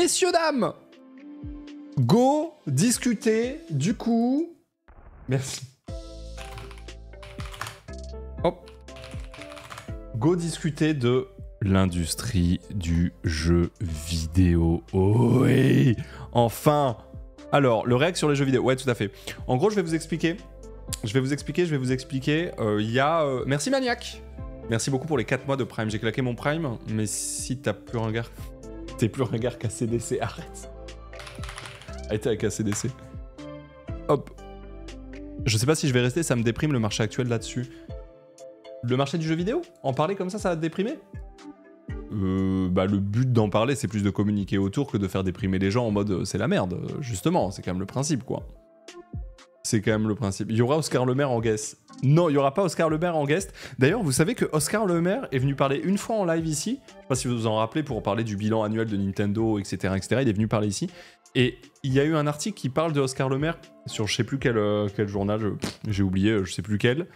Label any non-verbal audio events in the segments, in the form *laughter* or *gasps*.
Messieurs, dames, go discuter du coup. Merci. Hop. Go discuter de l'industrie du jeu vidéo. Oui Enfin Alors, le règle sur les jeux vidéo. Ouais, tout à fait. En gros, je vais vous expliquer. Je vais vous expliquer, je vais vous expliquer. Euh, Il y a... euh, Merci Maniac Merci beaucoup pour les 4 mois de Prime. J'ai claqué mon Prime, mais si t'as plus un regard... T'es plus un regard qu'à CDC, arrête Arrêtez avec ACDC. Hop. Je sais pas si je vais rester, ça me déprime le marché actuel là-dessus. Le marché du jeu vidéo? En parler comme ça, ça va te déprimer? Euh, bah, le but d'en parler, c'est plus de communiquer autour que de faire déprimer les gens en mode euh, c'est la merde. Euh, Justement, c'est quand même le principe, quoi. C'est quand même le principe. Il y aura Oscar Le Maire en guest. Non, il y aura pas Oscar Le Maire en guest. D'ailleurs, vous savez que Oscar Le Maire est venu parler une fois en live ici. Je sais pas si vous vous en rappelez pour parler du bilan annuel de Nintendo, etc., etc. Il est venu parler ici. Et il y a eu un article qui parle de Oscar Le Maire sur je sais plus quel, euh, quel journal, j'ai oublié, euh, je sais plus quel.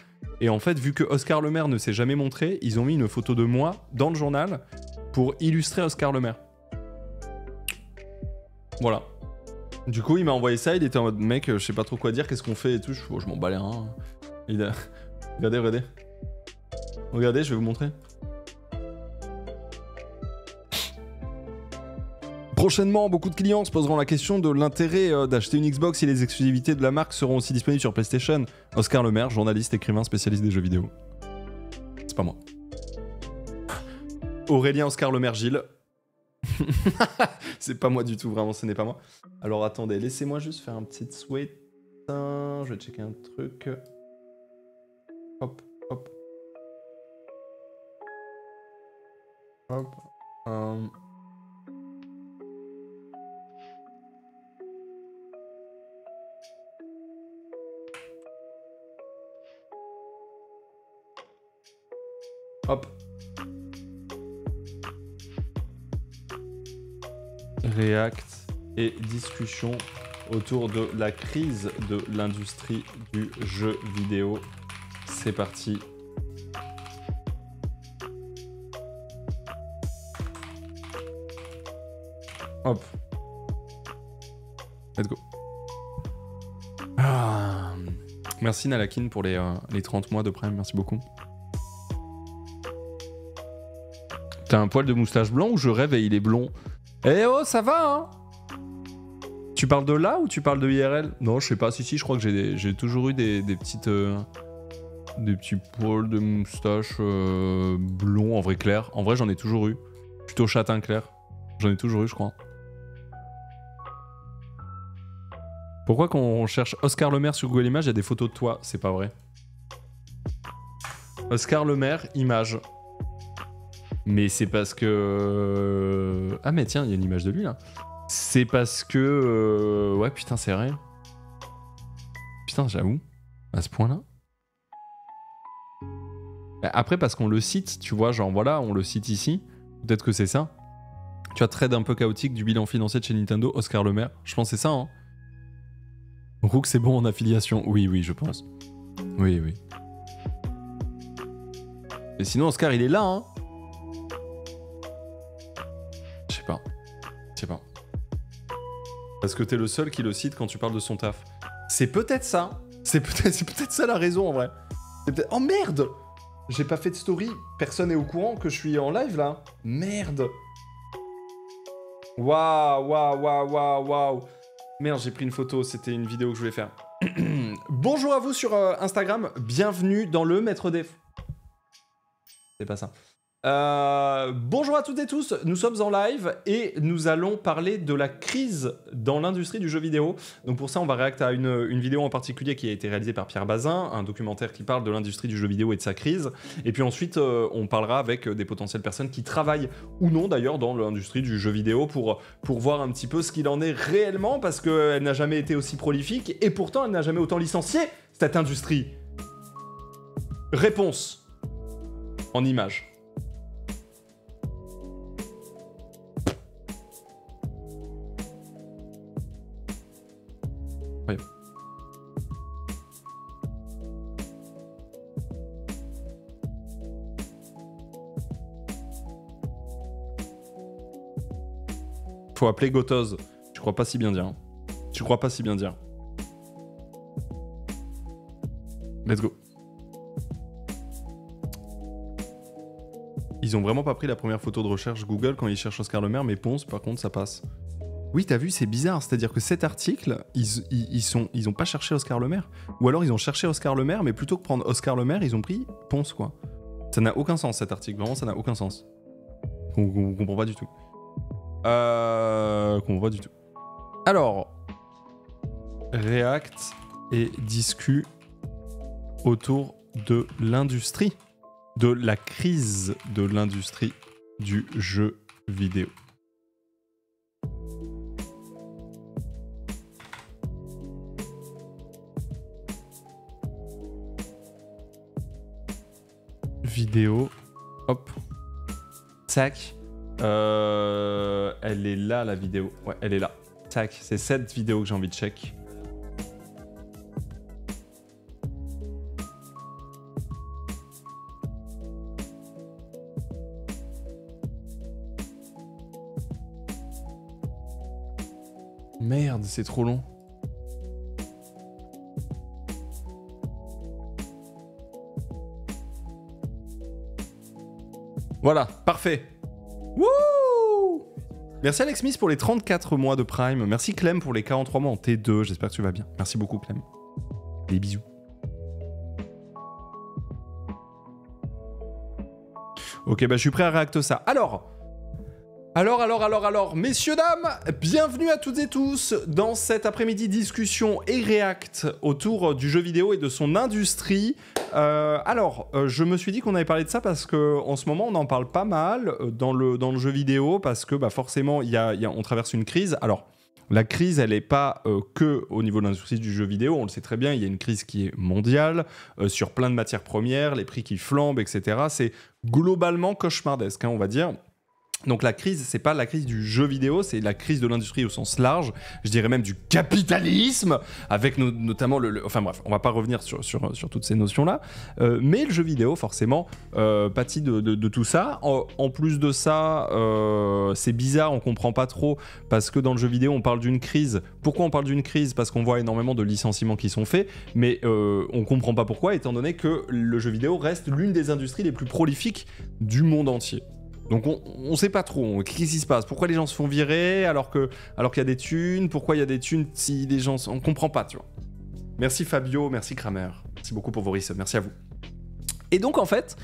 Et en fait, vu que Oscar Le Maire ne s'est jamais montré, ils ont mis une photo de moi dans le journal pour illustrer Oscar Le Maire. Voilà. Du coup, il m'a envoyé ça, il était en mode mec, euh, je sais pas trop quoi dire, qu'est-ce qu'on fait et tout. Je, Oh, m'en bats les reins. Il. Regardez, regardez. Regardez, je vais vous montrer. Prochainement, beaucoup de clients se poseront la question de l'intérêt euh, d'acheter une Xbox si les exclusivités de la marque seront aussi disponibles sur PlayStation. Oscar Lemaire, journaliste, écrivain, spécialiste des jeux vidéo. C'est pas moi. Aurélien Oscar Lemaire Gilles. *laughs* C'est pas moi du tout, vraiment, ce n'est pas moi. Alors attendez, laissez-moi juste faire un petit sweat. Je vais checker un truc. Hop, hop. Hop. Hum. Hop. React et discussion autour de la crise de l'industrie du jeu vidéo. C'est parti. Hop. Let's go. Ah. Merci Nalakin pour les, euh, les 30 mois de prime, merci beaucoup. T'as un poil de moustache blanc ou je rêve et il est blond? Eh oh, ça va, hein? Tu parles de là ou tu parles de IRL Non, je sais pas. Si, si, je crois que j'ai toujours eu des, petites. euh, des petits poils de moustache euh, blond, en vrai clair. En vrai, j'en ai toujours eu. Plutôt châtain clair. J'en ai toujours eu, je crois. Pourquoi quand on cherche Oscar Le Maire sur Google Images, il y a des photos de toi C'est pas vrai. Oscar Le Maire, image. Mais c'est parce que. Ah, mais tiens, il y a une image de lui là. C'est parce que. euh, Ouais, putain, c'est vrai. Putain, j'avoue. À ce point-là. Bah, Après, parce qu'on le cite, tu vois, genre voilà, on le cite ici. Peut-être que c'est ça. Tu as trade un peu chaotique du bilan financier de chez Nintendo, Oscar Le Maire. Je pense que c'est ça, hein. Rook, c'est bon en affiliation. Oui, oui, je pense. Oui, oui. Et sinon, Oscar, il est là, hein. Parce que t'es le seul qui le cite quand tu parles de son taf. C'est peut-être ça. C'est peut-être *laughs* ça la raison en vrai. Oh merde J'ai pas fait de story. Personne n'est au courant que je suis en live là. Merde. Waouh, waouh, waouh, waouh, waouh. Merde, j'ai pris une photo. C'était une vidéo que je voulais faire. *clears throat* Bonjour à vous sur euh, Instagram. Bienvenue dans le Maître des. C'est pas ça. Euh, bonjour à toutes et tous, nous sommes en live et nous allons parler de la crise dans l'industrie du jeu vidéo. Donc pour ça, on va réacter à une, vidéo en particulier qui a été réalisée par Pierre Bazin, un documentaire qui parle de l'industrie du jeu vidéo et de sa crise. Et puis ensuite, euh, on parlera avec des potentielles personnes qui travaillent ou non d'ailleurs dans l'industrie du jeu vidéo pour, pour voir un petit peu ce qu'il en est réellement parce qu'elle n'a jamais été aussi prolifique et pourtant elle n'a jamais autant licencié cette industrie. Réponse en images. Faut appeler Gotoz. Je crois pas si bien dire. Tu crois pas si bien dire. Let's go. Ils ont vraiment pas pris la première photo de recherche Google quand ils cherchent Oscar Le Maire, mais Ponce, par contre, ça passe. Oui, t'as vu, c'est bizarre. C'est-à-dire que cet article, ils, ils, sont, ils ont pas cherché Oscar Le Maire. Ou alors ils ont cherché Oscar Le Maire, mais plutôt que prendre Oscar Le Maire, ils ont pris Ponce, quoi. Ça n'a aucun sens, cet article. Vraiment, ça n'a aucun sens. On, on, comprend pas du tout. Euh. On comprend pas du tout. Alors. React et discu autour de l'industrie. De la crise de l'industrie du jeu vidéo. vidéo. Hop. Tac. Euh, elle est là, la vidéo. Ouais, elle est là. Tac. C'est cette vidéo que j'ai envie de check. Merde, c'est trop long. Voilà, parfait. Wouh Merci Alex Smith pour les 34 mois de Prime. Merci Clem pour les 43 mois en T2. J'espère que tu vas bien. Merci beaucoup Clem. Des bisous. Ok, bah je suis prêt à réacter ça. Alors, alors, alors, alors, alors, messieurs, dames, bienvenue à toutes et tous dans cette après-midi discussion et react autour du jeu vidéo et de son industrie. Euh, alors, euh, je me suis dit qu'on avait parlé de ça parce que en ce moment, on en parle pas mal euh, dans le, dans le jeu vidéo parce que bah, forcément, y a, on traverse une crise. Alors, la crise, elle n'est pas euh, que au niveau de l'industrie du jeu vidéo, on le sait très bien, il y a une crise qui est mondiale, euh, sur plein de matières premières, les prix qui flambent, etc. C'est globalement cauchemardesque, hein, on va dire. Donc la crise, c'est pas la crise du jeu vidéo, c'est la crise de l'industrie au sens large, je dirais même du capitalisme, avec notamment le, Enfin bref, on va pas revenir sur, toutes ces notions-là, euh, mais le jeu vidéo, forcément, euh, pâtit de, tout ça. En, plus de ça, euh, c'est bizarre, on comprend pas trop, parce que dans le jeu vidéo, on parle d'une crise. Pourquoi on parle d'une crise? Parce qu'on voit énormément de licenciements qui sont faits, mais on comprend pas pourquoi, étant donné que le jeu vidéo reste l'une des industries les plus prolifiques du monde entier. Donc on, on sait pas trop, qu'est-ce qui se passe? Pourquoi les gens se font virer alors que alors qu'il y a des thunes? Pourquoi il y a des thunes si les gens... On comprend pas, tu vois? Merci Fabio, merci Kramer. Merci beaucoup pour vos risques, merci à vous. Et donc en fait,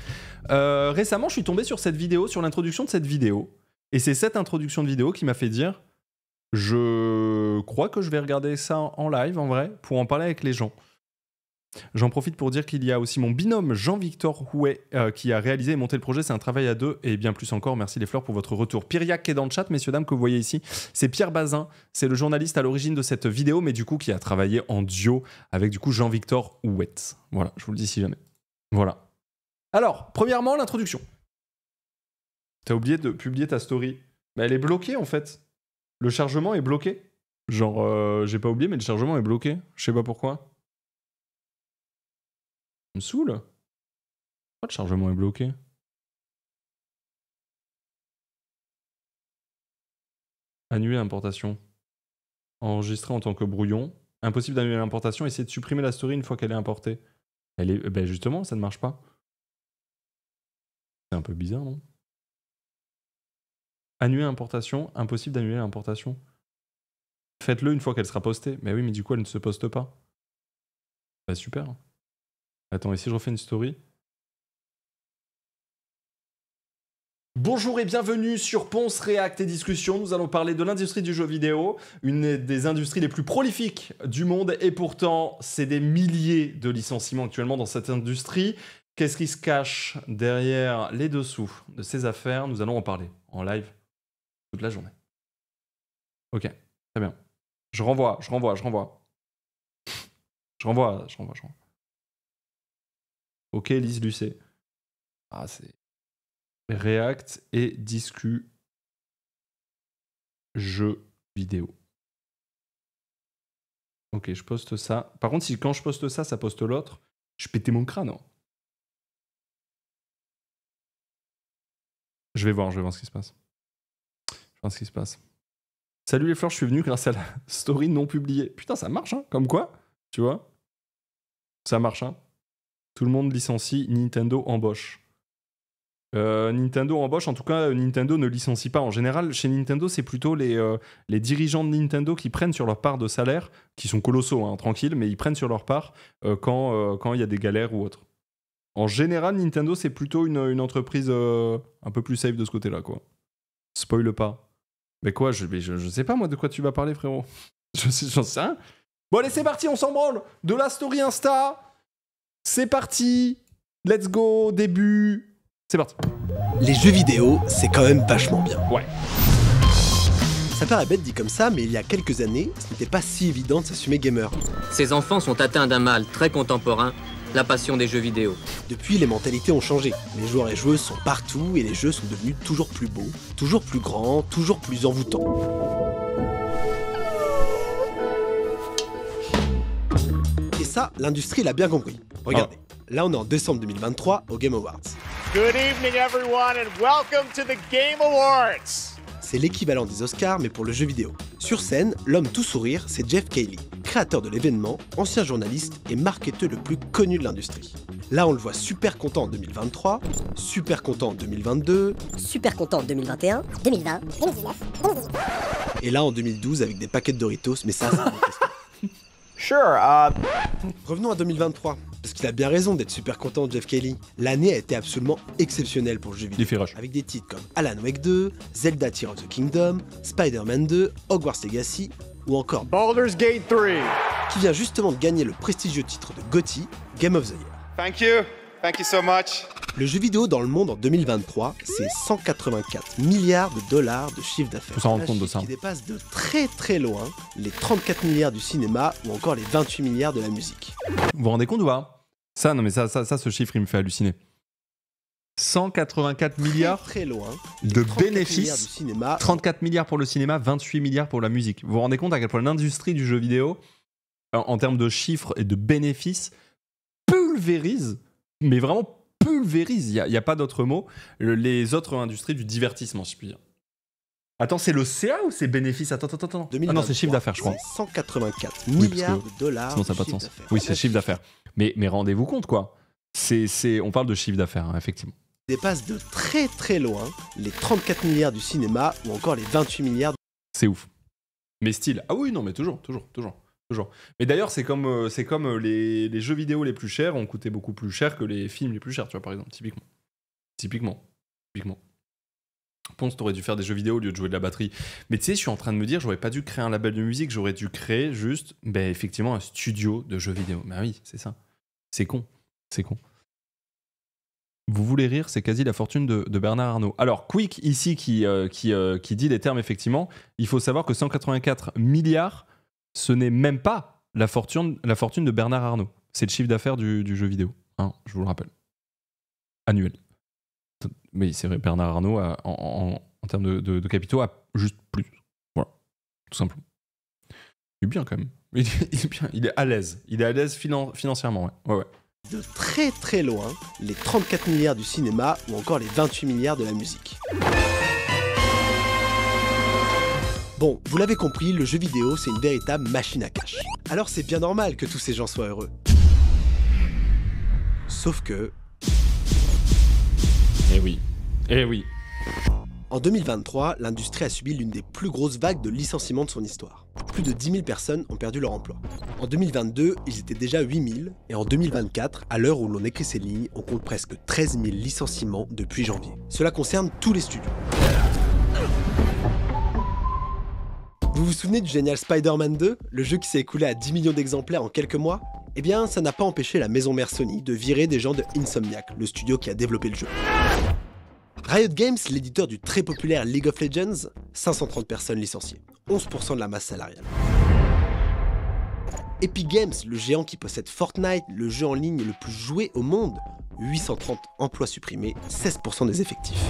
euh, récemment je suis tombé sur cette vidéo, sur l'introduction de cette vidéo. Et c'est cette introduction de vidéo qui m'a fait dire, je crois que je vais regarder ça en live en vrai, pour en parler avec les gens. J'en profite pour dire qu'il y a aussi mon binôme Jean-Victor Houet euh, qui a réalisé et monté le projet. C'est un travail à deux et bien plus encore. Merci les fleurs pour votre retour. Piriac qui est dans le chat, messieurs, dames, que vous voyez ici. C'est Pierre Bazin. C'est le journaliste à l'origine de cette vidéo, mais du coup qui a travaillé en duo avec du coup Jean-Victor Houet. Voilà, je vous le dis si jamais. Voilà. Alors, premièrement, l'introduction. T'as oublié de publier ta story. Mais elle est bloquée en fait. Le chargement est bloqué. Genre, euh, j'ai pas oublié, mais le chargement est bloqué. Je sais pas pourquoi me saoule. Pourquoi le chargement est bloqué? Annuler l'importation. Enregistrer en tant que brouillon. Impossible d'annuler l'importation. Essayer de supprimer la story une fois qu'elle est importée. Elle est... Ben justement, ça ne marche pas. C'est un peu bizarre, non? Annuler l'importation. Impossible d'annuler l'importation. Faites-le une fois qu'elle sera postée. Mais oui, mais du coup, elle ne se poste pas. Bah super. Attends, et je refais une story? Bonjour et bienvenue sur Ponce React et Discussion. Nous allons parler de l'industrie du jeu vidéo, une des industries les plus prolifiques du monde et pourtant c'est des milliers de licenciements actuellement dans cette industrie. Qu'est-ce qui se cache derrière les dessous de ces affaires? Nous allons en parler en live toute la journée. Ok, très bien. Je renvoie, je renvoie, je renvoie. Je renvoie, je renvoie, je renvoie. Ok, Lise Lucet. Ah, c'est. React et discu jeux vidéo. Ok, je poste ça. Par contre, si quand je poste ça, ça poste l'autre, je pétais mon crâne. Non je vais voir, je vais voir ce qui se passe. Je vais voir ce qui se passe. Salut les fleurs, je suis venu grâce à la *laughs* story non publiée. Putain, ça marche, hein Comme quoi Tu vois Ça marche, hein Tout le monde licencie, Nintendo embauche. Euh, Nintendo embauche, en tout cas, Nintendo ne licencie pas. En général, chez Nintendo, c'est plutôt les, euh, les dirigeants de Nintendo qui prennent sur leur part de salaire, qui sont colossaux, hein, tranquilles, mais ils prennent sur leur part euh, quand quand il y a des galères ou autre. En général, Nintendo, c'est plutôt une, entreprise un peu plus safe de ce côté-là, quoi. Spoil pas. Mais quoi, je, je, sais pas moi de quoi tu vas parler, frérot. *laughs* Je sais rien. Bon, allez, c'est parti, on s'en branle. De la story Insta. C'est parti. Let's go, début. C'est parti. Les jeux vidéo, c'est quand même vachement bien. Ouais. Ça paraît bête dit comme ça, mais il y a quelques années, ce n'était pas si évident de s'assumer gamer. Ces enfants sont atteints d'un mal très contemporain, la passion des jeux vidéo. Depuis, les mentalités ont changé. Les joueurs et joueuses sont partout et les jeux sont devenus toujours plus beaux, toujours plus grands, toujours plus envoûtants. Ça, l'industrie l'a bien compris. Regardez, là on est en décembre 2023 au Game Awards. Good evening, everyone, and welcome to the Game Awards. C'est l'équivalent des Oscars, mais pour le jeu vidéo. Sur scène, l'homme tout sourire, c'est Jeff Cayley, créateur de l'événement, ancien journaliste et marketeur le plus connu de l'industrie. Là, on le voit super content en 2023, super content en 2022, super content en 2021, 2020, 2019, 2018. Et là, en 2012, avec des paquets de Doritos, mais ça, c'est *laughs* Sure, uh... Revenons à 2023. Parce qu'il a bien raison d'être super content de Jeff Kelly. L'année a été absolument exceptionnelle pour le jeu vidéo. Avec des titres comme Alan Wake 2, Zelda Tears of the Kingdom, Spider-Man 2, Hogwarts Legacy ou encore Baldur's Gate 3 qui vient justement de gagner le prestigieux titre de GOTY, Game of the Year. Thank you. Thank you so much. Le jeu vidéo dans le monde en 2023, c'est 184 milliards de dollars de chiffre d'affaires. Faut s'en rendre compte de ça. Qui dépasse de très très loin les 34 milliards du cinéma ou encore les 28 milliards de la musique. Vous vous rendez compte ou pas? Ça, non mais ça, ça, ça, ce chiffre, il me fait halluciner. 184 milliards très loin de bénéfices. Du cinéma. 34 milliards pour le cinéma, 28 milliards pour la musique. Vous vous rendez compte à quel point l'industrie du jeu vidéo, en, en termes de chiffres et de bénéfices, pulvérise, mais vraiment pulvérise, il n'y a, pas d'autre mot, les autres industries du divertissement, si je puis dire. Attends, c'est le CA ou c'est bénéfice? Attends, attends, attends. ah non, c'est chiffre d'affaires, je crois. 184 milliards de dollars. Sinon, ça n'a pas de sens. Oui, c'est chiffre d'affaires. Mais, mais rendez-vous compte, quoi. C'est, on parle de chiffre d'affaires, hein, effectivement. Dépasse de très très loin les 34 milliards du cinéma ou encore les 28 milliards. C'est ouf. Mais style. Ah oui, non, mais toujours, toujours, toujours. Mais d'ailleurs, c'est comme, euh, c'est comme euh, les, les, jeux vidéo les plus chers ont coûté beaucoup plus cher que les films les plus chers, tu vois, par exemple, typiquement. Typiquement. Typiquement. Ponce, t'aurais dû faire des jeux vidéo au lieu de jouer de la batterie. Mais tu sais, je suis en train de me dire, j'aurais pas dû créer un label de musique, j'aurais dû créer juste, ben, effectivement, un studio de jeux vidéo. Mais oui, c'est ça. C'est con. C'est con. Vous voulez rire, c'est quasi la fortune de, de, Bernard Arnault. Alors, Quick, ici, qui, euh, qui, qui dit les termes, effectivement, il faut savoir que 184 milliards ce n'est même pas la fortune, de Bernard Arnault. C'est le chiffre d'affaires du, jeu vidéo, hein, je vous le rappelle. Annuel. Mais c'est vrai, Bernard Arnault, en, termes de, capitaux, a juste plus. Voilà, tout simplement. Il est bien quand même. *laughs* Il est, bien, il est à l'aise. Il est à l'aise financièrement. De très très loin, les 34 milliards du cinéma ou encore les 28 milliards de la musique. Bon, vous l'avez compris, le jeu vidéo, c'est une véritable machine à cash. Alors c'est bien normal que tous ces gens soient heureux. Sauf que... Eh oui. Eh oui. En 2023, l'industrie a subi l'une des plus grosses vagues de licenciements de son histoire. Plus de 10 000 personnes ont perdu leur emploi. En 2022, ils étaient déjà 8 000, et en 2024, à l'heure où l'on écrit ces lignes, on compte presque 13 000 licenciements depuis janvier. Cela concerne tous les studios. Vous vous souvenez du génial Spider-Man 2, le jeu qui s'est écoulé à 10 millions d'exemplaires en quelques mois? Eh bien, ça n'a pas empêché la maison mère de virer des gens de Insomniac, le studio qui a développé le jeu. Riot Games, l'éditeur du très populaire League of Legends, 530 personnes licenciées, 11% de la masse salariale. Epic Games, le géant qui possède Fortnite, le jeu en ligne le plus joué au monde, 830 emplois supprimés, 16% des effectifs.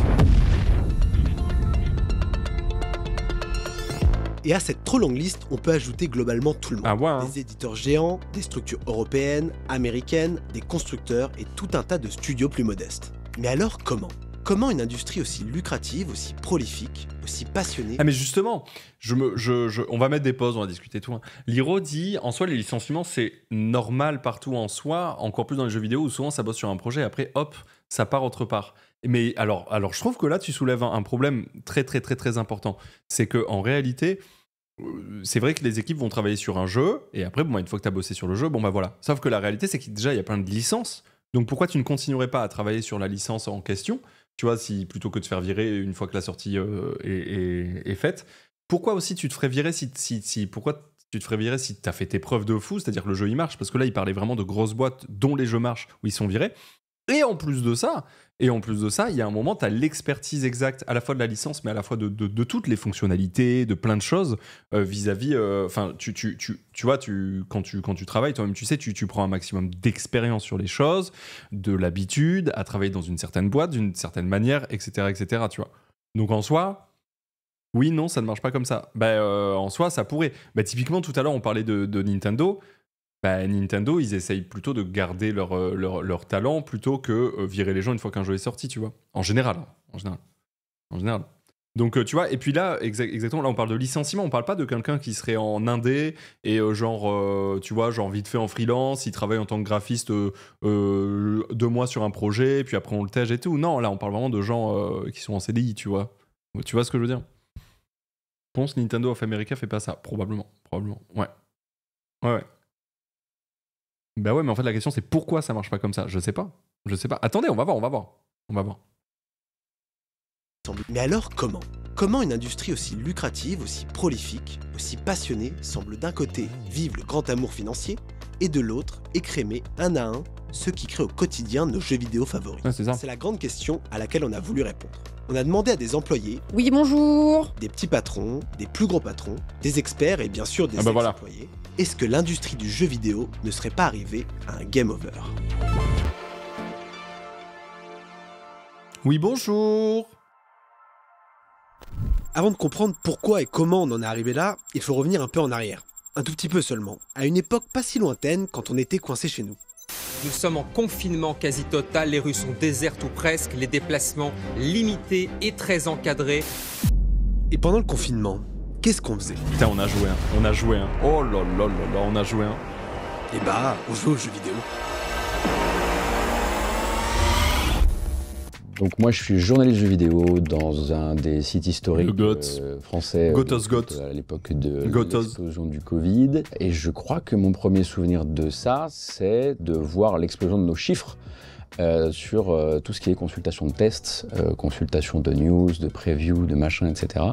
Et à cette trop longue liste, on peut ajouter globalement tout le monde. Ah hein. Des éditeurs géants, des structures européennes, américaines, des constructeurs et tout un tas de studios plus modestes. Mais alors comment? Comment une industrie aussi lucrative, aussi prolifique, aussi passionnée Ah mais justement, je me, je, je- on va mettre des pauses, on va discuter tout. hein. Liro dit, en soi, les licenciements, c'est normal partout en soi, encore plus dans les jeux vidéo où souvent ça bosse sur un projet, après, hop, ça part autre part. Mais alors, alors je trouve que là, tu soulèves un, problème très, très, très, très important. C'est que en réalité, euh, c'est vrai que les équipes vont travailler sur un jeu, et après, bon, une fois que tu as bossé sur le jeu, bon, bah voilà. Sauf que la réalité, c'est que déjà, il y a plein de licences. Donc pourquoi tu ne continuerais pas à travailler sur la licence en question Tu vois, si plutôt que de faire virer une fois que la sortie euh, est, faite, pourquoi aussi tu te ferais virer si, pourquoi tu te ferais virer si tu as fait tes preuves de fou, c'est-à-dire que le jeu il marche? Parce que là, il parlait vraiment de grosses boîtes dont les jeux marchent où ils sont virés. Et en plus de ça, et en plus de ça, il y a un moment, tu as l'expertise exacte à la fois de la licence, mais à la fois de, toutes les fonctionnalités, de plein de choses euh, vis-à-vis. euh, Enfin, tu, tu, tu, tu vois, tu, quand, tu, quand tu travailles, toi-même, tu sais, tu, tu prends un maximum d'expérience sur les choses, de l'habitude à travailler dans une certaine boîte, d'une certaine manière, etc., etc. Tu vois. Donc en soi, oui, non, ça ne marche pas comme ça. Bah, euh, en soi, ça pourrait. Bah, typiquement, tout à l'heure, on parlait de Nintendo. Bah, Nintendo, ils essayent plutôt de garder leur, euh, leur, leur talent plutôt que euh, virer les gens une fois qu'un jeu est sorti, tu vois. En général. hein, En général. En général. Donc, euh, tu vois, et puis là, exa- exactement, là, on parle de licenciement, on parle pas de quelqu'un qui serait en indé et genre, tu vois, genre vite fait en freelance, il travaille en tant que graphiste deux mois sur un projet, puis après on le tège et tout. Non, là, on parle vraiment de gens qui sont en CDI, tu vois. Tu vois ce que je veux dire? Je pense Nintendo of America fait pas ça, probablement. Probablement, ouais. Ouais, ouais. Bah ouais, mais en fait, la question c'est pourquoi ça marche pas comme ça? Je sais pas. Je sais pas. Attendez, on va voir, on va voir. On va voir. Mais alors comment? Comment une industrie aussi lucrative, aussi prolifique, aussi passionnée semble d'un côté vivre le grand amour financier et de l'autre écrémer un à un ceux qui créent au quotidien nos jeux vidéo favoris? Ouais, c'est ça. C'est la grande question à laquelle on a voulu répondre. On a demandé à des employés, Oui, bonjour. des petits patrons, des plus gros patrons, des experts et bien sûr des Ah bah voilà. Est-ce que l'industrie du jeu vidéo ne serait pas arrivée à un game over? Oui, bonjour Avant de comprendre pourquoi et comment on en est arrivé là, il faut revenir un peu en arrière. Un tout petit peu seulement, à une époque pas si lointaine quand on était coincé chez nous. Nous sommes en confinement quasi total, les rues sont désertes ou presque, les déplacements limités et très encadrés. Et pendant le confinement, qu'est-ce qu'on faisait? Putain, on a joué un. On a joué un. Oh là là là là, on a joué un. Eh bah, on jouait aux jeux vidéo. Donc moi je suis journaliste jeux vidéo dans un des sites historiques euh, français Gotos euh, Goth. à l'époque de l'explosion du Covid. Et je crois que mon premier souvenir de ça, c'est de voir l'explosion de nos chiffres euh, sur euh, tout ce qui est consultation de tests, euh, consultation de news, de preview, de machin, etc.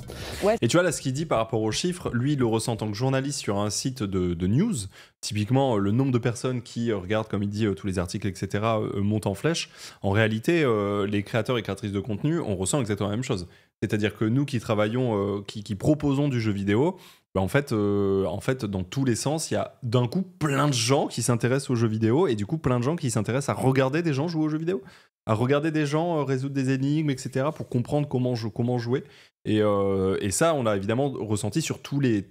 Et tu vois, là, ce qu'il dit par rapport aux chiffres, lui, il le ressent en tant que journaliste sur un site de, de news. Typiquement, le nombre de personnes qui regardent, comme il dit, tous les articles, etc., monte en flèche. En réalité, les créateurs et créatrices de contenu, on ressent exactement la même chose. C'est-à-dire que nous qui travaillons, qui, qui proposons du jeu vidéo, en, fait, euh, en fait, dans tous les sens, il y a d'un coup plein de gens qui s'intéressent aux jeux vidéo et du coup plein de gens qui s'intéressent à regarder des gens jouer aux jeux vidéo, à regarder des gens euh, résoudre des énigmes, etc., pour comprendre comment, jou- comment jouer. Et, euh, et ça, on l'a évidemment ressenti sur tous les,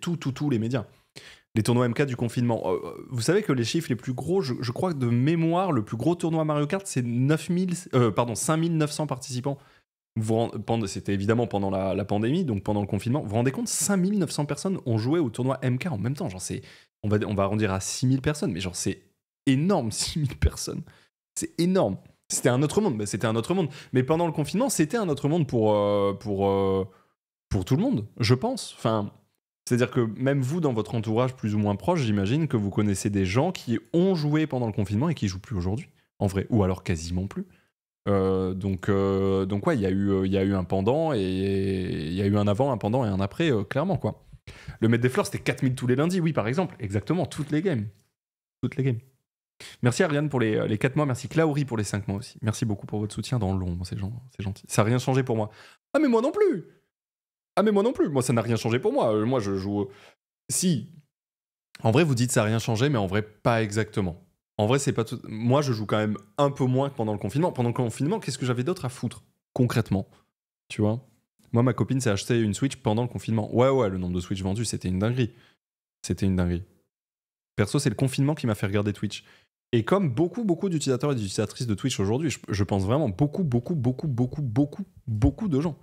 médias. Les tournois MK du confinement. Vous savez que les chiffres les plus gros, je, crois que de mémoire, le plus gros tournoi Mario Kart, c'est 9000, euh, pardon, 5900 participants. C'était évidemment pendant la, pandémie, donc pendant le confinement. Vous vous rendez compte 5900 personnes ont joué au tournoi MK en même temps. Genre, on, va, on va arrondir à 6000 personnes, mais genre, c'est énorme, *laughs* 6000 personnes. C'est énorme. C'était un autre monde, mais c'était un autre monde. Mais pendant le confinement, c'était un autre monde pour, euh, pour, euh, pour tout le monde, je pense. Enfin, c'est-à-dire que même vous, dans votre entourage plus ou moins proche, j'imagine que vous connaissez des gens qui ont joué pendant le confinement et qui jouent plus aujourd'hui, en vrai, ou alors quasiment plus. Euh, donc, euh, donc ouais, il y, a eu, euh, il y a eu un pendant et il y a eu un avant, un pendant et un après, clairement quoi. Le maître des fleurs, c'était 4000 tous les lundis, oui, par exemple. Exactement, toutes les games. Toutes les games. Merci Ariane pour les, les 4 mois, merci Claury pour les 5 mois aussi. Merci beaucoup pour votre soutien dans l'ombre, c'est gen- c'est gentil. Ça n'a rien changé pour moi. Ah mais moi non plus Ah mais moi non plus, moi ça n'a rien changé pour moi. Moi je joue... Si, en vrai vous dites ça n'a rien changé, mais en vrai pas exactement. En vrai c'est pas tout... Moi je joue quand même un peu moins que pendant le confinement. Pendant le confinement, qu'est-ce que j'avais d'autre à foutre Concrètement, tu vois? Moi ma copine s'est acheté une Switch pendant le confinement. Ouais ouais, le nombre de Switch vendus c'était une dinguerie. C'était une dinguerie. Perso c'est le confinement qui m'a fait regarder Twitch. Et comme beaucoup, beaucoup d'utilisateurs et d'utilisatrices de Twitch aujourd'hui, je, je pense vraiment beaucoup, beaucoup, beaucoup, beaucoup, beaucoup, beaucoup de gens.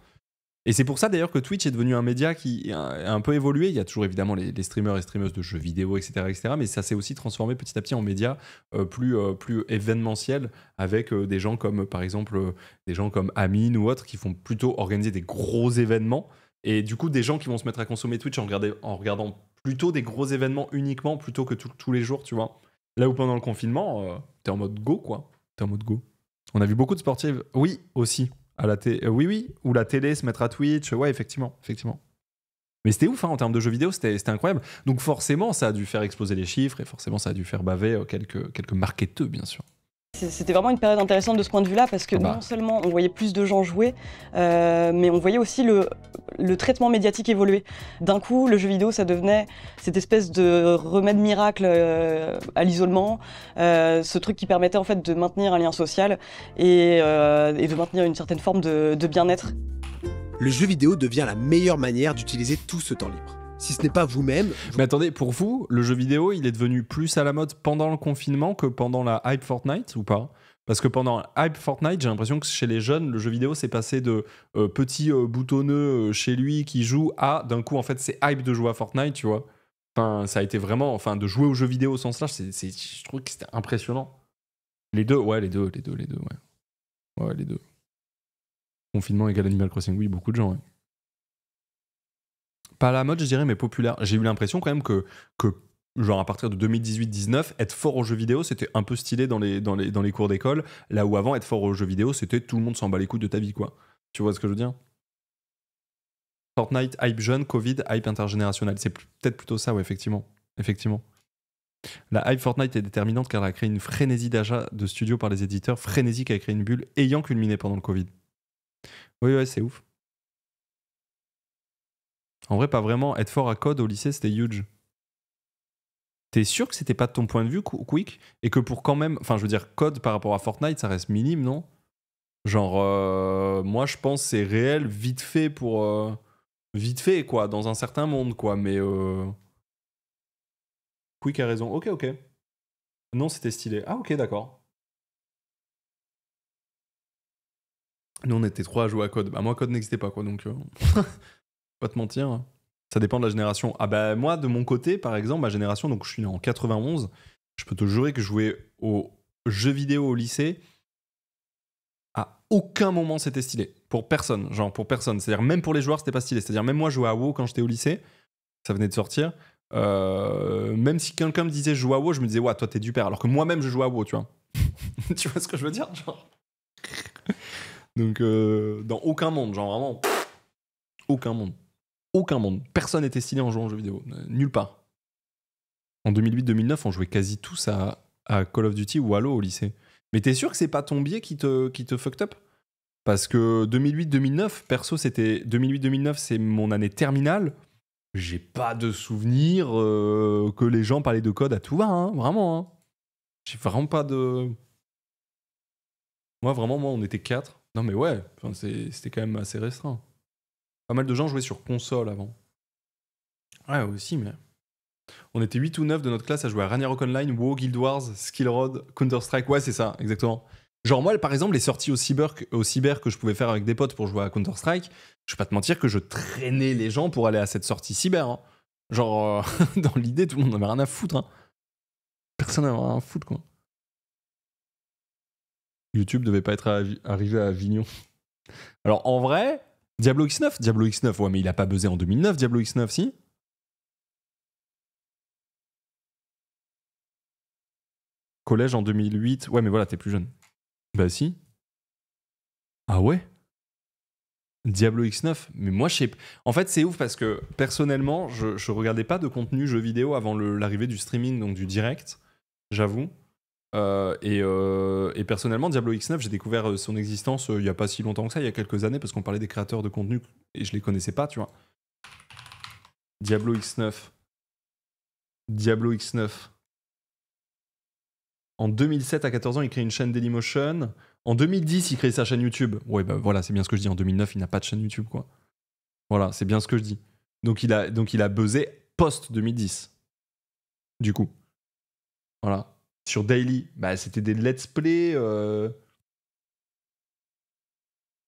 Et c'est pour ça d'ailleurs que Twitch est devenu un média qui a un peu évolué. Il y a toujours évidemment les, les streamers et streameuses de jeux vidéo, etc. etc. mais ça s'est aussi transformé petit à petit en média euh, plus, euh, plus événementiel avec euh, des gens comme, par exemple, euh, des gens comme Amine ou autres qui font plutôt organiser des gros événements. Et du coup, des gens qui vont se mettre à consommer Twitch en, regarder- en regardant plutôt des gros événements uniquement plutôt que tous les jours, tu vois. Là où pendant le confinement, t'es en mode go, quoi. T'es en mode go. On a vu beaucoup de sportifs. Oui, aussi. Euh, oui, oui. Ou la télé se mettre à Twitch. Ouais, effectivement. effectivement. Mais c'était ouf, hein, en termes de jeux vidéo, c'était c'était incroyable. Donc forcément, ça a dû faire exploser les chiffres et forcément, ça a dû faire baver euh, quelques, quelques marketeux, bien sûr. C'était vraiment une période intéressante de ce point de vue-là parce que Ah bah. non seulement on voyait plus de gens jouer, euh, mais on voyait aussi le, le traitement médiatique évoluer. D'un coup, le jeu vidéo, ça devenait cette espèce de remède miracle euh, à l'isolement, euh, ce truc qui permettait en fait de maintenir un lien social et, euh, et de maintenir une certaine forme de, de bien-être. Le jeu vidéo devient la meilleure manière d'utiliser tout ce temps libre. Si ce n'est pas vous-même, Mais attendez, pour vous, le jeu vidéo, il est devenu plus à la mode pendant le confinement que pendant la hype Fortnite ou pas? Parce que pendant hype Fortnite, j'ai l'impression que chez les jeunes, le jeu vidéo s'est passé de euh, petit euh, boutonneux euh, chez lui qui joue à d'un coup, en fait, c'est hype de jouer à Fortnite, tu vois. Enfin, ça a été vraiment, enfin, de jouer aux jeux vidéo au sens c'est, je trouve que c'était impressionnant. Les deux, ouais, les deux, les deux, les deux, ouais. Ouais, les deux. Confinement égale Animal Crossing, oui, beaucoup de gens, ouais. Pas la mode, je dirais, mais populaire. J'ai eu l'impression quand même que, que genre à partir de 2018-19, être fort aux jeux vidéo, c'était un peu stylé dans les, dans les, dans les cours d'école, là où avant, être fort aux jeux vidéo, c'était tout le monde s'en bat les couilles de ta vie, quoi. Tu vois ce que je veux dire? Fortnite, hype jeune, Covid, hype intergénérationnel. C'est peut-être plutôt ça, ouais, effectivement. Effectivement. La hype Fortnite est déterminante car elle a créé une frénésie d'achat de studios par les éditeurs, frénésie qui a créé une bulle ayant culminé pendant le Covid. Oui, ouais, c'est ouf. En vrai, pas vraiment. Être fort à code au lycée, c'était huge. T'es sûr que c'était pas de ton point de vue, Qu- Quick? Et que pour quand même. Enfin, je veux dire, code par rapport à Fortnite, ça reste minime, non? Genre, euh, moi, je pense c'est réel, vite fait pour. euh, vite fait, quoi, dans un certain monde, quoi. Mais. euh, Quick a raison. Ok, ok. Non, c'était stylé. Ah, ok, d'accord. Nous, on était trois à jouer à code. Bah, moi, code n'existait pas, quoi, donc. *laughs* pas te mentir. Ça dépend de la génération. Ah bah moi, de mon côté, par exemple, ma génération, donc je suis né en 91, je peux te jurer que je jouais aux jeux vidéo au lycée. À aucun moment c'était stylé. Pour personne. Genre pour personne. C'est-à-dire même pour les joueurs, c'était pas stylé. C'est-à-dire même moi, je jouais à WoW quand j'étais au lycée. Ça venait de sortir. Euh, même si quelqu'un me disait je joue à WoW, je me disais ouais, toi t'es du père. Alors que moi-même, je joue à WoW, tu vois. *laughs* tu vois ce que je veux dire genre? Donc euh, dans aucun monde, genre vraiment aucun monde. Aucun monde. Personne n'était stylé en jouant aux jeux vidéo. Euh, Nulle part. En 2008-2009, on jouait quasi tous à, Call of Duty ou Halo au lycée. Mais t'es sûr que c'est pas ton biais qui te, qui te fucked up? Parce que 2008-2009, perso, c'était. 2008-2009, c'est mon année terminale. J'ai pas de souvenir euh, que les gens parlaient de code à tout va, hein, vraiment. hein. J'ai vraiment pas de. Moi, vraiment, moi, on était quatre. Non, mais ouais, c'était quand même assez restreint. Pas mal de gens jouaient sur console avant. Ouais, aussi, mais. On était 8 ou 9 de notre classe à jouer à Ragnarok Online, WoW, Guild Wars, Skillrod, Counter-Strike. Ouais, c'est ça, exactement. Genre, moi, par exemple, les sorties au cyber, au cyber que je pouvais faire avec des potes pour jouer à Counter-Strike, je vais pas te mentir que je traînais les gens pour aller à cette sortie cyber. hein. Genre, euh, *laughs* dans l'idée, tout le monde n'avait rien à foutre. hein. Personne n'avait rien à foutre, quoi. YouTube devait pas être arri- arrivé à Avignon. Alors, en vrai, Diablo X9, Diablo X9, ouais, mais il a pas buzzé en 2009, Diablo X9, si? Collège en 2008, ouais, mais voilà, t'es plus jeune. Bah si. Ah ouais? Diablo X9, mais moi je sais. En fait, c'est ouf parce que personnellement, je, regardais pas de contenu jeu vidéo avant l'arrivée du streaming, donc du direct, j'avoue. Euh, et, euh, et personnellement, Diablo X9, j'ai découvert euh, son existence il y a pas si longtemps que ça, il y a quelques années, parce qu'on parlait des créateurs de contenu et je les connaissais pas, tu vois. Diablo X9. Diablo X9. En 2007 à 14 ans, il crée une chaîne Dailymotion. En 2010, il crée sa chaîne YouTube. Ouais, bah voilà, c'est bien ce que je dis. En 2009, il n'a pas de chaîne YouTube, quoi. Voilà, c'est bien ce que je dis. Donc il a, donc il a buzzé post 2010. Du coup. Voilà. Sur Daily, bah, c'était des let's play. euh.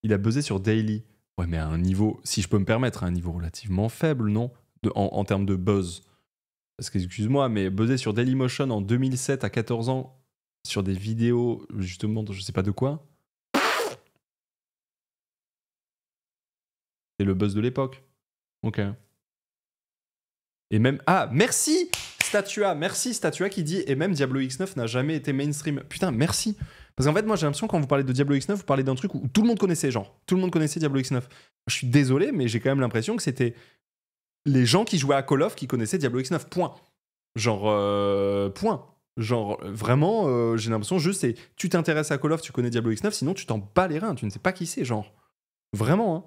Il a buzzé sur Daily. Ouais, mais à un niveau, si je peux me permettre, à un niveau relativement faible, non? De- en, termes de buzz. Parce que, excuse-moi, mais buzzer sur Dailymotion en 2007 à 14 ans, sur des vidéos, justement, je sais pas de quoi. C'est le buzz de l'époque. Ok. Et même. Ah, merci Statua, merci Statua qui dit. Et même Diablo X9 n'a jamais été mainstream. Putain, merci. Parce qu'en fait, moi j'ai l'impression quand vous parlez de Diablo X9, vous parlez d'un truc où tout le monde connaissait, genre. Tout le monde connaissait Diablo X9. Je suis désolé, mais j'ai quand même l'impression que c'était les gens qui jouaient à Call of qui connaissaient Diablo X9. Point. Genre. euh, point. Genre, vraiment, euh, j'ai l'impression juste, c'est tu t'intéresses à Call of, tu connais Diablo X9, sinon tu t'en bats les reins, tu ne sais pas qui c'est, genre. Vraiment, hein.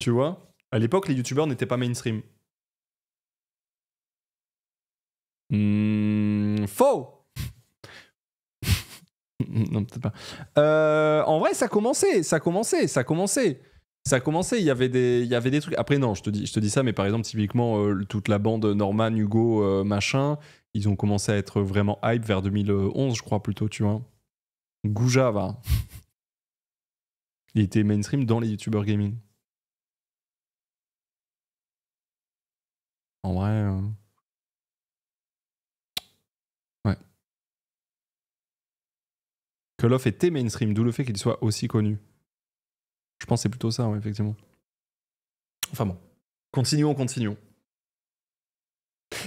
Tu vois? À l'époque, les youtubeurs n'étaient pas mainstream. Hmm, faux *laughs* Non, peut-être pas. Euh, en vrai, ça commençait, ça commençait, ça commençait. Ça commençait, il y avait des, il y avait des trucs. Après, non, je te dis, ça, mais par exemple, typiquement, euh, toute la bande Norman, Hugo, euh, machin, ils ont commencé à être vraiment hype vers 2011, je crois, plutôt, tu vois. Gouja, va. Il était mainstream dans les youtubeurs gaming. En vrai. euh, Ouais. Call of était mainstream, d'où le fait qu'il soit aussi connu. Je pense que c'est plutôt ça, effectivement. Enfin bon. Continuons, continuons.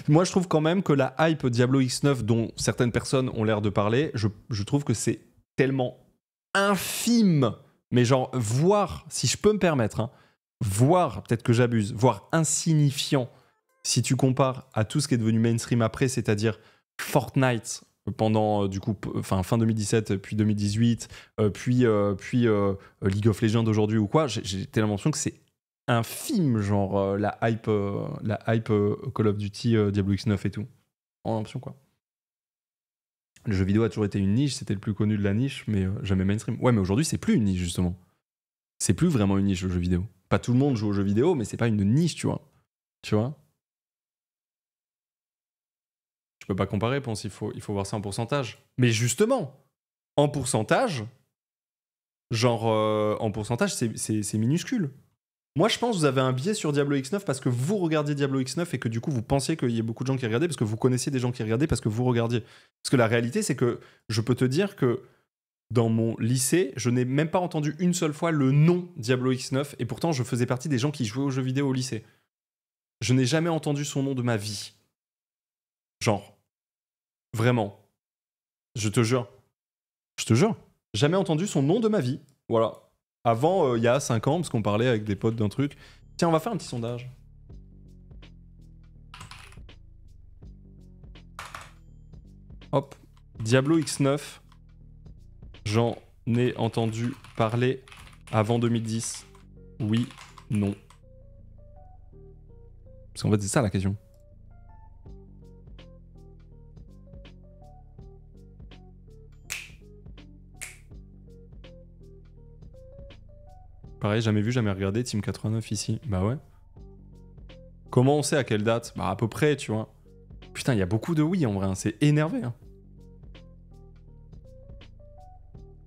Moi, je trouve quand même que la hype Diablo X9, dont certaines personnes ont l'air de parler, je, je trouve que c'est tellement infime. Mais genre, voir, si je peux me permettre, hein, voir, peut-être que j'abuse, voir insignifiant si tu compares à tout ce qui est devenu mainstream après, c'est-à-dire Fortnite pendant euh, du coup fin 2017 puis 2018 euh, puis euh, puis League of Legends aujourd'hui ou quoi j'ai- tellement l'impression que c'est infime genre la hype la hype Call of Duty Diablo X9 et tout. En l'impression quoi. Le jeu vidéo a toujours été une niche c'était le plus connu de la niche mais jamais mainstream. Ouais mais aujourd'hui c'est plus une niche justement. C'est plus vraiment une niche le jeu vidéo. Pas tout le monde joue au jeu vidéo mais c'est pas une niche tu vois. Tu vois? Je peux pas comparer, pense il faut, il faut voir ça en pourcentage. Mais justement, en pourcentage, genre euh, en pourcentage, c'est- minuscule. Moi, je pense que vous avez un biais sur Diablo X9 parce que vous regardiez Diablo X9 et que du coup, vous pensiez qu'il y ait beaucoup de gens qui regardaient parce que vous connaissiez des gens qui regardaient parce que vous regardiez. Parce que la réalité, c'est que je peux te dire que dans mon lycée, je n'ai même pas entendu une seule fois le nom Diablo X9 et pourtant, je faisais partie des gens qui jouaient aux jeux vidéo au lycée. Je n'ai jamais entendu son nom de ma vie. Genre. Vraiment. Je te jure. Je te jure. Jamais entendu son nom de ma vie. Voilà. Avant, euh, il y a 5 ans, parce qu'on parlait avec des potes d'un truc. Tiens, on va faire un petit sondage. Hop. Diablo X9. J'en ai entendu parler avant 2010. Oui, non. Parce qu'en fait, c'est ça la question. Pareil, jamais vu, jamais regardé Team 89 ici. Bah ouais. Comment on sait à quelle date? Bah à peu près, tu vois. Putain, il y a beaucoup de oui en vrai, hein, c'est énervé. hein.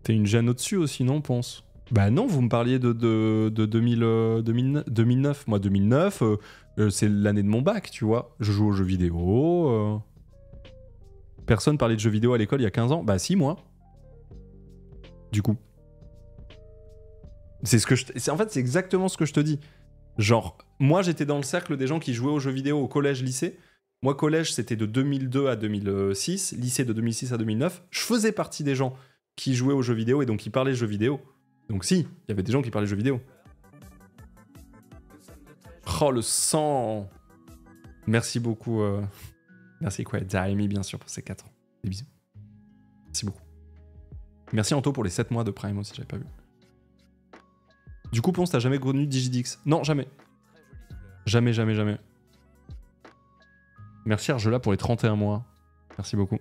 T'es une gêne au-dessus aussi, non, pense? Bah non, vous me parliez de, de, de 2000, euh, 2009, 2009. Moi, 2009, euh, euh, c'est l'année de mon bac, tu vois. Je joue aux jeux vidéo. euh. Personne parlait de jeux vidéo à l'école il y a 15 ans? Bah si, moi. Du coup. C'est ce que je. En fait, c'est exactement ce que je te dis. Genre, moi, j'étais dans le cercle des gens qui jouaient aux jeux vidéo au collège-lycée. Moi, collège, c'était de 2002 à 2006. Lycée, de 2006 à 2009. Je faisais partie des gens qui jouaient aux jeux vidéo et donc qui parlaient jeux vidéo. Donc, si, il y avait des gens qui parlaient jeux vidéo. Oh, le sang Merci beaucoup. euh, Merci, quoi. Daimi, bien sûr, pour ces 4 ans. Des bisous. Merci beaucoup. Merci, Anto, pour les 7 mois de Prime aussi, j'avais pas vu. Du coup, Ponce, t'as jamais connu Digidix? Non, jamais. Jamais, jamais, jamais. Merci Argela pour les 31 mois. Merci beaucoup.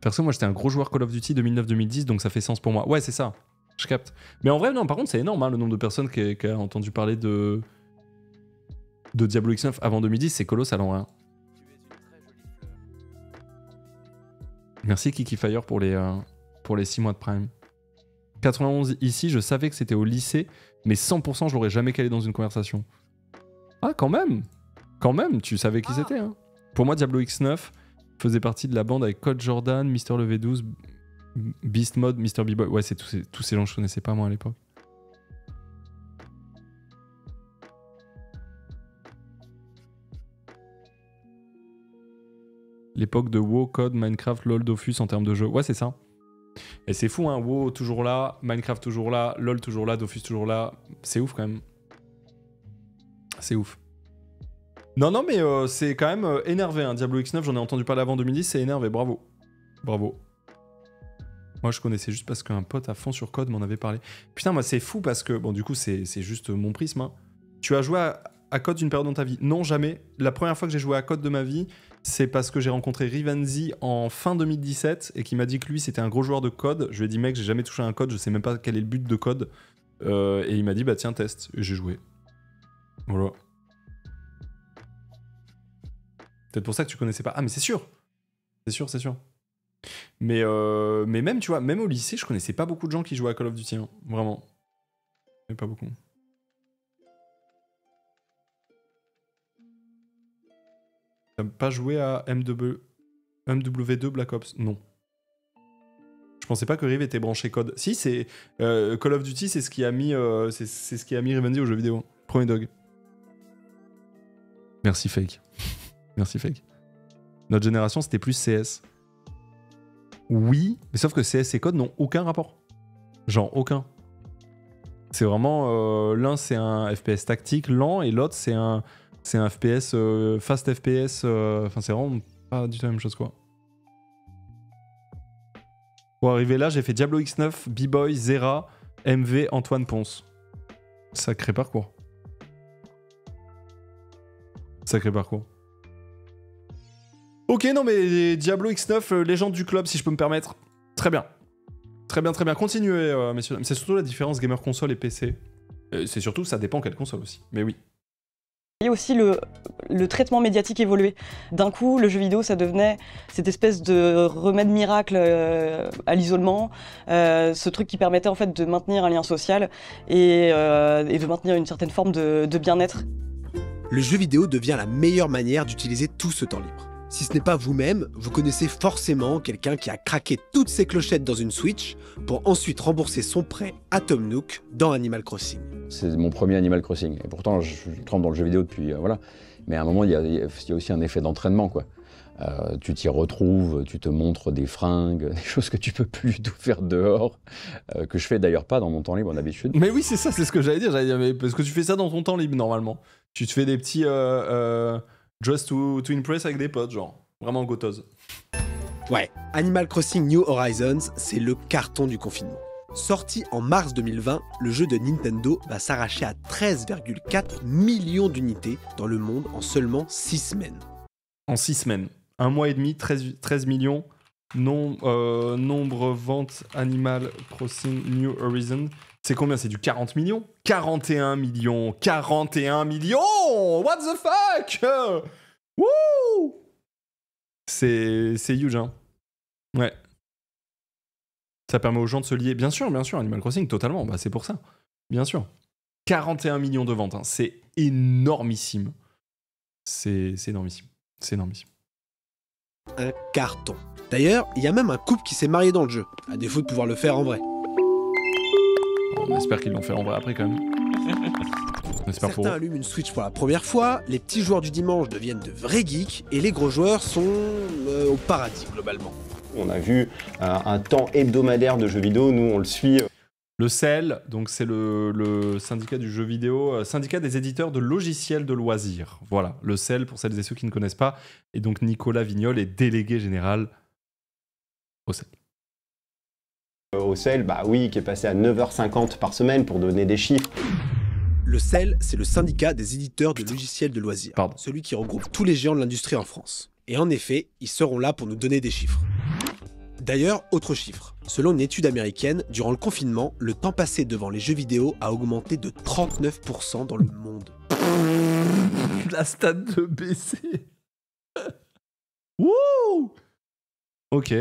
Perso, moi j'étais un gros joueur Call of Duty 2009-2010, donc ça fait sens pour moi. Ouais, c'est ça. Je capte. Mais en vrai, non, par contre, c'est énorme hein, le nombre de personnes qui, a entendu parler de. de Diablo X9 avant 2010, c'est colossal en vrai. Merci Kiki Fire pour les, euh, pour les 6 mois de Prime. 91 ici, je savais que c'était au lycée, mais 100% je l'aurais jamais calé dans une conversation. Ah, quand même Quand même, tu savais qui c'était. Hein. Pour moi, Diablo X9 faisait partie de la bande avec Code Jordan, Mister Levé 12, Beast Mode, Mr. B-Boy. Ouais, c'est tous ces, tous ces gens que je connaissais pas moi à l'époque. L'époque de WoW, Code, Minecraft, LoL, Dofus en termes de jeu. Ouais, c'est ça. Et c'est fou, hein. WoW toujours là, Minecraft toujours là, LoL toujours là, Dofus toujours là. C'est ouf quand même. C'est ouf. Non, non, mais euh, c'est quand même euh, énervé. Hein. Diablo X9, j'en ai entendu parler avant 2010, c'est énervé. Bravo. Bravo. Moi, je connaissais juste parce qu'un pote à fond sur Code m'en avait parlé. Putain, moi, c'est fou parce que, bon, du coup, c'est juste mon prisme. hein. Tu as joué à, à Code une période dans ta vie? Non, jamais. La première fois que j'ai joué à Code de ma vie, c'est parce que j'ai rencontré Rivenzi en fin 2017 et qui m'a dit que lui, c'était un gros joueur de Code. Je lui ai dit, mec, j'ai jamais touché un Code, je sais même pas quel est le but de Code. Euh, et il m'a dit, bah tiens, teste. Et j'ai joué. Voilà. Peut-être pour ça que tu connaissais pas. Ah, mais c'est sûr. C'est sûr, c'est sûr. Mais, euh, mais même, tu vois, même au lycée, je connaissais pas beaucoup de gens qui jouaient à Call of Duty. hein. Vraiment. Mais pas beaucoup. T'as pas joué à MW... MW2 Black Ops Non. Je pensais pas que Rive était branché code. Si, c'est euh, Call of Duty, c'est ce qui a mis, euh, c'est ce qui a mis Rivenzi au jeu vidéo. Premier dog. Merci fake. *laughs* Merci fake. Notre génération, c'était plus CS. Oui, mais sauf que CS et code n'ont aucun rapport. Genre aucun. C'est vraiment euh, l'un c'est un FPS tactique lent et l'autre c'est un c'est un FPS euh, fast FPS. euh, Enfin c'est vraiment pas du tout la même chose quoi. Pour arriver là, j'ai fait Diablo X9, B-Boy, Zera, MV, Antoine Ponce. Sacré parcours. Sacré parcours. Ok, non mais Diablo X9, euh, légende du club si je peux me permettre. Très bien. Très bien, très bien. Continuez, euh, messieurs. C'est surtout la différence gamer console et PC. C'est surtout, ça dépend quelle console aussi. Mais oui. Aussi le, traitement médiatique évoluer. D'un coup, le jeu vidéo, ça devenait cette espèce de remède miracle euh, à l'isolement, euh, ce truc qui permettait en fait de maintenir un lien social et, euh, de maintenir une certaine forme de bien-être. Le jeu vidéo devient la meilleure manière d'utiliser tout ce temps libre. Si ce n'est pas vous-même, vous connaissez forcément quelqu'un qui a craqué toutes ses clochettes dans une Switch pour ensuite rembourser son prêt à Tom Nook dans Animal Crossing. C'est mon premier Animal Crossing. Et pourtant, je, je trempe dans le jeu vidéo depuis. euh, voilà. Mais à un moment, il y a, il y a aussi un effet d'entraînement, quoi. Euh, tu t'y retrouves, tu te montres des fringues, *laughs* des choses que tu peux plus tout faire dehors, euh, que je fais d'ailleurs pas dans mon temps libre d'habitude. Mais oui, c'est ça, c'est ce que j'allais dire. J'allais dire, mais parce que tu fais ça dans ton temps libre normalement. Tu te fais des petits euh, euh, just to, to impress avec des potes, genre. Vraiment gotose. Ouais, Animal Crossing New Horizons, c'est le carton du confinement. Sorti en mars 2020, le jeu de Nintendo va s'arracher à 13,4 millions d'unités dans le monde en seulement 6 semaines. En 6 semaines. Un mois et demi, 13, 13 millions. Non, euh, nombre vente Animal Crossing New Horizon. C'est combien? C'est du 40 millions? 41 millions 41 millions What the fuck? Wouh C'est huge, hein. Ouais. Ça permet aux gens de se lier. Bien sûr, bien sûr, Animal Crossing, totalement. Bah, c'est pour ça. Bien sûr. 41 millions de ventes, hein. c'est énormissime. C'est c'est énormissime. C'est énormissime. Un carton. D'ailleurs, il y a même un couple qui s'est marié dans le jeu, à défaut de pouvoir le faire en vrai. On espère qu'ils l'ont fait en vrai après quand même. *laughs* On espère pour Certains eux. allument une Switch pour la première fois, les petits joueurs du dimanche deviennent de vrais geeks, et les gros joueurs sont euh, au paradis globalement. On a vu euh, un temps hebdomadaire de jeux vidéo, nous on le suit. Le CEL, donc c'est le, le syndicat du jeu vidéo, euh, syndicat des éditeurs de logiciels de loisirs. Voilà, le CEL pour celles et ceux qui ne connaissent pas. Et donc Nicolas Vignol est délégué général au CEL. Au CEL, bah oui, qui est passé à 9h50 par semaine pour donner des chiffres. Le CEL, c'est le syndicat des éditeurs de logiciels de loisirs, Pardon. celui qui regroupe tous les géants de l'industrie en France. Et en effet, ils seront là pour nous donner des chiffres. D'ailleurs, autre chiffre. Selon une étude américaine, durant le confinement, le temps passé devant les jeux vidéo a augmenté de 39% dans le monde. La stade de BC. *laughs* Wouh Ok.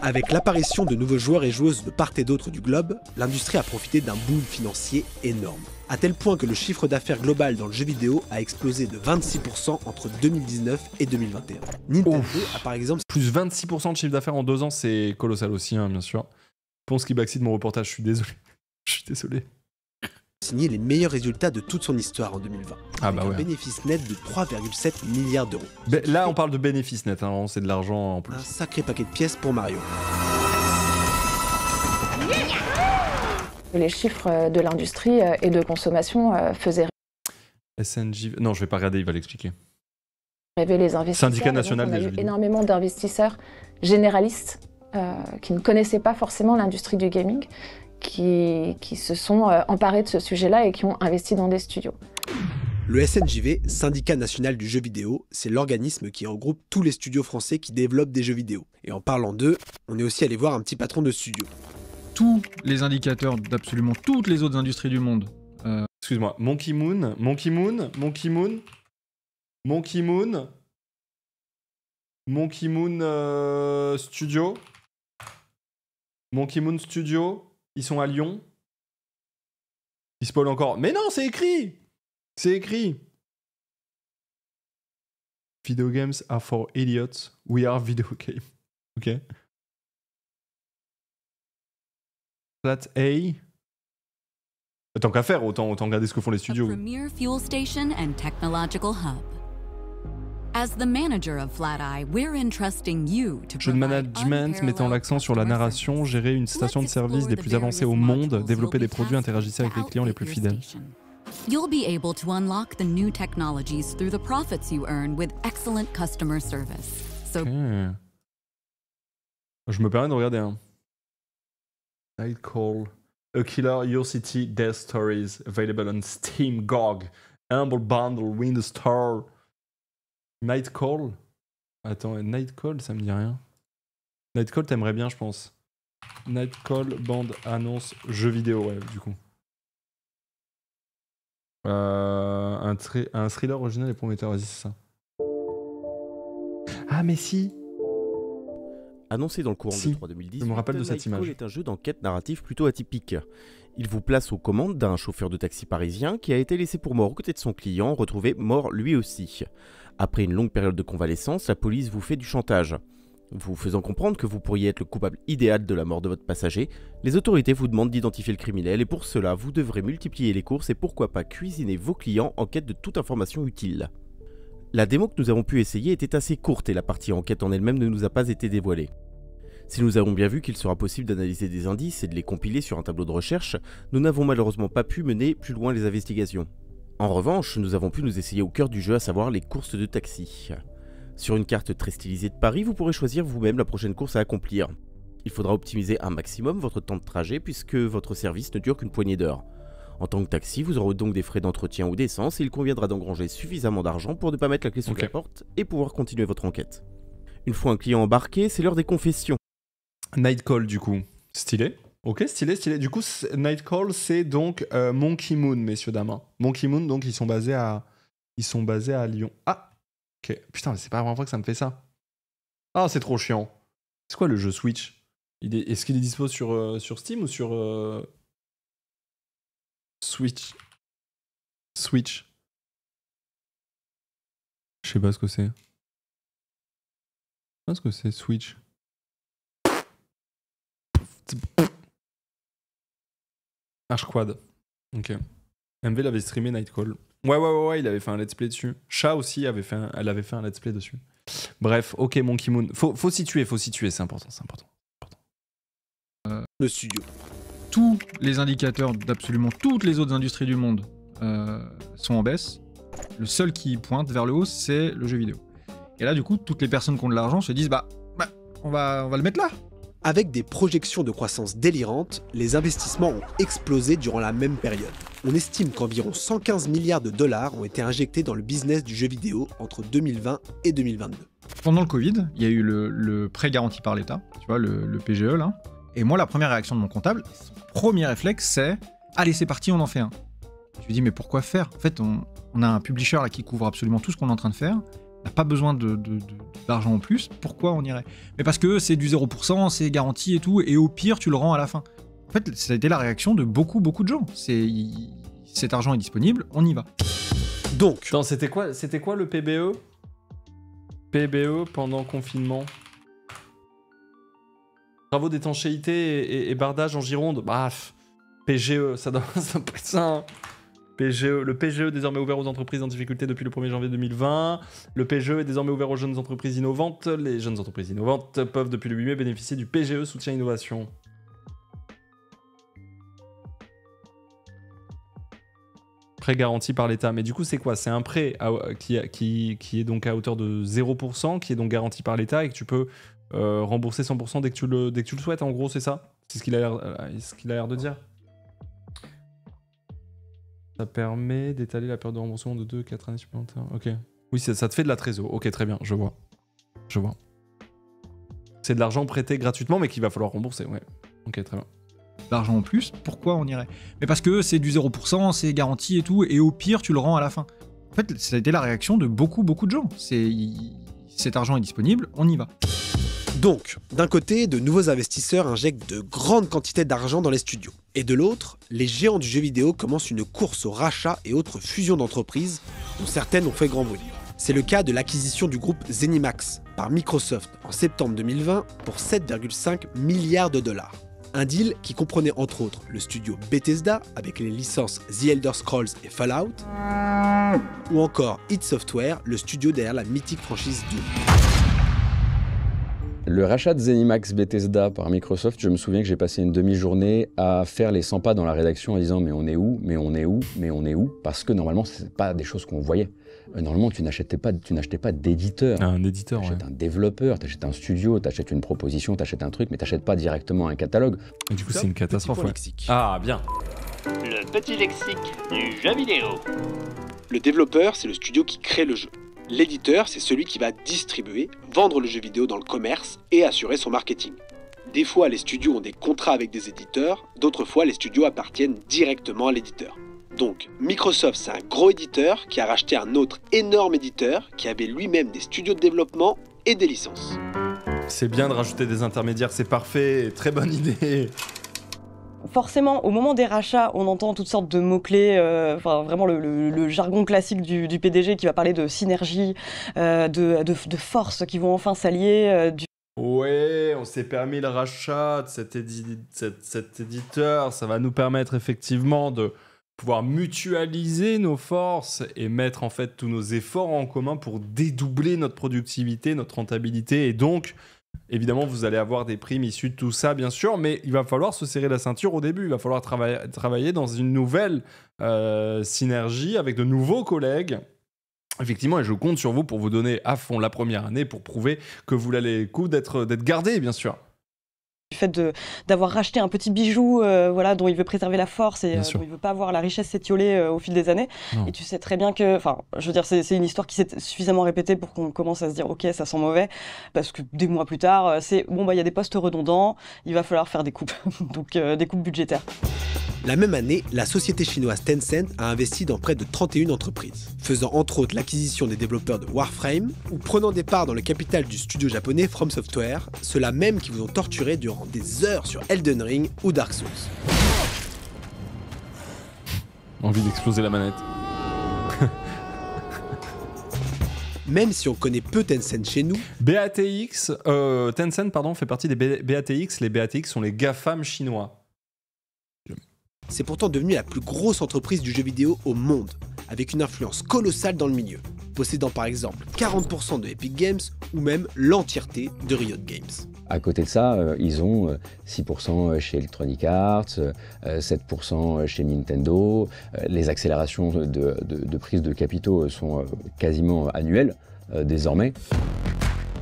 Avec l'apparition de nouveaux joueurs et joueuses de part et d'autre du globe, l'industrie a profité d'un boom financier énorme. À tel point que le chiffre d'affaires global dans le jeu vidéo a explosé de 26% entre 2019 et 2021. Nintendo Ouf. a par exemple Plus 26% de chiffre d'affaires en deux ans, c'est colossal aussi, hein, bien sûr. Ponce qui backseat mon reportage, je suis désolé. *laughs* Je suis désolé. Signé les meilleurs résultats de toute son histoire en 2020. Ah avec bah un ouais. bénéfice net de 3,7 milliards d'euros. Là, on parle de bénéfice net, hein, c'est de l'argent en plus. Un sacré paquet de pièces pour Mario. Les chiffres de l'industrie euh, et de consommation euh, faisaient SNJ. Non, je vais pas regarder, il va l'expliquer. rêver les investisseurs. Syndicat donc, national on a des eu jeux énormément d'investisseurs généralistes euh, qui ne connaissaient pas forcément l'industrie du gaming, qui, qui se sont euh, emparés de ce sujet-là et qui ont investi dans des studios. Le SNJV, Syndicat national du jeu vidéo, c'est l'organisme qui regroupe tous les studios français qui développent des jeux vidéo. Et en parlant d'eux, on est aussi allé voir un petit patron de studio. Tous les indicateurs d'absolument toutes les autres industries du monde. euh, Excuse-moi, Monkey Moon, Monkey Moon, Monkey Moon, Monkey Moon, Monkey Moon euh, Studio, Monkey Moon Studio, ils sont à Lyon. Ils spoilent encore. Mais non, c'est écrit C'est écrit Video games are for idiots. We are video *laughs* game. Ok. Flat A. Tant qu'à faire, autant, autant regarder ce que font les studios. premier fuel station and technological hub. Jeu de management mettant l'accent sur la narration, gérer une station de service des plus avancées au monde, développer des produits, interagissez avec les clients les plus fidèles. You'll be able to unlock the new technologies through the profits you earn with excellent customer service. So Ok. Je me permets de regarder un. Night Call. A Killer Your City Death Stories. Available on Steam, GOG, Humble Bundle, Windows Store. Night Call Attends, Night Call, ça me dit rien. Night Call, t'aimerais bien, je pense. Night Call, bande, annonce, jeu vidéo, ouais, du coup. Euh, un, thriller original et prometteur, vas-y, c'est ça. Ah, mais si Annoncé dans le courant Si, de 3 2018, je me rappelle de cette Nightcall image. est un jeu d'enquête narratif plutôt atypique. Il vous place aux commandes d'un chauffeur de taxi parisien qui a été laissé pour mort aux côtés de son client, retrouvé mort lui aussi. Après une longue période de convalescence, la police vous fait du chantage. Vous faisant comprendre que vous pourriez être le coupable idéal de la mort de votre passager, les autorités vous demandent d'identifier le criminel et pour cela, vous devrez multiplier les courses et pourquoi pas cuisiner vos clients en quête de toute information utile. La démo que nous avons pu essayer était assez courte et la partie enquête en elle-même ne nous a pas été dévoilée. Si nous avons bien vu qu'il sera possible d'analyser des indices et de les compiler sur un tableau de recherche, nous n'avons malheureusement pas pu mener plus loin les investigations. En revanche, nous avons pu nous essayer au cœur du jeu, à savoir les courses de taxi. Sur une carte très stylisée de Paris, vous pourrez choisir vous-même la prochaine course à accomplir. Il faudra optimiser un maximum votre temps de trajet puisque votre service ne dure qu'une poignée d'heures. En tant que taxi, vous aurez donc des frais d'entretien ou d'essence et il conviendra d'engranger suffisamment d'argent pour ne pas mettre la clé sous la porte et pouvoir continuer votre enquête. Une fois un client embarqué, c'est l'heure des confessions. Night Call, du coup. Stylé. Ok, stylé, stylé. Du coup, c'est- Night Call, c'est donc euh, Monkey Moon, messieurs, dames. hein. Monkey Moon, donc, ils sont basés à, ils sont basés à Lyon. Ah Ok. Putain, mais c'est pas la première fois que ça me fait ça. Ah, c'est trop chiant. C'est quoi le jeu Switch? Est-ce qu'il est dispo sur, euh, sur Steam ou sur euh, Switch? Switch. Je sais pas ce que c'est. Je sais pas ce que c'est Switch. Archquad. Ok. MV l'avait streamé Nightcall. Ouais, ouais, ouais, ouais, il avait fait un let's play dessus. Chat aussi avait fait un- elle avait fait un let's play dessus. Bref, ok, Monkey Moon. Faut, faut situer, faut situer, c'est important, c'est important. Le studio. tous les indicateurs d'absolument toutes les autres industries du monde euh, sont en baisse. Le seul qui pointe vers le haut, c'est le jeu vidéo. Et là, du coup, toutes les personnes qui ont de l'argent se disent bah, bah, on, va, on va le mettre là. Avec des projections de croissance délirantes, les investissements ont explosé durant la même période. On estime qu'environ 115 milliards de dollars ont été injectés dans le business du jeu vidéo entre 2020 et 2022. Pendant le Covid, il y a eu le, prêt garanti par l'État, tu vois, le, PGE là. Et moi, la première réaction de mon comptable, son premier réflexe, c'est Allez, c'est parti, on en fait un. Je lui dis Mais pourquoi faire? En fait, on, on a un publisher là qui couvre absolument tout ce qu'on est en train de faire. N'a pas besoin de, de- de- d'argent en plus, pourquoi on irait? Mais parce que c'est du 0%, c'est garanti et tout, et au pire, tu le rends à la fin. En fait, ça a été la réaction de beaucoup, beaucoup de gens. C'est, il- cet argent est disponible, on y va. Donc. Attends, c'était quoi, c'était quoi le PBE PBE pendant confinement Travaux d'étanchéité et, et- et bardage en Gironde. Bah, pff, PGE, ça doit, *laughs* ça doit pas être ça. hein. PGE, le PGE désormais ouvert aux entreprises en difficulté depuis le 1er janvier 2020. Le PGE est désormais ouvert aux jeunes entreprises innovantes. Les jeunes entreprises innovantes peuvent depuis le 8 mai bénéficier du PGE soutien innovation. Prêt garanti par l'État. Mais du coup, c'est quoi? C'est un prêt qui, est donc à hauteur de 0%, qui est donc garanti par l'État et que tu peux euh, rembourser 100% dès que, tu le, souhaites. En gros, c'est ça? C'est ce qu'il a l'air euh, ce qu'il a l'air de dire? Ça permet d'étaler la période de remboursement de 2 4 années supplémentaires. Ok. Oui, ça, te fait de la trésor. Ok, très bien, je vois. Je vois. C'est de l'argent prêté gratuitement, mais qu'il va falloir rembourser. Ouais. Ok, très bien. D'argent en plus, pourquoi on irait? Mais parce que c'est du 0%, c'est garanti et tout, et au pire, tu le rends à la fin. En fait, ça a été la réaction de beaucoup, beaucoup de gens. C'est, cet argent est disponible, on y va. Donc, d'un côté, de nouveaux investisseurs injectent de grandes quantités d'argent dans les studios. Et de l'autre, les géants du jeu vidéo commencent une course au rachat et autres fusions d'entreprises, dont certaines ont fait grand bruit. C'est le cas de l'acquisition du groupe Zenimax par Microsoft en septembre 2020 pour 7,5 milliards de dollars. Un deal qui comprenait entre autres le studio Bethesda avec les licences The Elder Scrolls et Fallout, ou encore id Software, le studio derrière la mythique franchise Doom. Le rachat de Zenimax Bethesda par Microsoft, je me souviens que j'ai passé une demi-journée à faire les 100 pas dans la rédaction en disant mais on est où, mais on est où, mais on est où? Parce que normalement, c'est pas des choses qu'on voyait. Euh, Normalement, tu n'achetais pas, tu n'achetais pas d'éditeur. Un éditeur, Tu ouais. achètes un développeur, tu achètes un studio, tu achètes une proposition, tu achètes un truc, mais tu n'achètes pas directement un catalogue. Et du coup, c'est une catastrophe. ouais. lexique. Ah, bien. Le petit lexique du jeu vidéo. Le développeur, c'est le studio qui crée le jeu. L'éditeur, c'est celui qui va distribuer, vendre le jeu vidéo dans le commerce et assurer son marketing. Des fois, les studios ont des contrats avec des éditeurs, d'autres fois, les studios appartiennent directement à l'éditeur. Donc, Microsoft, c'est un gros éditeur qui a racheté un autre énorme éditeur qui avait lui-même des studios de développement et des licences. C'est bien de rajouter des intermédiaires, c'est parfait. Très bonne idée. Forcément, au moment des rachats, on entend toutes sortes de mots-clés, euh, vraiment le, jargon classique du, PDG qui va parler de synergie, euh, de, forces qui vont enfin s'allier, euh, on s'est permis le rachat de cet- cet éditeur. Ça va nous permettre effectivement de pouvoir mutualiser nos forces et mettre en fait tous nos efforts en commun pour dédoubler notre productivité, notre rentabilité. Et donc, évidemment, vous allez avoir des primes issues de tout ça, bien sûr, mais il va falloir se serrer la ceinture au début. Il va falloir travailler, dans une nouvelle euh, synergie avec de nouveaux collègues. Effectivement, et je compte sur vous pour vous donner à fond la première année pour prouver que vous l'allez le coup d'être gardé, bien sûr. Du fait d'avoir racheté un petit bijou euh, voilà, dont il veut préserver la force et euh, dont il veut pas voir la richesse s'étioler euh, au fil des années. Non. Et tu sais très bien que, enfin, je veux dire, c'est une histoire qui s'est suffisamment répétée pour qu'on commence à se dire, ok, ça sent mauvais, parce que des mois plus tard, c'est bon, bah, il y a des postes redondants, il va falloir faire des coupes, *laughs* donc des coupes budgétaires. La même année, la société chinoise Tencent a investi dans près de 31 entreprises, faisant entre autres l'acquisition des développeurs de Warframe ou prenant des parts dans le capital du studio japonais From Software, ceux-là même qui vous ont torturé durant des heures sur Elden Ring ou Dark Souls. Envie d'exploser la manette. *laughs* Même si on connaît peu Tencent chez nous, BATX, euh, Tencent, pardon, fait partie des B- BATX. Les BATX sont les GAFAM chinois. C'est pourtant devenu la plus grosse entreprise du jeu vidéo au monde, avec une influence colossale dans le milieu, possédant par exemple 40% de Epic Games ou même l'entièreté de Riot Games. À côté de ça, euh, ils ont euh, 6% chez Electronic Arts, euh, 7% chez Nintendo. Euh, les accélérations de, de- de prise de capitaux sont euh, quasiment annuelles euh, désormais.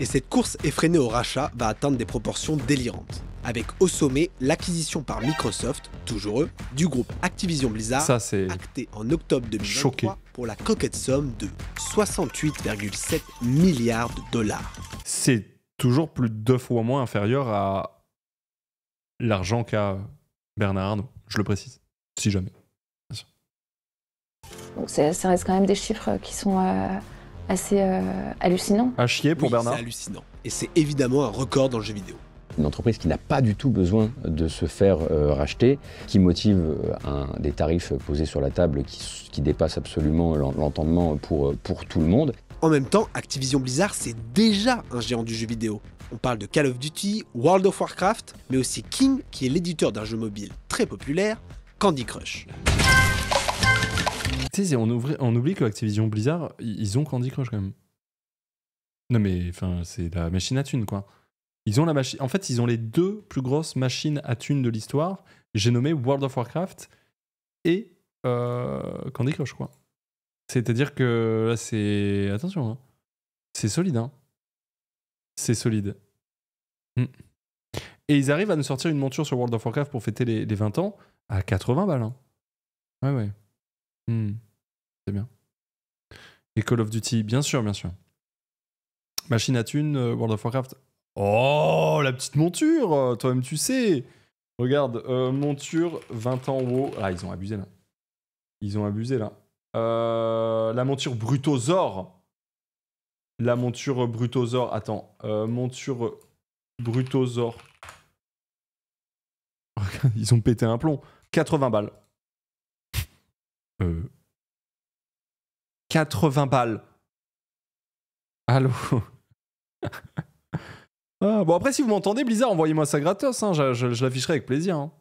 Et cette course effrénée au rachat va atteindre des proportions délirantes, avec au sommet l'acquisition par Microsoft, toujours eux, du groupe Activision Blizzard, Ça, acté en octobre 2023 Choqué. pour la coquette somme de 68,7 milliards de dollars. C'est toujours plus de deux fois moins inférieur à l'argent qu'a Bernard Arnault, je le précise, si jamais. Donc ça reste quand même des chiffres qui sont euh, assez euh, hallucinant. À chier pour Oui, Bernard. C'est hallucinant. Et c'est évidemment un record dans le jeu vidéo. Une entreprise qui n'a pas du tout besoin de se faire euh, racheter, qui motive euh, un- des tarifs posés sur la table qui, qui dépassent absolument l'en- l'entendement pour, euh, pour tout le monde. En même temps, Activision Blizzard, c'est déjà un géant du jeu vidéo. On parle de Call of Duty, World of Warcraft, mais aussi King, qui est l'éditeur d'un jeu mobile très populaire, Candy Crush. Tu sais, on, ouvrait- on oublie que Activision Blizzard, ils ils ont Candy Crush quand même. Non mais, enfin, c'est la machine à thunes, quoi. Ils ont la machine. En fait, ils ont les deux plus grosses machines à thunes de l'histoire. J'ai nommé World of Warcraft et euh, Candy Crush, quoi. C'est-à-dire que là, c'est. Attention, hein. C'est solide, hein. C'est solide. Hmm. Et ils arrivent à nous sortir une monture sur World of Warcraft pour fêter les, les 20 ans à 80 balles. hein. Ouais, ouais. Hmm. C'est bien. Et Call of Duty, bien sûr, bien sûr. Machine à thunes, euh, World of Warcraft. Oh, la petite monture Toi-même, tu sais Regarde, euh, monture 20 ans WoW. Ah, ils ont abusé là. Ils ont abusé là. Euh, la monture Brutosaur. La monture Brutosaur. Attends. euh, monture Brutosaur. Regarde, Ils ont pété un plomb. 80 balles. Euh, 80 balles. Allô? *laughs* Ah, Bon, après, si vous m'entendez, Blizzard, envoyez-moi ça gratos. hein, je l'afficherai avec plaisir. hein.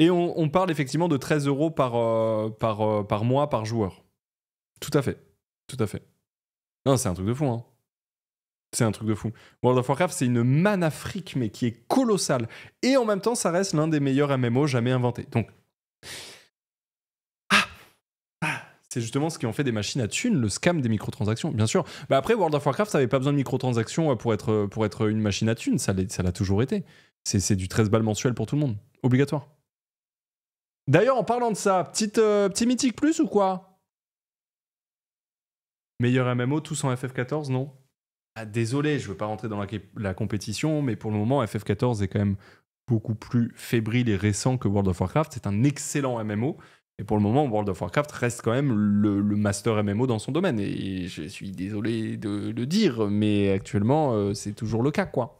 Et on, parle effectivement de 13 euros par, euh, euh, par mois par joueur. Tout à fait. Tout à fait. Non, c'est un truc de fou. Hein. C'est un truc de fou. World of Warcraft, c'est une manne afrique, mais qui est colossale. Et en même temps, ça reste l'un des meilleurs MMO jamais inventés. Donc, C'est justement ce qui en fait des machines à thunes, le scam des microtransactions, bien sûr. Bah après, World of Warcraft, ça n'avait pas besoin de microtransactions euh, pour être, pour être une machine à thunes, ça l'a toujours été. C'est du 13 balles mensuel pour tout le monde, obligatoire. D'ailleurs, en parlant de ça, petite, euh, petit mythique plus ou quoi? Meilleur MMO, tous en FF14, non? Ah, Désolé, je veux pas rentrer dans la, la compétition, mais pour le moment, FF14 est quand même beaucoup plus fébrile et récent que World of Warcraft. C'est un excellent MMO. Et pour le moment, World of Warcraft reste quand même le, master MMO dans son domaine. Et je suis désolé de le dire, mais actuellement, euh, c'est toujours le cas, quoi.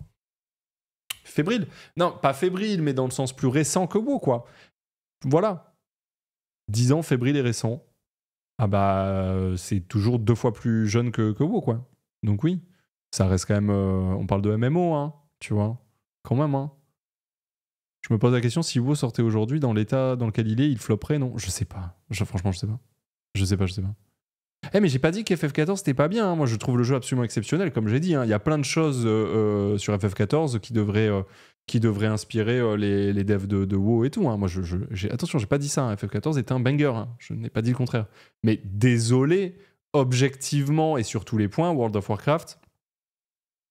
Fébrile Non, pas fébrile, mais dans le sens plus récent que WoW, quoi. Voilà. 10 ans fébrile et récent. Ah bah, euh, c'est toujours deux fois plus jeune que, que WoW, quoi. Donc oui, ça reste quand même... euh, on parle de MMO, hein, tu vois. Quand même, hein. Je me pose la question si WoW sortait aujourd'hui dans l'état dans lequel il est, il flopperait, non? Je sais pas. Franchement, je sais pas. Je sais pas, je sais pas. Eh, mais j'ai pas dit qu'FF14 c'était pas bien. hein. Moi, je trouve le jeu absolument exceptionnel, comme j'ai dit. hein. Il y a plein de choses euh, euh, sur FF14 qui devraient, euh, qui devraient inspirer les, devs de, WoW et tout. hein. Moi, je, je- attention, j'ai pas dit ça. hein. FF14 est un banger. Je n'ai pas dit le contraire. Mais désolé, objectivement et sur tous les points, World of Warcraft.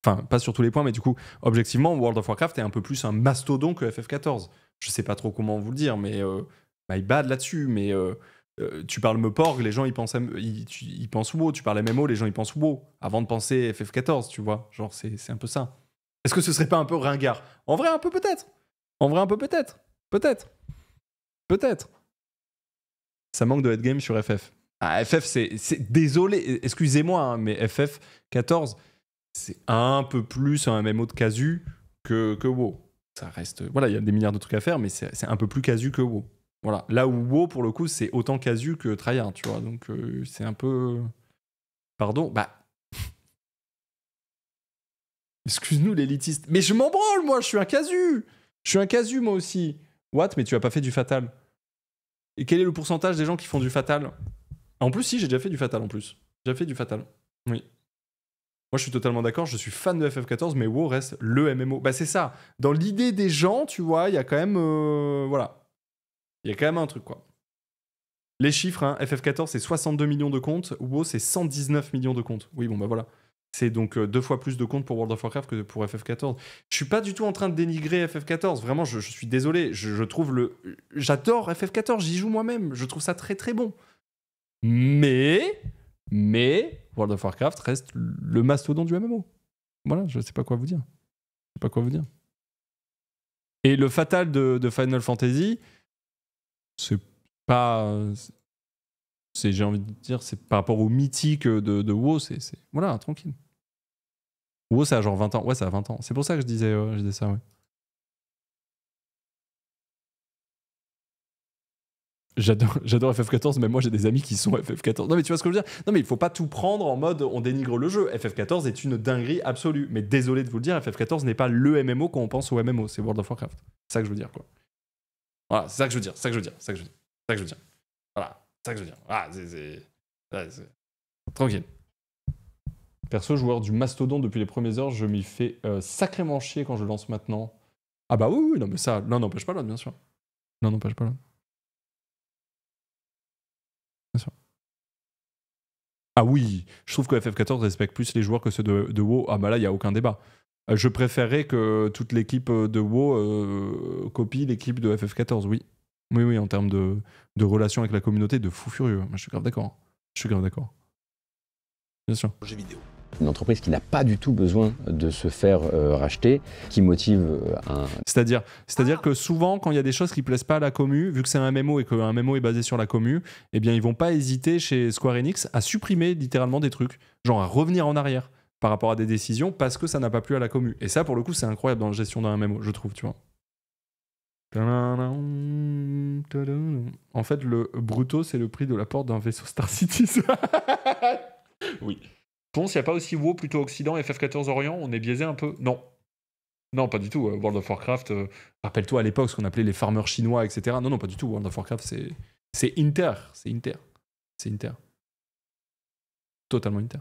Enfin, pas sur tous les points, mais du coup, objectivement, World of Warcraft est un peu plus un mastodon que FF14. Je sais pas trop comment vous le dire, mais euh, my bad là-dessus. Mais euh, euh, tu parles me porg, les gens ils pensent, ils, pensent WoW. Tu parles MMO, les gens ils pensent WoW. Avant de penser FF14, tu vois. Genre, c'est un peu ça. Est-ce que ce serait pas un peu ringard? En vrai, un peu peut-être. En vrai, un peu peut-être. Peut-être. Peut-être. Ça manque de headgame sur FF. Ah, FF, c'est. Désolé, excusez-moi, hein, mais FF 14, c'est un peu plus un MMO de casu que, que WoW. Ça reste. Voilà, il y a des milliards de trucs à faire, mais c'est un peu plus casu que WoW. Voilà. Là où WoW, pour le coup, c'est autant casu que tryhard, tu vois. Donc, euh, c'est un peu. Pardon Bah. *laughs* Excuse-nous, l'élitiste. Mais je m'en branle, moi, je suis un casu Je suis un casu, moi aussi. What? Mais tu as pas fait du fatal. Et quel est le pourcentage des gens qui font du fatal? En plus, si, j'ai déjà fait du fatal en plus. J'ai déjà fait du fatal. Oui. Moi, je suis totalement d'accord, je suis fan de FF14, mais WoW reste le MMO. Bah, c'est ça. Dans l'idée des gens, tu vois, il y a quand même. euh, voilà. Il y a quand même un truc, quoi. Les chiffres, hein, FF14, c'est 62 millions de comptes. WoW, c'est 119 millions de comptes. Oui, bon, bah voilà. C'est donc euh, deux fois plus de comptes pour World of Warcraft que pour FF14. Je suis pas du tout en train de dénigrer FF14. Vraiment, je, suis désolé. Je trouve le. J'adore FF14, j'y joue moi-même. Je trouve ça très très bon. Mais. Mais. World of Warcraft reste le mastodon du MMO. Voilà, je sais pas quoi vous dire. Je sais pas quoi vous dire. Et le fatal de, Final Fantasy, c'est pas. C'est, j'ai envie de dire, c'est par rapport au mythique de, WoW, c'est, c'est- Voilà, tranquille. WoW, ça a genre 20 ans. Ouais, ça a 20 ans. C'est pour ça que je disais, euh, je disais ça, ouais. J'adore, j'adore FF14, même moi j'ai des amis qui sont FF14. Non mais tu vois ce que je veux dire? Non mais il faut pas tout prendre en mode on dénigre le jeu. FF14 est une dinguerie absolue. Mais désolé de vous le dire, FF14 n'est pas le MMO quand on pense au MMO, c'est World of Warcraft. C'est ça que je veux dire quoi. Voilà, c'est ça que je veux dire, c'est ça que je veux dire, c'est ça que je veux dire. Voilà, c'est ça que je veux dire. Voilà, c'est, ouais, c'est- Tranquille. Perso, joueur du Mastodon depuis les premières heures, je m'y fais euh, sacrément chier quand je lance maintenant. Ah bah oui, oui, non mais ça, l'un n'empêche pas l'autre, bien sûr. L'un n'empêche pas l'autre. Ah oui, je trouve que FF14 respecte plus les joueurs que ceux de, WoW. Ah bah là, il n'y a aucun débat. Euh, Je préférerais que toute l'équipe euh, de WoW euh, copie l'équipe de FF14, oui. Oui, oui, en termes de, de relation avec la communauté, de fou furieux. Je suis grave d'accord. Je suis grave d'accord. Bien sûr. Une entreprise qui n'a pas du tout besoin de se faire euh, racheter, qui motive euh, un, C'est-à-dire, c'est-à-dire que souvent, quand il y a des choses qui plaisent pas à la commu, vu que c'est un MMO et qu'un MMO est basé sur la commu, eh bien, ils vont pas hésiter chez Square Enix à supprimer littéralement des trucs, genre à revenir en arrière par rapport à des décisions parce que ça n'a pas plu à la commu. Et ça, pour le coup, c'est incroyable dans la gestion d'un MMO, je trouve, tu vois. En fait, le Bruto, c'est le prix de la porte d'un vaisseau Star Cities. *laughs* oui. Ponce, il n'y a pas aussi WoW plutôt Occident et FF14 Orient On est biaisé un peu? Non. Non, pas du tout. euh, World of Warcraft, euh, rappelle-toi à l'époque ce qu'on appelait les farmers chinois, etc. Non, non, pas du tout. World of Warcraft, c'est, c'est Inter. C'est Inter. C'est Inter. Totalement Inter.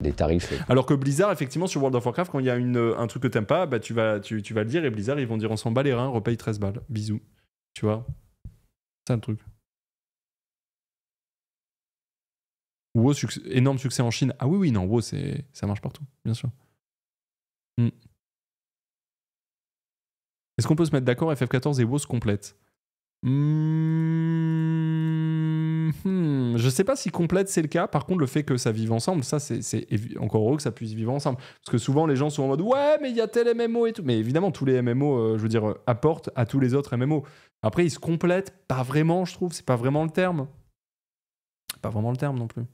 des tarifs. Alors que Blizzard, effectivement, sur World of Warcraft, quand il y a une, un truc que t'aimes pas, bah, tu, vas, tu, tu vas le dire et Blizzard, ils vont dire on s'en bat les reins, repaye 13 balles. Bisous. Tu vois? C'est un truc. WoW, énorme succès en Chine. Ah oui, oui, non, WoW, ça marche partout, bien sûr. Hmm. Est-ce qu'on peut se mettre d'accord FF14 et WoW se complètent? Hmm, hmm, Je sais pas si complète c'est le cas. Par contre, le fait que ça vive ensemble, ça c'est encore heureux que ça puisse vivre ensemble. Parce que souvent les gens sont en mode ouais, mais il y a tel MMO et tout. Mais évidemment, tous les MMO, euh, je veux dire, euh, apportent à tous les autres MMO. Après, ils se complètent pas vraiment, je trouve. C'est pas vraiment le terme. Pas vraiment le terme non plus.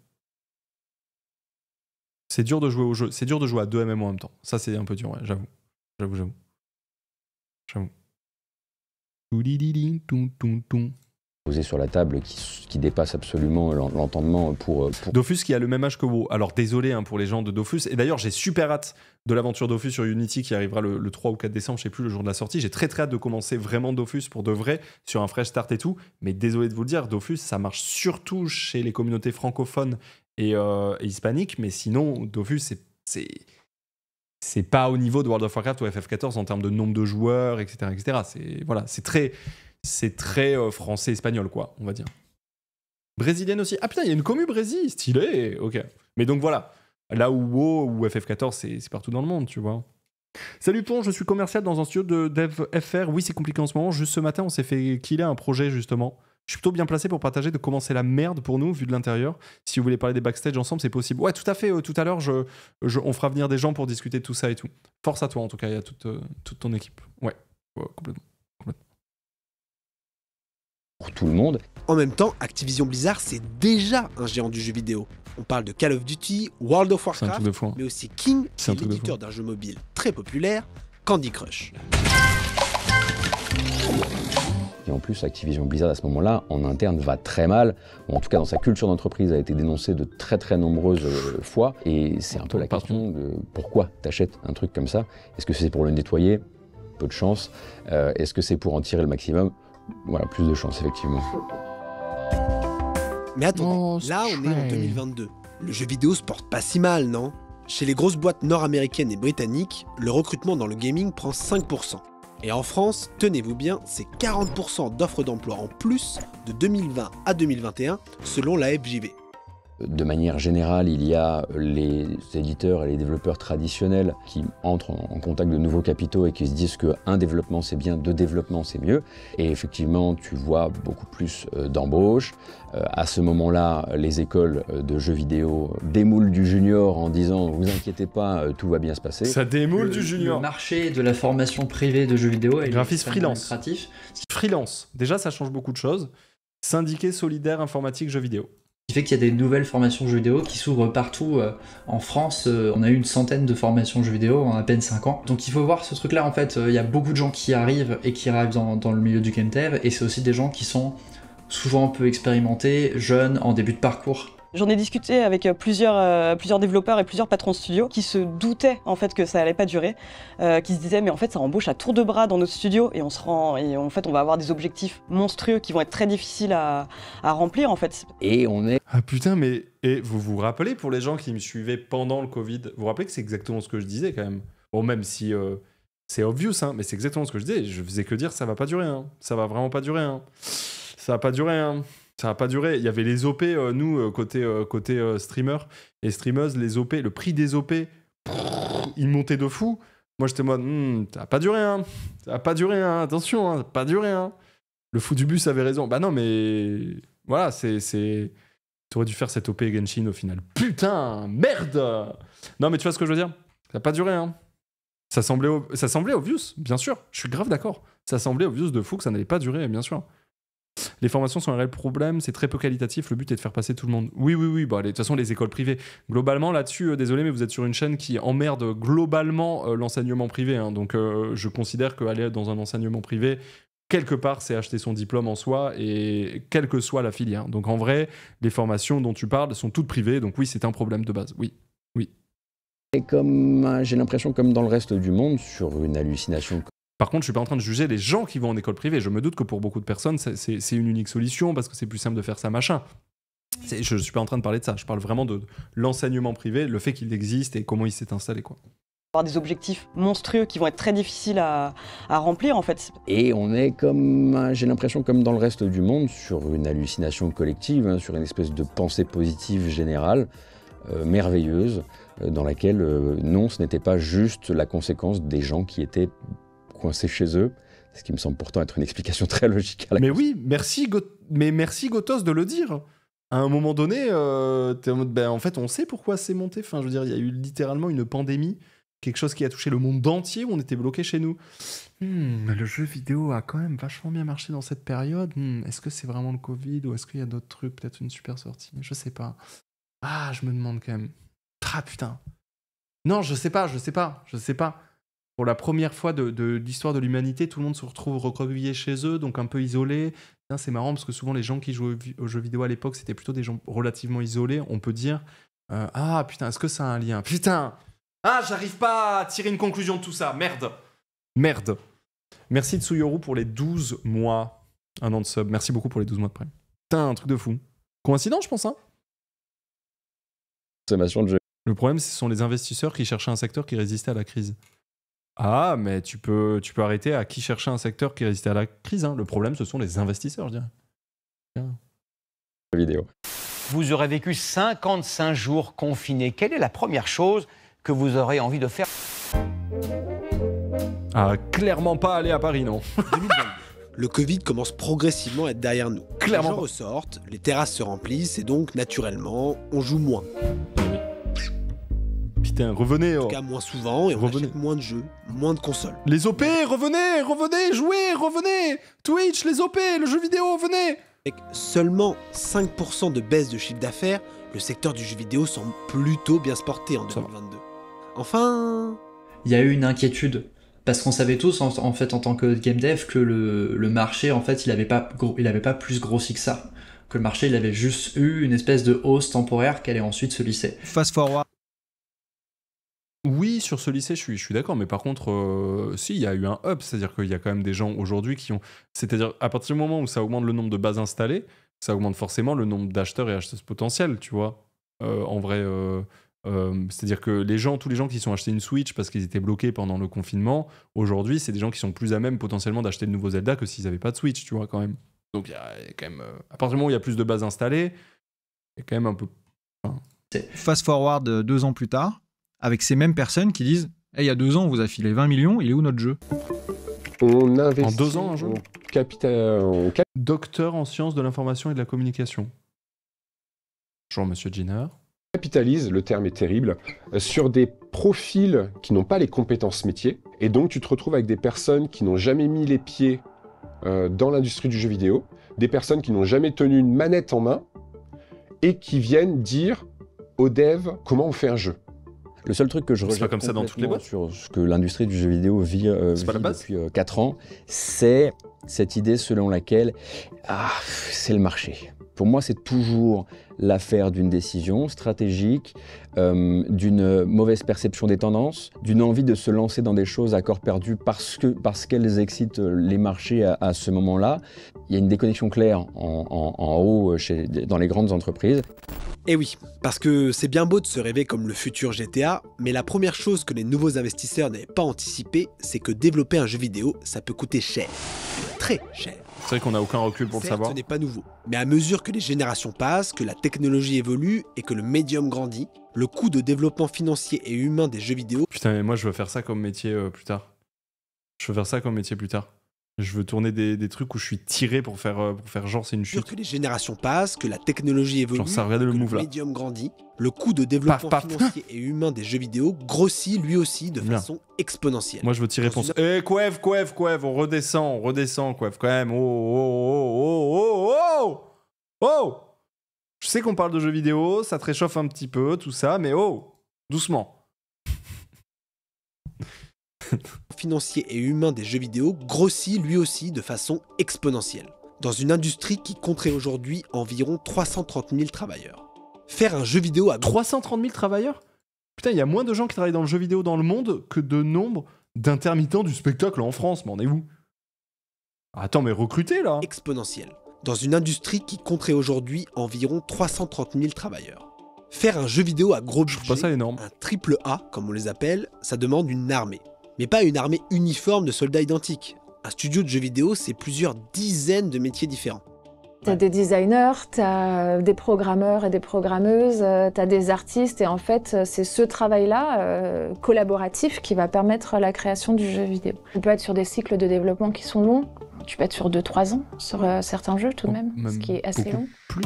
C'est dur de jouer au jeu. C'est dur de jouer à deux MMO en même temps. Ça, c'est un peu dur, ouais, j'avoue. J'avoue, j'avoue. J'avoue. Posé sur la table qui, qui dépasse absolument l'en- l'entendement pour, euh, pour Dofus qui a le même âge que WoW. Alors désolé hein, pour les gens de Dofus. Et d'ailleurs, j'ai super hâte de l'aventure Dofus sur Unity qui arrivera le, le 3 ou 4 décembre, je sais plus le jour de la sortie. J'ai très très hâte de commencer vraiment Dofus pour de vrai sur un fresh start et tout. Mais désolé de vous le dire, Dofus ça marche surtout chez les communautés francophones et, euh, et hispaniques. Mais sinon, Dofus c'est c'est pas au niveau de World of Warcraft ou FF14 en termes de nombre de joueurs, etc., etc. C'est voilà, c'est très c'est très euh, français espagnol quoi, on va dire. Brésilienne aussi. Ah putain, il y a une commu Brésil, stylé. Ok. Mais donc voilà, là où WoW ou FF14, c'est partout dans le monde, tu vois. Salut Pont, je suis commercial dans un studio de dev FR. Oui, c'est compliqué en ce moment. Juste ce matin, on s'est fait killer un projet justement. Je suis plutôt bien placé pour partager de comment c'est la merde pour nous, vu de l'intérieur. Si vous voulez parler des backstage ensemble, c'est possible. Ouais, tout à fait. euh, tout à l'heure, je, je- on fera venir des gens pour discuter de tout ça et tout. Force à toi, en tout cas, et à toute, euh, toute ton équipe. Ouais, ouais, complètement. pour tout le monde. En même temps, Activision Blizzard, c'est déjà un géant du jeu vidéo. On parle de Call of Duty, World of truc Warcraft, de fou. hein. mais aussi King, qui est l'éditeur d'un jeu mobile très populaire, Candy Crush. Et en plus, Activision Blizzard à ce moment-là, en interne, va très mal. Ou en tout cas, dans sa culture d'entreprise, a été dénoncé de très très nombreuses euh, fois. Et c'est un peu la question de pourquoi t'achètes un truc comme ça? Est-ce que c'est pour le nettoyer? Peu de chance. Euh, Est-ce que c'est pour en tirer le maximum? Voilà, plus de chance, effectivement. Mais attendez, là on est en 2022. Le jeu vidéo se porte pas si mal, non? Chez les grosses boîtes nord-américaines et britanniques, le recrutement dans le gaming prend 5%. Et en France, tenez-vous bien, c'est 40% d'offres d'emploi en plus de 2020 à 2021 selon la FJV. De manière générale, il y a les éditeurs et les développeurs traditionnels qui entrent en contact de nouveaux capitaux et qui se disent qu'un développement c'est bien, deux développements c'est mieux. Et effectivement, tu vois beaucoup plus euh, d'embauches. Euh, à ce moment-là, les écoles euh, de jeux vidéo démoulent du junior en disant vous inquiétez pas, tout va bien se passer. Ça démoule Le- du junior. Le marché de la formation privée de jeux vidéo est Graphiste freelance. lucratif. Freelance. Déjà, ça change beaucoup de choses. Syndiqué solidaire informatique jeux vidéo. Qui fait qu'il y a des nouvelles formations jeux vidéo qui s'ouvrent partout euh, en France. euh, on a eu une centaine de formations jeux vidéo en à peine 5 ans. Donc il faut voir ce truc-là en fait. euh, Il y a beaucoup de gens qui arrivent et qui arrivent dans, dans le milieu du game dev et c'est aussi des gens qui sont souvent peu expérimentés, jeunes, en début de parcours. J'en ai discuté avec euh, plusieurs, euh, plusieurs développeurs et plusieurs patrons de studio qui se doutaient en fait que ça allait pas durer, euh, qui se disaient mais en fait ça embauche à tour de bras dans notre studio et on se rend et en fait on va avoir des objectifs monstrueux qui vont être très difficiles à, à remplir en fait. Et on est. Ah putain, mais et vous vous rappelez pour les gens qui me suivaient pendant le Covid, vous vous rappelez que c'est exactement ce que je disais quand même? Bon, même si euh, c'est obvious, hein, mais c'est exactement ce que je disais. Je faisais que dire ça va pas durer, hein. ça va vraiment pas durer. Hein. Ça va pas durer. Hein. Ça va pas durer. Il y avait les OP, euh, nous, euh, côté, euh, côté euh, streamer et streameuses, les OP, le prix des OP, il montait de fou. Moi, j'étais mode, Hmm, ça va pas durer, hein. ça va pas durer, hein. attention, hein. ça va pas durer. Hein. Le fou du bus avait raison. Bah non, mais voilà, c'est. c'est... T'aurais dû faire cette OP Genshin au final. Putain, merde Non, mais tu vois ce que je veux dire? Ça n'a pas duré, hein. Ça semblait, ça semblait obvious, bien sûr. Je suis grave d'accord. Ça semblait obvious de fou que ça n'allait pas durer, bien sûr. Les formations sont un réel problème, c'est très peu qualitatif. Le but est de faire passer tout le monde. Oui, oui, oui. Bah, de toute façon, les écoles privées. Globalement, là-dessus, euh, désolé, mais vous êtes sur une chaîne qui emmerde globalement euh, l'enseignement privé. hein. Donc, euh, je considère qu'aller dans un enseignement privé, quelque part, c'est acheter son diplôme en soi et quelle que soit la filière. Donc, en vrai, les formations dont tu parles sont toutes privées. Donc, oui, c'est un problème de base. Oui, oui. Et comme j'ai l'impression, comme dans le reste du monde, sur une hallucination. Par contre, je suis pas en train de juger les gens qui vont en école privée. Je me doute que pour beaucoup de personnes, c'est- une unique solution parce que c'est plus simple de faire ça, machin. Je suis pas en train de parler de ça. Je parle vraiment de l'enseignement privé, le fait qu'il existe et comment il s'est installé, quoi. Avoir des objectifs monstrueux qui vont être très difficiles à, à remplir en fait. Et on est comme, euh, j'ai l'impression, comme dans le reste du monde, sur une hallucination collective, hein, sur une espèce de pensée positive générale, euh, merveilleuse, euh, dans laquelle, euh, non, ce n'était pas juste la conséquence des gens qui étaient coincés chez eux, ce qui me semble pourtant être une explication très logique à la Mais oui, merci, Go- mais merci Gotos de le dire. À un moment donné, euh, t'es en mode, ben, en fait, on sait pourquoi c'est monté. Enfin, je veux dire, il y a eu littéralement une pandémie, quelque chose qui a touché le monde entier où on était bloqué chez nous. Hmm, le jeu vidéo a quand même vachement bien marché dans cette période. Hmm, est-ce que c'est vraiment le Covid ou est-ce qu'il y a d'autres trucs, peut-être une super sortie? Je sais pas. Ah, je me demande quand même. Ah putain. Non, je sais pas, je sais pas, je sais pas. Pour la première fois de, l'histoire de l'humanité, tout le monde se retrouve recroquevillé chez eux, donc un peu isolé. C'est marrant parce que souvent les gens qui jouaient aux jeux vidéo à l'époque, c'était plutôt des gens relativement isolés. On peut dire euh, Ah putain, est-ce que ça a un lien? Putain Ah, j'arrive pas à tirer une conclusion de tout ça. Merde Merde Merci Tsuyoru pour les 12 mois. Un an de sub. Merci beaucoup pour les 12 mois de prime. Putain, un truc de fou. Coïncidence, je pense, hein? De jeux. Le problème, ce sont les investisseurs qui cherchaient un secteur qui résistait à la crise. Ah, mais tu peux, tu peux arrêter à qui cherchait un secteur qui résistait à la crise. hein. Le problème, ce sont les investisseurs, je dirais. vidéo. Vous aurez vécu 55 jours confinés. Quelle est la première chose que vous aurez envie de faire? Ah, clairement pas aller à Paris, non. *laughs* Le Covid commence progressivement à être derrière nous. Clairement Les gens ressortent, les terrasses se remplissent et donc naturellement, on joue moins. Putain, revenez. En oh. tout cas, moins souvent et on achète moins de jeux, moins de consoles. Les OP, revenez, revenez, jouez, revenez. Twitch, les OP, le jeu vidéo, venez. Avec seulement 5% de baisse de chiffre d'affaires, le secteur du jeu vidéo semble plutôt bien se porter en 2022. Enfin, Il y a eu une inquiétude parce qu'on savait tous en, en fait en tant que game dev que le, le marché en fait il avait pas gros- il avait pas plus grossi que ça que le marché il avait juste eu une espèce de hausse temporaire qui allait ensuite se lisser. Fast forward. Sur ce lycée, je suis, d'accord, mais par contre, euh, si, il y a eu un up, c'est-à-dire qu'il y a quand même des gens aujourd'hui qui ont. C'est-à-dire, à partir du moment où ça augmente le nombre de bases installées, ça augmente forcément le nombre d'acheteurs et acheteuses potentiels, tu vois. Euh, en vrai, euh, c'est-à-dire que les gens, tous les gens qui sont achetés une Switch parce qu'ils étaient bloqués pendant le confinement, aujourd'hui, c'est des gens qui sont plus à même potentiellement d'acheter de nouveaux Zelda que s'ils n'avaient pas de Switch, tu vois, quand même. Donc, quand même. à partir du moment où il y a plus de bases installées, il y a quand même un peu. Fast forward deux ans plus tard, avec ces mêmes personnes qui disent Eh, il y a deux ans, on vous a filé 20 millions, il est où notre jeu? On investit En deux ans, un jeu en capital, en cap- Docteur en sciences de l'information et de la communication. Bonjour, monsieur Giner. capitalise, le terme est terrible, sur des profils qui n'ont pas les compétences métiers. Et donc, tu te retrouves avec des personnes qui n'ont jamais mis les pieds euh, dans l'industrie du jeu vidéo, des personnes qui n'ont jamais tenu une manette en main et qui viennent dire aux devs comment on fait un jeu. Le seul truc que je pas rejette comme ça dans toutes les boîtes. sur ce que l'industrie du jeu vidéo vit, euh, vit depuis 4 ans, c'est cette idée selon laquelle ah, c'est le marché. Pour moi, c'est toujours l'affaire d'une décision stratégique, euh, d'une mauvaise perception des tendances, d'une envie de se lancer dans des choses à corps perdu parce que parce qu'elles excitent les marchés à, à ce moment-là. Il y a une déconnexion claire en, en- en haut chez, dans les grandes entreprises. Et Eh oui, parce que c'est bien beau de se rêver comme le futur GTA, mais la première chose que les nouveaux investisseurs n'avaient pas anticipé, c'est que développer un jeu vidéo, ça peut coûter cher. Très cher. C'est vrai qu'on n'a aucun recul pour le savoir. ce n'est pas nouveau. Mais à mesure que les générations passent, que la technologie évolue et que le médium grandit, le coût de développement financier et humain des jeux vidéo Putain, mais moi je veux faire ça comme métier euh, plus tard. Je veux faire ça comme métier plus tard. Je veux tourner des, des trucs où je suis tiré pour faire, euh, pour faire genre c'est une chute. que les générations passent, que la technologie évolue, Genre ça, regardez le que move le médium grandit, le coût de développement Paf, paf. financier et humain des jeux vidéo grossit lui aussi de Bien. façon exponentielle. Moi je veux tirer réponse. une- Eh Quev, Quev, Quev, on redescend, on redescend, Quev, quand même. Oh, oh, oh, oh, oh, oh Oh Je sais qu'on parle de jeux vidéo, ça te réchauffe un petit peu, tout ça, mais oh Doucement. *laughs* financier et humain des jeux vidéo grossit lui aussi de façon exponentielle, dans une industrie qui compterait aujourd'hui environ 330 000 travailleurs. Faire un jeu vidéo à 330 000 travailleurs? Putain, il y a moins de gens qui travaillent dans le jeu vidéo dans le monde que de nombre d'intermittents du spectacle en France, mais on est où? Attends, mais recruter là exponentielle, dans une industrie qui compterait aujourd'hui environ 330 000 travailleurs. Faire un jeu vidéo à gros budget, pas ça énorme. un triple A comme on les appelle, ça demande une armée. Mais pas une armée uniforme de soldats identiques. Un studio de jeux vidéo, c'est plusieurs dizaines de métiers différents. T'as des designers, t'as des programmeurs et des programmeuses, euh, t'as des artistes, et en fait, euh, c'est ce travail-là euh, collaboratif qui va permettre la création du jeu vidéo. Tu peux être sur des cycles de développement qui sont longs, tu peux être sur 2-3 ans sur euh, certains jeux tout de même, ce qui est assez long. Plus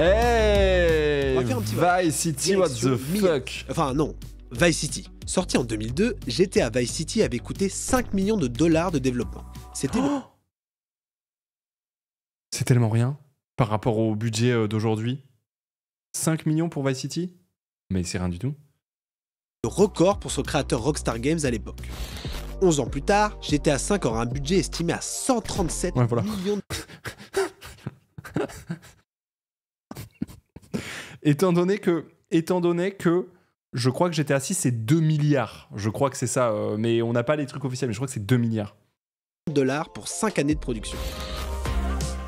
Hey On va faire un petit vote. Vice City, what the fuck? Enfin non, Vice City. Sorti en 2002, GTA Vice City avait coûté 5 millions de dollars de développement. C'était le *gasps* C'est tellement rien par rapport au budget euh, d'aujourd'hui. 5 millions pour Vice City? Mais c'est rien du tout. record pour son créateur Rockstar Games à l'époque. 11 ans plus tard, GTA V aura un budget estimé à 137 Ouais, voilà. millions de *laughs* Étant donné que, étant donné que je crois que GTA 6 c'est 2 milliards. Je crois que c'est ça, euh, mais on n'a pas les trucs officiels, mais je crois que c'est 2 milliards. dollars pour 5 années de production.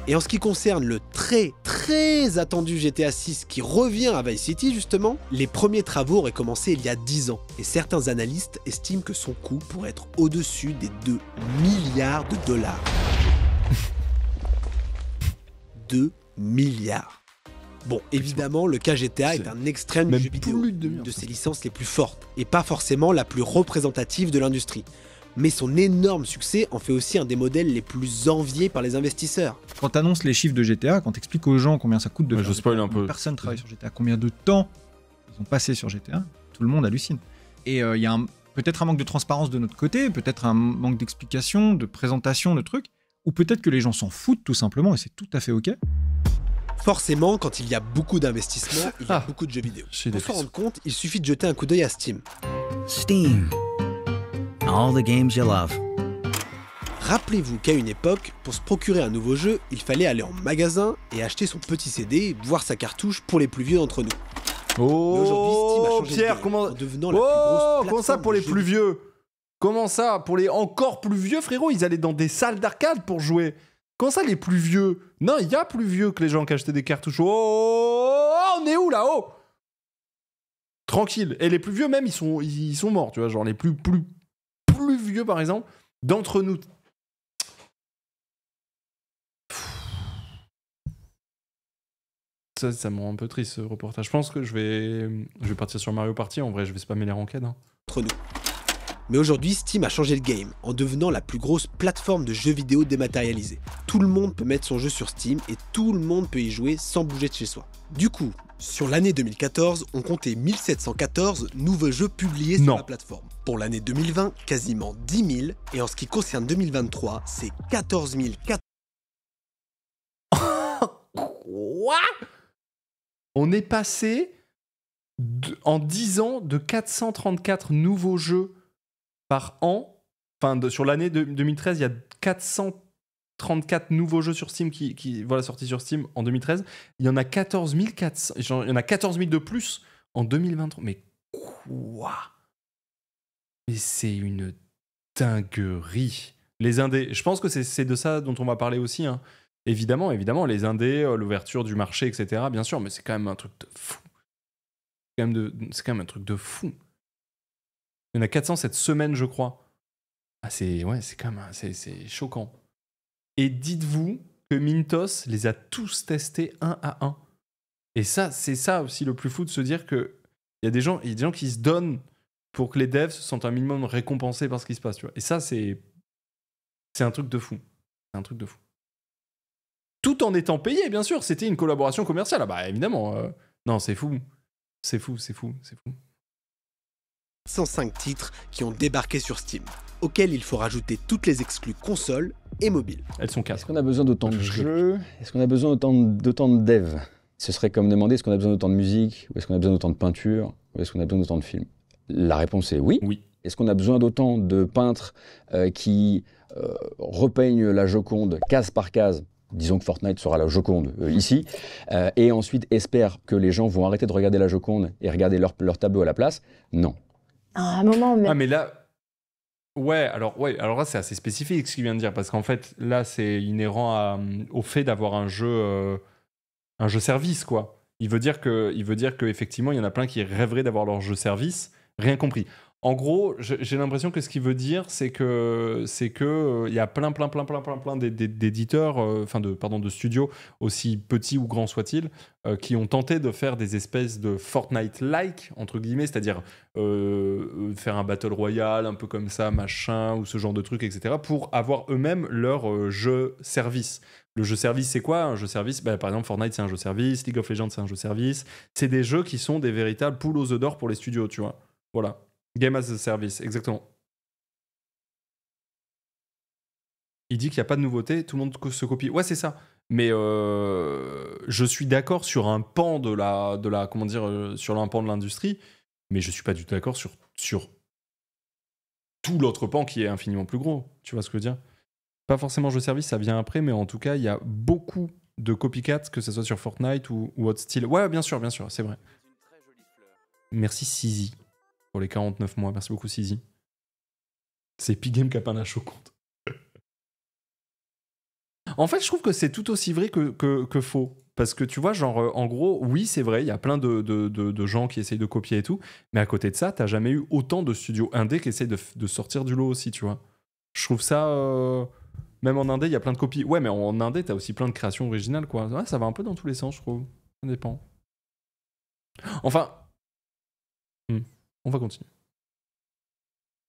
Et en ce qui concerne le très très attendu GTA 6 qui revient à Vice City justement, les premiers travaux auraient commencé il y a 10 ans et certains analystes estiment que son coût pourrait être au-dessus des 2 milliards de dollars. *laughs* 2 milliards. Bon, évidemment, le cas GTA est un extrême du jeu vidéo, de ses licences les plus fortes, et pas forcément la plus représentative de l'industrie. Mais son énorme succès en fait aussi un des modèles les plus enviés par les investisseurs. Quand t'annonces les chiffres de GTA, quand t'expliques aux gens combien ça coûte de Ouais, faire je spoil GTA, un peu. combien Personne travaille sur GTA. Combien de temps ils ont passé sur GTA Tout le monde hallucine. Et il y a peut-être un manque de transparence de notre côté, peut-être un manque d'explication, de présentation, de trucs, ou peut-être que les gens s'en foutent tout simplement et c'est tout à fait ok. Forcément, quand il y a beaucoup d'investissements, il y a Ah, beaucoup de jeux vidéo. Pour s'en rendre compte, il suffit de jeter un coup d'œil à Steam. Steam. All the games you love. Rappelez-vous qu'à une époque, pour se procurer un nouveau jeu, il fallait aller en magasin et acheter son petit CD, voir sa cartouche pour les plus vieux d'entre nous. Aujourd'hui, Steam a Oh de Pierre, comment en devenant la plus Oh, grosse comment ça pour les jeux plus vieux? Comment ça Pour les encore plus vieux, frérot, ils allaient dans des salles d'arcade pour jouer. Comment ça, les plus vieux Non, il y a plus vieux que les gens qui achetaient des cartouches. Oh, on est où là-haut? Tranquille. Et les plus vieux, même, ils sont, ils sont morts, tu vois. Genre les plus, plus, plus vieux, par exemple, d'entre nous. Ça, ça me rend un peu triste ce reportage. Je pense que je vais, je vais partir sur Mario Party. En vrai, je vais spammer les ranked. hein. entre nous. Mais aujourd'hui, Steam a changé le game en devenant la plus grosse plateforme de jeux vidéo dématérialisée. Tout le monde peut mettre son jeu sur Steam et tout le monde peut y jouer sans bouger de chez soi. Du coup, sur l'année 2014, on comptait 1714 nouveaux jeux publiés sur la plateforme. Pour l'année 2020, quasiment 10 000, et en ce qui concerne 2023, c'est 14 400. Quoi? On est passé de- en 10 ans de 434 nouveaux jeux par an. Enfin, sur l'année de- 2013, il y a 434 nouveaux jeux sur Steam qui, qui voilà, sortis sur Steam en 2013. Il y en a 14 400, genre, il y en a 14 000 de plus en 2023. Mais quoi? Mais c'est une dinguerie. Les indés, je pense que c'est de ça dont on va parler aussi. hein. Évidemment, évidemment, les indés, euh, l'ouverture du marché, etc. Bien sûr, mais c'est quand même un truc de fou. C'est quand même un truc de fou. Il y en a 400 cette semaine, je crois. Ah, c'est ouais, c'est quand même c'est choquant. Et dites-vous que Mintos les a tous testés un à un. Et ça, c'est ça aussi le plus fou de se dire que il y a des gens, des gens qui se donnent pour que les devs se sentent un minimum récompensés par ce qui se passe. Et ça, c'est c'est un truc de fou. Un truc de fou. Tout en étant payé, bien sûr. C'était une collaboration commerciale. Ah bah évidemment. euh, Non, c'est fou. C'est fou, c'est fou, c'est fou. 105 titres qui ont débarqué sur Steam, auxquels il faut rajouter toutes les exclus consoles et mobiles. Elles sont Est-ce qu'on a besoin d'autant de jeux Est-ce qu'on a besoin d'autant de, d'autant de devs Ce serait comme demander est-ce qu'on a besoin d'autant de musique Ou est-ce qu'on a besoin d'autant de peinture Ou est-ce qu'on a besoin d'autant de films La réponse est oui. Oui. Est-ce qu'on a besoin d'autant de peintres euh, qui euh, repeignent la Joconde case par case Disons que Fortnite sera la Joconde euh, ici, euh, et ensuite espère que les gens vont arrêter de regarder la Joconde et regarder leur, leur tableau à la place Non. Même. Ah mais là, ouais, alors ouais, alors là c'est assez spécifique ce qu'il vient de dire parce qu'en fait là c'est inhérent au fait d'avoir un jeu, euh, un jeu service quoi. Il veut dire que, il veut dire que effectivement il y en a plein qui rêveraient d'avoir leur jeu service, rien compris. En gros, j'ai l'impression que ce qu'il veut dire, c'est que c'est que euh, il y a plein, plein, plein, plein, plein, plein d'é- d'é- d'éditeurs, euh, enfin de, pardon, de studios aussi petits ou grands soient-ils, euh, qui ont tenté de faire des espèces de Fortnite-like entre guillemets, c'est-à-dire faire un battle royale un peu comme ça, machin, ou ce genre de trucs, etc., pour avoir eux-mêmes leur jeu service. Le jeu service, c'est quoi? Un jeu service, bah, par exemple, Fortnite, c'est un jeu service, League of Legends, c'est un jeu service. C'est des jeux qui sont des véritables poules aux œufs d'or pour les studios, tu vois. Voilà. Game as a service, exactement. Il dit qu'il n'y a pas de nouveauté, tout le monde se copie. Ouais, c'est ça. Mais euh, je suis d'accord sur un pan de la, de la, comment dire, euh, sur un pan de l'industrie, mais je suis pas du tout d'accord sur, sur tout l'autre pan qui est infiniment plus gros. Tu vois ce que je veux dire? Pas forcément jeu service, ça vient après, mais en tout cas, il y a beaucoup de copycats, que ce soit sur Fortnite ou, ou autre style. Ouais, bien sûr, bien sûr, c'est vrai. Merci Sizi pour les 49 mois. Merci beaucoup Sizi. C'est Epic Game qui a peint la choquante. En fait, je trouve que c'est tout aussi vrai que, que, faux. Parce que tu vois, genre, euh, en gros, oui, c'est vrai, il y a plein de, de, de- gens qui essayent de copier et tout. Mais à côté de ça, t'as jamais eu autant de studios indés qui essayent de sortir du lot aussi, tu vois. Je trouve ça. euh, Même en indé, il y a plein de copies. Ouais, mais en indé, t'as aussi plein de créations originales, quoi. Ouais, ça va un peu dans tous les sens, je trouve. Ça dépend. Enfin. Hmm. On va continuer.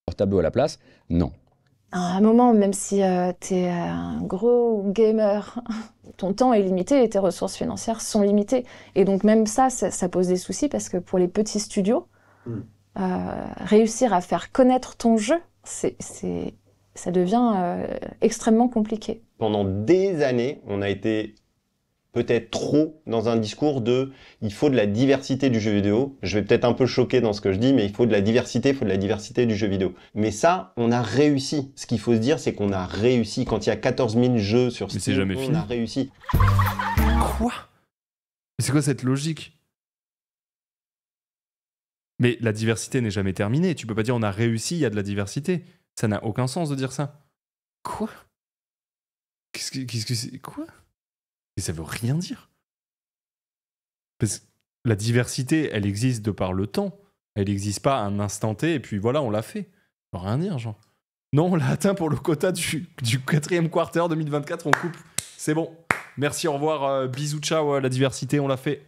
Leur tableau à la place Non. À un moment, même si tu es un gros gamer, *laughs* ton temps est limité et tes ressources financières sont limitées. Et donc même ça, ça, ça pose des soucis parce que pour les petits studios, euh, réussir à faire connaître ton jeu, c'est, c'est, ça devient euh, extrêmement compliqué. Pendant des années, on a été peut-être trop dans un discours de il faut de la diversité du jeu vidéo. Je vais peut-être un peu choquer dans ce que je dis, mais il faut de la diversité, il faut de la diversité du jeu vidéo. Mais ça, on a réussi. Ce qu'il faut se dire, c'est qu'on a réussi. Quand il y a 14 000 jeux sur c'est Steam, jamais on fini. a réussi. Quoi? Mais c'est quoi cette logique? Mais la diversité n'est jamais terminée. Tu peux pas dire on a réussi, il y a de la diversité. Ça n'a aucun sens de dire ça. Quoi? Qu'est-ce que qu'est-ce que c'est? Quoi? Et ça veut rien dire. Parce que la diversité, elle existe de par le temps. Elle n'existe pas à un instant T et puis voilà, on l'a fait. Ça veut rien dire, genre. Non, on l'a atteint pour le quota du, du quatrième quarter 2024, on coupe. C'est bon. Merci, au revoir. euh, bisous, ciao, euh, la diversité, on l'a fait.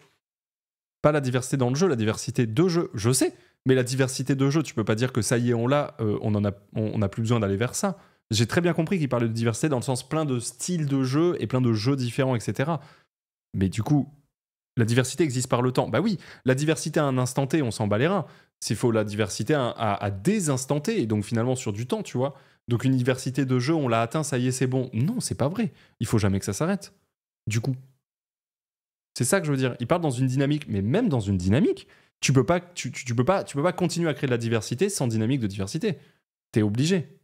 Pas la diversité dans le jeu, la diversité de jeu, je sais. Mais la diversité de jeu, tu peux pas dire que ça y est, on l'a, euh, on n'a plus besoin d'aller vers ça. J'ai très bien compris qu'il parlait de diversité dans le sens plein de styles de jeu et plein de jeux différents, etc. Mais du coup, la diversité existe par le temps. Bah oui, la diversité à un instant T, on s'en bat les reins. S'il faut la diversité à, à, des instants T, et donc finalement sur du temps, tu vois. Donc une diversité de jeux, on l'a atteint, ça y est, c'est bon. Non, c'est pas vrai. Il faut jamais que ça s'arrête. Du coup. C'est ça que je veux dire. Il parle dans une dynamique, mais même dans une dynamique, tu peux pas, tu peux pas, tu peux pas continuer à créer de la diversité sans dynamique de diversité. T'es obligé.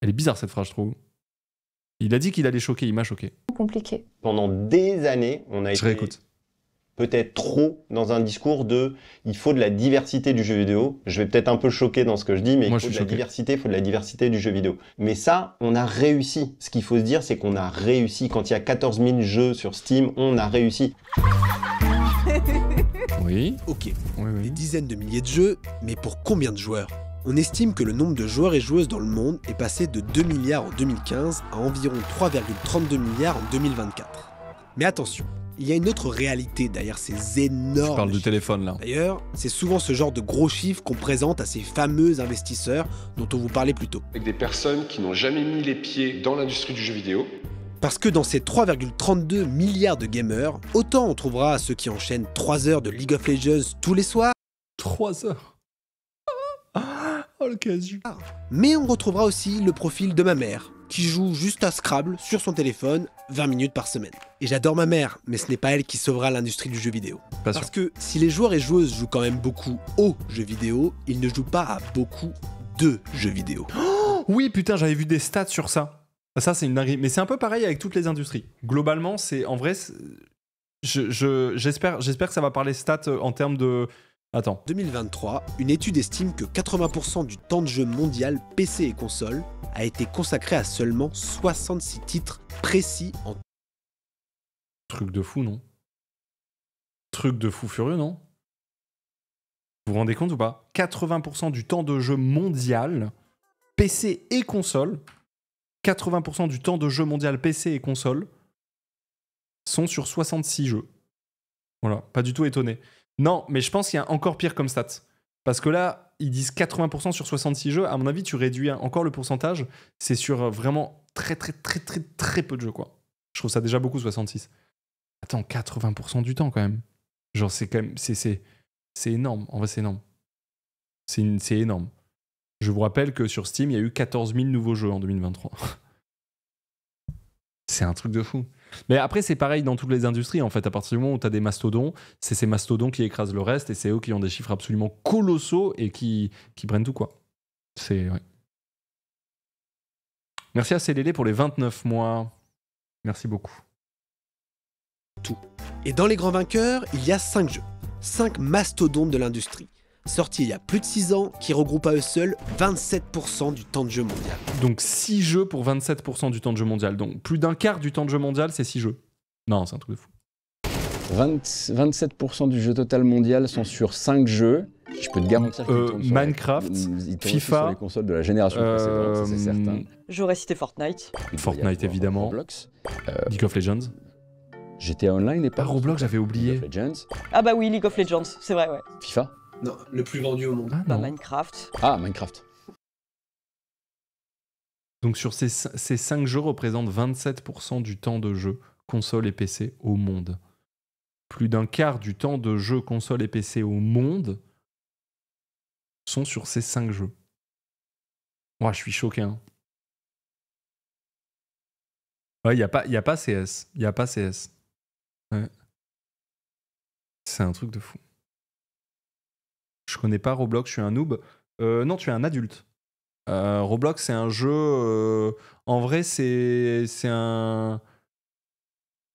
Elle est bizarre cette phrase, je trouve. Il a dit qu'il allait choquer, il m'a choqué. Compliqué. Pendant des années, on a Je été réécoute. peut-être trop dans un discours de il faut de la diversité du jeu vidéo. Je vais peut-être un peu choquer dans ce que je dis, mais Moi, il faut de la diversité, il faut de la diversité du jeu vidéo. Mais ça, on a réussi. Ce qu'il faut se dire, c'est qu'on a réussi. Quand il y a 14 000 jeux sur Steam, on a réussi. Oui. Ok, des dizaines de milliers de jeux, mais pour combien de joueurs? On estime que le nombre de joueurs et joueuses dans le monde est passé de 2 milliards en 2015 à environ 3,32 milliards en 2024. Mais attention, il y a une autre réalité derrière ces Je énormes parle de téléphone là. D'ailleurs, c'est souvent ce genre de gros chiffres qu'on présente à ces fameux investisseurs dont on vous parlait plus tôt. Avec des personnes qui n'ont jamais mis les pieds dans l'industrie du jeu vidéo. Parce que dans ces 3,32 milliards de gamers, autant on trouvera ceux qui enchaînent 3 heures de League of Legends tous les soirs, 3 heures Oh le casu mais on retrouvera aussi le profil de ma mère, qui joue juste à Scrabble sur son téléphone 20 minutes par semaine. Et j'adore ma mère, mais ce n'est pas elle qui sauvera l'industrie du jeu vidéo. Pas Parce que si les joueurs et joueuses jouent quand même beaucoup aux jeux vidéo, ils ne jouent pas à beaucoup de jeux vidéo. Oh, oui, putain, j'avais vu des stats sur ça. Ça, c'est une dinguerie. Mais c'est un peu pareil avec toutes les industries. Globalement, c'est en vrai. je- je- j'espère que ça va parler stats euh, en termes de. Attends. 2023, une étude estime que 80% du temps de jeu mondial PC et console a été consacré à seulement 66 titres précis en Truc de fou, non? Truc de fou furieux, non? Vous vous rendez compte ou pas? 80% du temps de jeu mondial, PC et console, 80% du temps de jeu mondial PC et console sont sur 66 jeux. Voilà, pas du tout étonné. Non, mais je pense qu'il y a encore pire comme stats. Parce que là, ils disent 80% sur 66 jeux. À mon avis, tu réduis encore le pourcentage. C'est sur euh, vraiment très, très, très, très, très peu de jeux, quoi. Je trouve ça déjà beaucoup, 66. Attends, 80% du temps, quand même. Genre, c'est quand même. C'est, énorme. En vrai, c'est énorme. C'est énorme. Je vous rappelle que sur Steam, il y a eu 14 000 nouveaux jeux en 2023. *laughs* c'est un truc de fou. Mais après, c'est pareil dans toutes les industries. En fait, à partir du moment où tu as des mastodons, c'est ces mastodons qui écrasent le reste et c'est eux qui ont des chiffres absolument colossaux et qui, prennent tout, quoi. C'est. Merci à Célélé pour les 29 mois. Merci beaucoup. Et dans les grands vainqueurs, il y a 5 jeux. 5 mastodontes de l'industrie. Sortis il y a plus de 6 ans, qui regroupent à eux seuls 27% du temps de jeu mondial. Donc 6 jeux pour 27% du temps de jeu mondial. Donc plus d'un quart du temps de jeu mondial, c'est 6 jeux. Non, c'est un truc de fou. 20 27% du jeu total mondial sont sur 5 jeux. Je peux te garantir qu'ils Euh, sur Minecraft, les, ils FIFA, sur les consoles de la génération précédente, ça, c'est euh, certain. J'aurais cité Fortnite. Fortnite évidemment. Roblox? League of Legends. GTA Online et pas Ah, Roblox, j'avais oublié. League of Legends. Ah bah oui, League of Legends, c'est vrai, ouais. FIFA? Non, le plus vendu au monde. Bah Minecraft. Ah, Minecraft. Donc sur ces, ces 5 jeux représentent 27% du temps de jeu console et PC au monde. Plus d'un quart du temps de jeu console et PC au monde sont sur ces 5 jeux. Moi, je suis choqué. Hein. Ouais, il n'y a, pas- y a pas CS. Il n'y a pas CS. Ouais. C'est un truc de fou. Je connais pas Roblox, je suis un noob. Euh, non, tu es un adulte. Euh, Roblox, c'est un jeu. euh, en vrai, c'est un.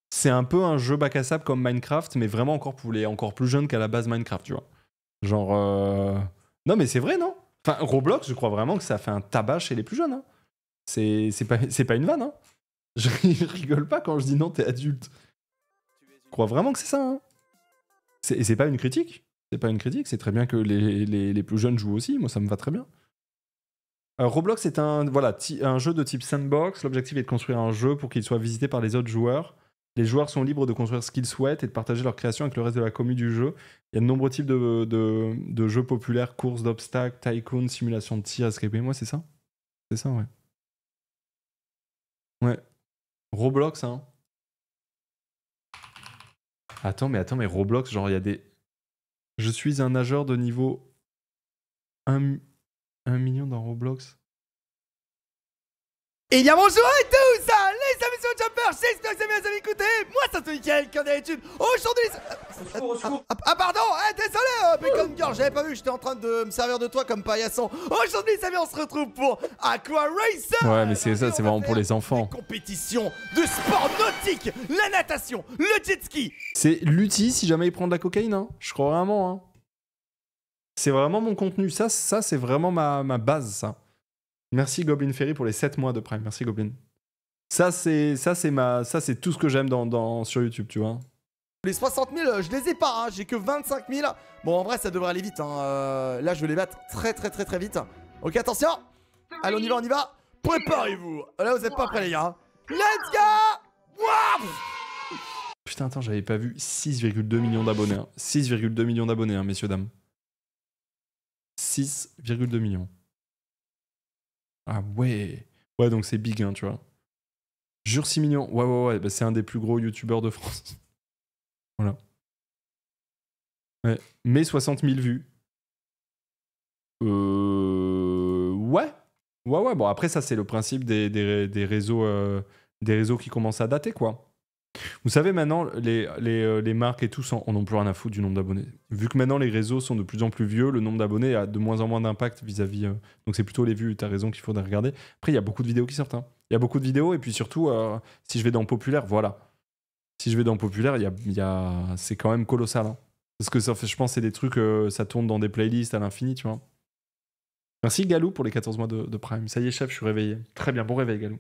C'est un peu un jeu bac à sable comme Minecraft, mais vraiment encore pour les encore plus jeunes qu'à la base Minecraft, tu vois. Genre. Non, mais c'est vrai, non? Enfin, Roblox, je crois vraiment que ça fait un tabac chez les plus jeunes. hein. C'est pas, pas une vanne, hein. *laughs* Je rigole pas quand je dis non, t'es adulte. Je crois vraiment que c'est ça, hein. Et c'est pas une critique? C'est pas une critique, c'est très bien que les, les, plus jeunes jouent aussi, moi ça me va très bien. Euh, Roblox est un, voilà, un jeu de type sandbox. L'objectif est de construire un jeu pour qu'il soit visité par les autres joueurs. Les joueurs sont libres de construire ce qu'ils souhaitent et de partager leur création avec le reste de la commune du jeu. Il y a de nombreux types de, de, jeux populaires, courses d'obstacles, tycoon, simulation de tir, escape. Ouais, c'est ça C'est ça, ouais. Ouais. Roblox, hein. Attends, mais attends, mais Roblox, genre, il y a des. Je suis un nageur de niveau 1, million dans Roblox. Et bien bonjour à tous hein, Les amis sur le Jumper, j'espère que c'est bien amis écoutez Moi c'est Mickaël, comme d'habitude. Aujourd'hui les... Ah, ah, pardon eh, J'avais pas vu, j'étais en train de me servir de toi comme paillasson Aujourd'hui les amis on se retrouve pour Aqua Racer Ouais mais c'est ça, c'est vraiment pour les enfants. Compétition de sport nautique La natation, le jet ski C'est l'outil si jamais il prend de la cocaïne, hein. je crois vraiment. Hein. C'est vraiment mon contenu, ça, ça c'est vraiment ma, ma base ça. Merci Goblin Ferry pour les 7 mois de Prime. Merci Goblin. Ça c'est ça c'est ma ça c'est tout ce que j'aime dans, dans, sur YouTube, tu vois. Les 60 000, je les ai pas, hein. j'ai que 25 000. Bon, en vrai, ça devrait aller vite. Hein. Euh, là, je vais les battre très, très, très, très vite. Ok, attention. Allez, on y va, on y va. Préparez-vous. Là, vous êtes pas prêts, les gars. Let's go Putain, attends, j'avais pas vu 6,2 millions d'abonnés. 6,2 hein. millions d'abonnés, hein, messieurs, dames. 6,2 millions. Ah ouais. Ouais, donc c'est big, tu vois. Jure 6 millions. Ouais, ouais, ouais. Bah, c'est un des plus gros youtubeurs de France. Voilà. Mais 60 000 vues. Euh... Ouais. Ouais, ouais. Bon, après, ça, c'est le principe des, des, réseaux, euh, des réseaux qui commencent à dater, quoi. Vous savez, maintenant, les, euh, les, marques et tout en ont plus rien à foutre du nombre d'abonnés. Vu que maintenant les réseaux sont de plus en plus vieux, le nombre d'abonnés a de moins en moins d'impact vis-à-vis. Euh, donc c'est plutôt les vues, tu as raison qu'il faudrait regarder. Après, il y a beaucoup de vidéos qui sortent. hein. Il y a beaucoup de vidéos, et puis surtout, si je vais dans populaire, voilà. Si je vais dans populaire, y a, c'est quand même colossal. hein. Parce que je pense c'est des trucs, ça tourne dans des playlists à l'infini, tu vois. Merci Galou pour les 14 mois de, Prime. Ça y est, chef, je suis réveillé. Très bien, bon réveil, Galou.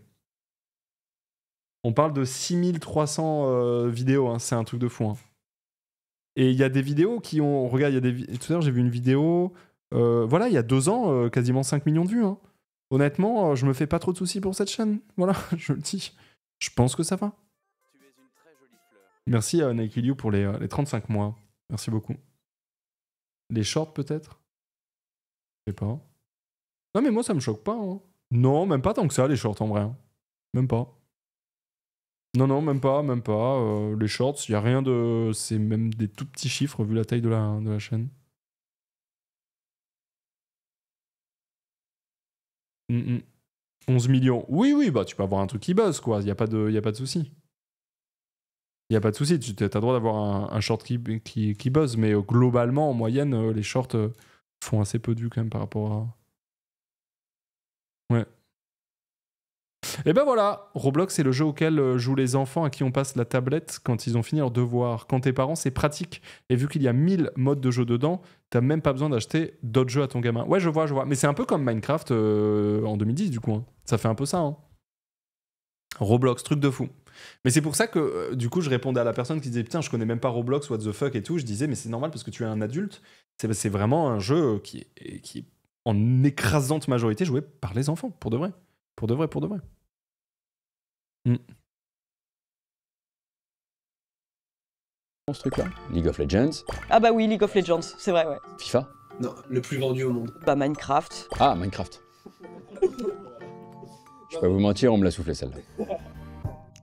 On parle de 6300 euh, vidéos, hein, c'est un truc de fou. hein. Et il y a des vidéos qui ont. Regarde, il y a des. Tout à l'heure, j'ai vu une vidéo. euh, voilà, il y a deux ans, euh, quasiment 5 millions de vues. Honnêtement, euh, je me fais pas trop de soucis pour cette chaîne. Voilà, *laughs* je le dis. Je pense que ça va. Merci à Nike Liu pour les, euh, les 35 mois. Merci beaucoup. Les shorts, peut-être? Je sais pas. Non, mais moi, ça me choque pas. hein. Non, même pas tant que ça, les shorts en vrai. hein. Même pas. Non, non, même pas, même pas. Euh, les shorts, il y a rien de. C'est même des tout petits chiffres vu la taille de la, chaîne. Mm, mm. 11 millions. Oui, oui, bah tu peux avoir un truc qui buzz, quoi. Il n'y a pas de, y pas de souci. Il n'y a pas de souci. Tu as le droit d'avoir un, short qui, qui, qui buzz, mais euh, globalement, en moyenne, euh, les shorts euh, font assez peu de vues quand même par rapport à. Ouais. Et ben voilà, Roblox c'est le jeu auquel jouent les enfants à qui on passe la tablette quand ils ont fini leur devoir. Quand t'es parent, c'est pratique. Et vu qu'il y a 1000 modes de jeu dedans, t'as même pas besoin d'acheter d'autres jeux à ton gamin. Ouais, je vois, je vois. Mais c'est un peu comme Minecraft en 2010 du coup. hein. Ça fait un peu ça. hein. Roblox, truc de fou. Mais c'est pour ça que euh, du coup je répondais à la personne qui disait putain je connais même pas Roblox, what the fuck et tout. Je disais mais c'est normal parce que tu es un adulte. C'est c'est vraiment un jeu qui est, qui est en écrasante majorité joué par les enfants, pour de vrai. Pour de vrai, pour de vrai. Mm. ce truc-là League of Legends, Ah bah oui, League of Legends, c'est vrai, ouais. FIFA Non, le plus vendu au monde. Bah Minecraft. Ah, Minecraft. Je vais pas vous mentir, on me l'a soufflé celle-là.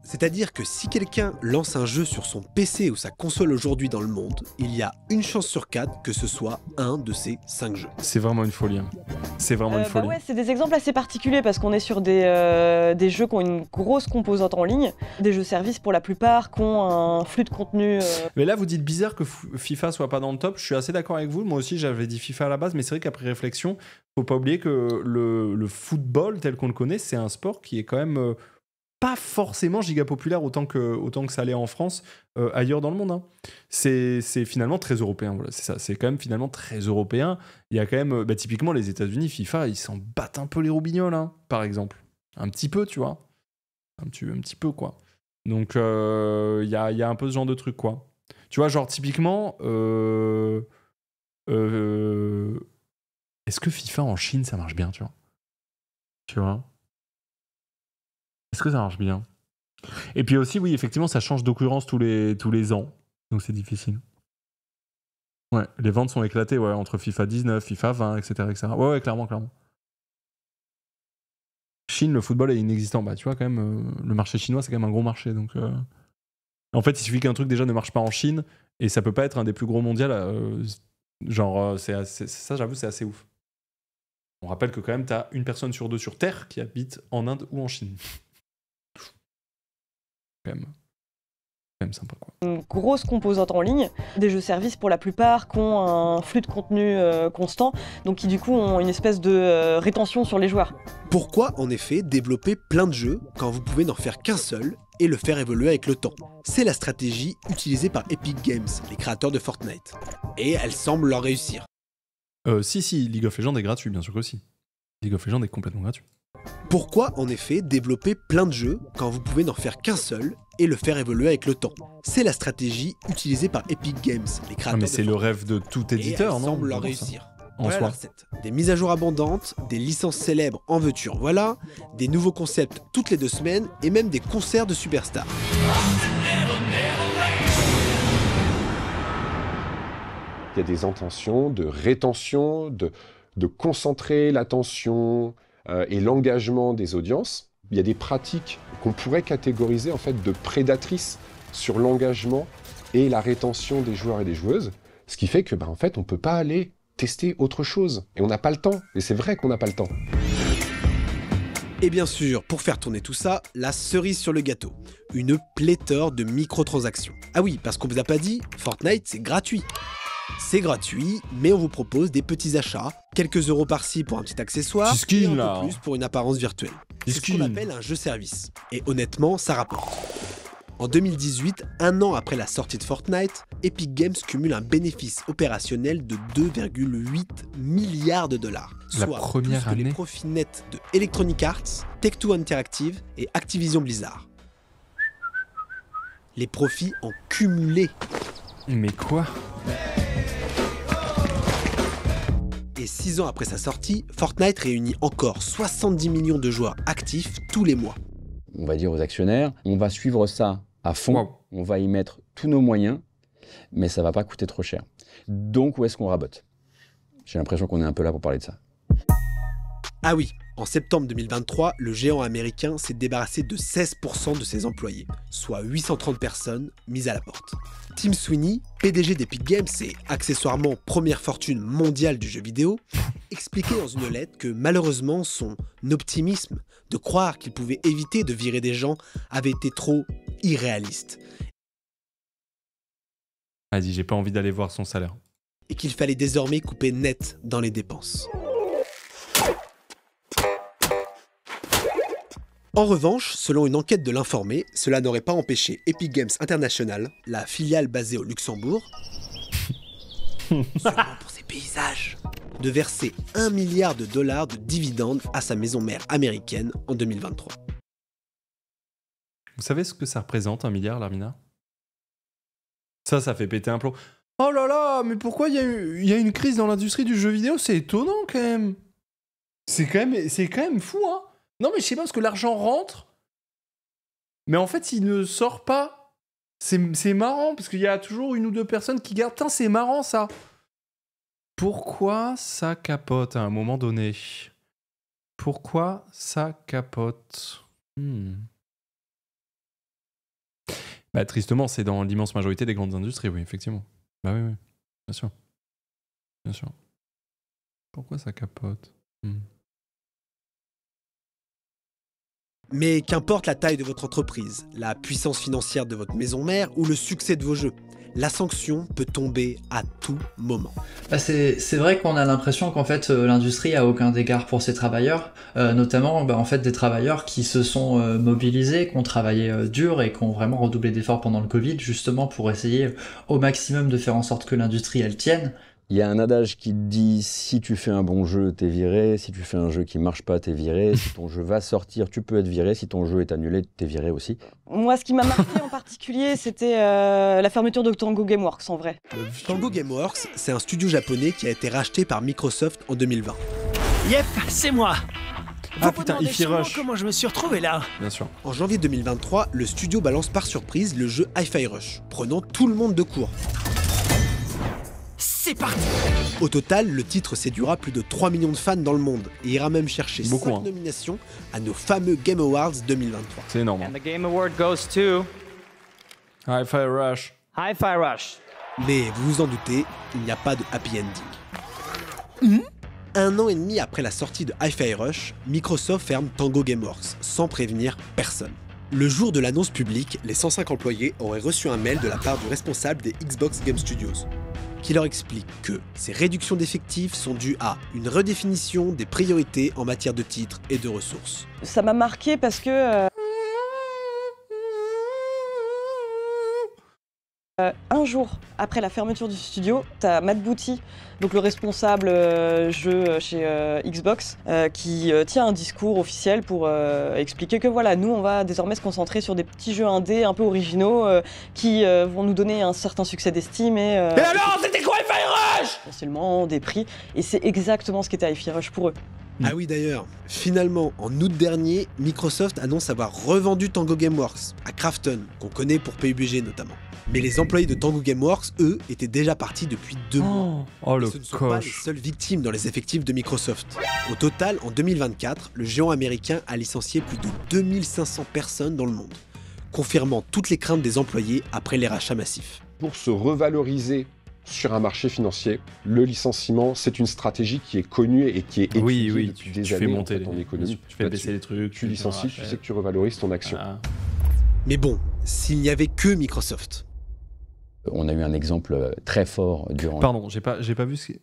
C'est-à-dire que si quelqu'un lance un jeu sur son PC ou sa console aujourd'hui dans le monde, il y a une chance sur quatre que ce soit un de ces cinq jeux. C'est vraiment une folie. hein. C'est vraiment Euh, une bah folie. ouais, c'est des exemples assez particuliers parce qu'on est sur des, euh, des jeux qui ont une grosse composante en ligne, des jeux services pour la plupart, qui ont un flux de contenu. euh, Mais là, vous dites bizarre que FIFA soit pas dans le top. Je suis assez d'accord avec vous. Moi aussi, j'avais dit FIFA à la base, mais c'est vrai qu'après réflexion, faut pas oublier que le, le football tel qu'on le connaît, c'est un sport qui est quand même euh, pas forcément giga populaire autant que, autant que ça l'est en France, euh, ailleurs dans le monde. hein. C'est finalement très européen. Voilà, c'est ça. C'est quand même finalement très européen. Il y a quand même, euh, bah, typiquement, les États-Unis, FIFA, ils s'en battent un peu les roubignoles, hein, par exemple. Un petit peu, tu vois. Un petit, un petit peu, quoi. Donc, euh, il y, a, y a un peu ce genre de truc, quoi. Tu vois, genre, typiquement, est-ce que FIFA en Chine, ça marche bien, tu vois? Tu vois? Est-ce que ça marche bien? Et puis aussi, oui, effectivement, ça change d'occurrence tous les, tous les ans. Donc, c'est difficile. Ouais, les ventes sont éclatées, ouais, entre FIFA 19, FIFA 20, etc., etc. Ouais, ouais, clairement, clairement. Chine, le football est inexistant. Bah, tu vois, quand même, euh, le marché chinois, c'est quand même un gros marché. Donc, euh, en fait, il suffit qu'un truc déjà ne marche pas en Chine et ça peut pas être un des plus gros mondiaux. euh, Genre, euh, c'est ça, j'avoue, c'est assez ouf. On rappelle que quand même, t'as une personne sur deux sur Terre qui habite en Inde ou en Chine. Quand même, quand même sympa, quoi. une grosse composante en ligne, des jeux services pour la plupart qui ont un flux de contenu euh, constant, donc qui du coup ont une espèce de euh, rétention sur les joueurs. Pourquoi en effet développer plein de jeux quand vous pouvez n'en faire qu'un seul et le faire évoluer avec le temps? C'est la stratégie utilisée par Epic Games, les créateurs de Fortnite. Et elle semble leur réussir. Euh, si, si, League of Legends est gratuit, bien sûr que si. League of Legends est complètement gratuit. Pourquoi en effet développer plein de jeux quand vous pouvez n'en faire qu'un seul et le faire évoluer avec le temps? C'est la stratégie utilisée par Epic Games, les Ah, créateurs mais de c'est le rêve de tout éditeur, et elle non semble leur J'adore ça. réussir. En Voilà soi. la recette. Des mises à jour abondantes, des licences célèbres en veux-tu en voilà, des nouveaux concepts toutes les deux semaines et même des concerts de superstars. Il y a des intentions de rétention, de, de concentrer l'attention euh, et l'engagement des audiences. Il y a des pratiques qu'on pourrait catégoriser en fait de prédatrices sur l'engagement et la rétention des joueurs et des joueuses, ce qui fait que bah, en fait peut pas aller tester autre chose et on n'a pas le temps. Et c'est vrai qu'on n'a pas le temps. Et bien sûr, pour faire tourner tout ça, la cerise sur le gâteau, une pléthore de microtransactions. Ah oui, parce qu'on vous a pas dit, Fortnite c'est gratuit. C'est gratuit, mais on vous propose des petits achats, quelques euros par-ci pour un petit accessoire, et un peu plus pour une apparence virtuelle. C'est ce qu'on appelle un jeu-service. Et honnêtement, ça rapporte. En 2018, un an après la sortie de Fortnite, Epic Games cumule un bénéfice opérationnel de 2,8 milliards de dollars. La soit première plus que les profits nets de Electronic Arts, Tech2 Interactive et Activision Blizzard. Les profits en cumulé. Mais quoi? Et 6 ans après sa sortie, Fortnite réunit encore 70 millions de joueurs actifs tous les mois. on va dire aux actionnaires, on va suivre ça à fond, on va y mettre tous nos moyens, mais ça va pas coûter trop cher. Donc où est-ce qu'on rabote? J'ai l'impression qu'on est un peu là pour parler de ça. Ah oui, en septembre 2023, le géant américain s'est débarrassé de 16% de ses employés, soit 830 personnes mises à la porte. Tim Sweeney, PDG d'Epic Games et accessoirement première fortune mondiale du jeu vidéo, *laughs* expliquait dans une lettre que malheureusement son optimisme de croire qu'il pouvait éviter de virer des gens avait été trop irréaliste Vas-y, j'ai pas envie d'aller voir son salaire. et qu'il fallait désormais couper net dans les dépenses. En revanche, selon une enquête de l'informé, cela n'aurait pas empêché Epic Games International, la filiale basée au Luxembourg, *laughs* sûrement pour ses paysages, de verser 1 milliard de dollars de dividendes à sa maison mère américaine en 2023. Vous savez ce que ça représente, un milliard, Larmina? Ça, ça fait péter un plomb. Oh là là, mais pourquoi il y, y a une crise dans l'industrie du jeu vidéo? C'est étonnant quand même. C'est quand même, c'est quand même fou, hein Non, mais je sais pas, parce que l'argent rentre, mais en fait, il ne sort pas. C'est marrant, parce qu'il y a toujours une ou deux personnes qui gardent. Putain, c'est marrant ça Pourquoi ça capote à un moment donné? Pourquoi ça capote? Hmm. Bah, tristement, c'est dans l'immense majorité des grandes industries, oui, effectivement. Bah oui, oui, bien sûr. Bien sûr. Pourquoi ça capote? Hmm. Mais qu'importe la taille de votre entreprise, la puissance financière de votre maison mère ou le succès de vos jeux, la sanction peut tomber à tout moment. Bah, c'est vrai qu'on a l'impression qu'en fait euh, l'industrie a aucun égard pour ses travailleurs, euh, notamment bah, en fait des travailleurs qui se sont euh, mobilisés, qui ont travaillé dur et qui ont vraiment redoublé d'efforts pendant le Covid justement pour essayer au maximum de faire en sorte que l'industrie elle tienne. Il y a un adage qui te dit si tu fais un bon jeu, t'es viré. Si tu fais un jeu qui marche pas, t'es viré. Si ton jeu va sortir, tu peux être viré. Si ton jeu est annulé, t'es viré aussi. Moi, ce qui m'a marqué en particulier, c'était euh, la fermeture de Tango Gameworks en vrai. Tango Gameworks, c'est un studio japonais qui a été racheté par Microsoft en 2020. Yep, c'est moi. Ah Vous putain, Ify Rush. comment je me suis retrouvé là. Bien sûr. En janvier 2023, le studio balance par surprise le jeu Hi-Fi Rush, prenant tout le monde de court. C'est parti. Au total, le titre séduira plus de 3 millions de fans dans le monde et ira même chercher Beaucoup, 5 hein. nominations à nos fameux Game Awards 2023. C'est énorme. hein. And the Game Award goes to Hi-Fi Rush. Hi-Fi Rush. Mais vous vous en doutez, il n'y a pas de happy ending. Un an et demi après la sortie de Hi-Fi Rush, Microsoft ferme Tango Gameworks sans prévenir personne. Le jour de l'annonce publique, les 105 employés auraient reçu un mail de la part du responsable des Xbox Game Studios, qui leur explique que ces réductions d'effectifs sont dues à une redéfinition des priorités en matière de titres et de ressources. Ça m'a marqué parce que euh, un jour après la fermeture du studio, t'as Matt Booty, donc le responsable euh, jeu chez euh, Xbox, euh, qui tient un discours officiel pour expliquer que voilà, nous on va désormais se concentrer sur des petits jeux indés un peu originaux qui vont nous donner un certain succès d'estime et, Et alors, c'était quoi Hi-Fi Rush? potentiellement des prix. Et c'est exactement ce qu'était Hi-Fi Rush pour eux. Ah oui d'ailleurs, finalement, en août dernier, Microsoft annonce avoir revendu Tango Gameworks à Krafton, qu'on connaît pour PUBG notamment. Mais les employés de Tango Gameworks, eux, étaient déjà partis depuis deux mois. Oh le Et ce ne sont pas les seules victimes dans les effectifs de Microsoft. Au total, en 2024, le géant américain a licencié plus de 2500 personnes dans le monde, confirmant toutes les craintes des employés après les rachats massifs. Pour se revaloriser sur un marché financier, le licenciement, c'est une stratégie qui est connue et qui est Oui, étudiée oui, depuis tu- des tu années fais en monter fait, en les- économie. tu fais baisser les trucs, Tu licencies, tu sais que tu revalorises ton action. Mais bon, s'il n'y avait que Microsoft, On a eu un exemple euh, très fort durant. Pardon, j'ai pas, j'ai pas vu ce qu'il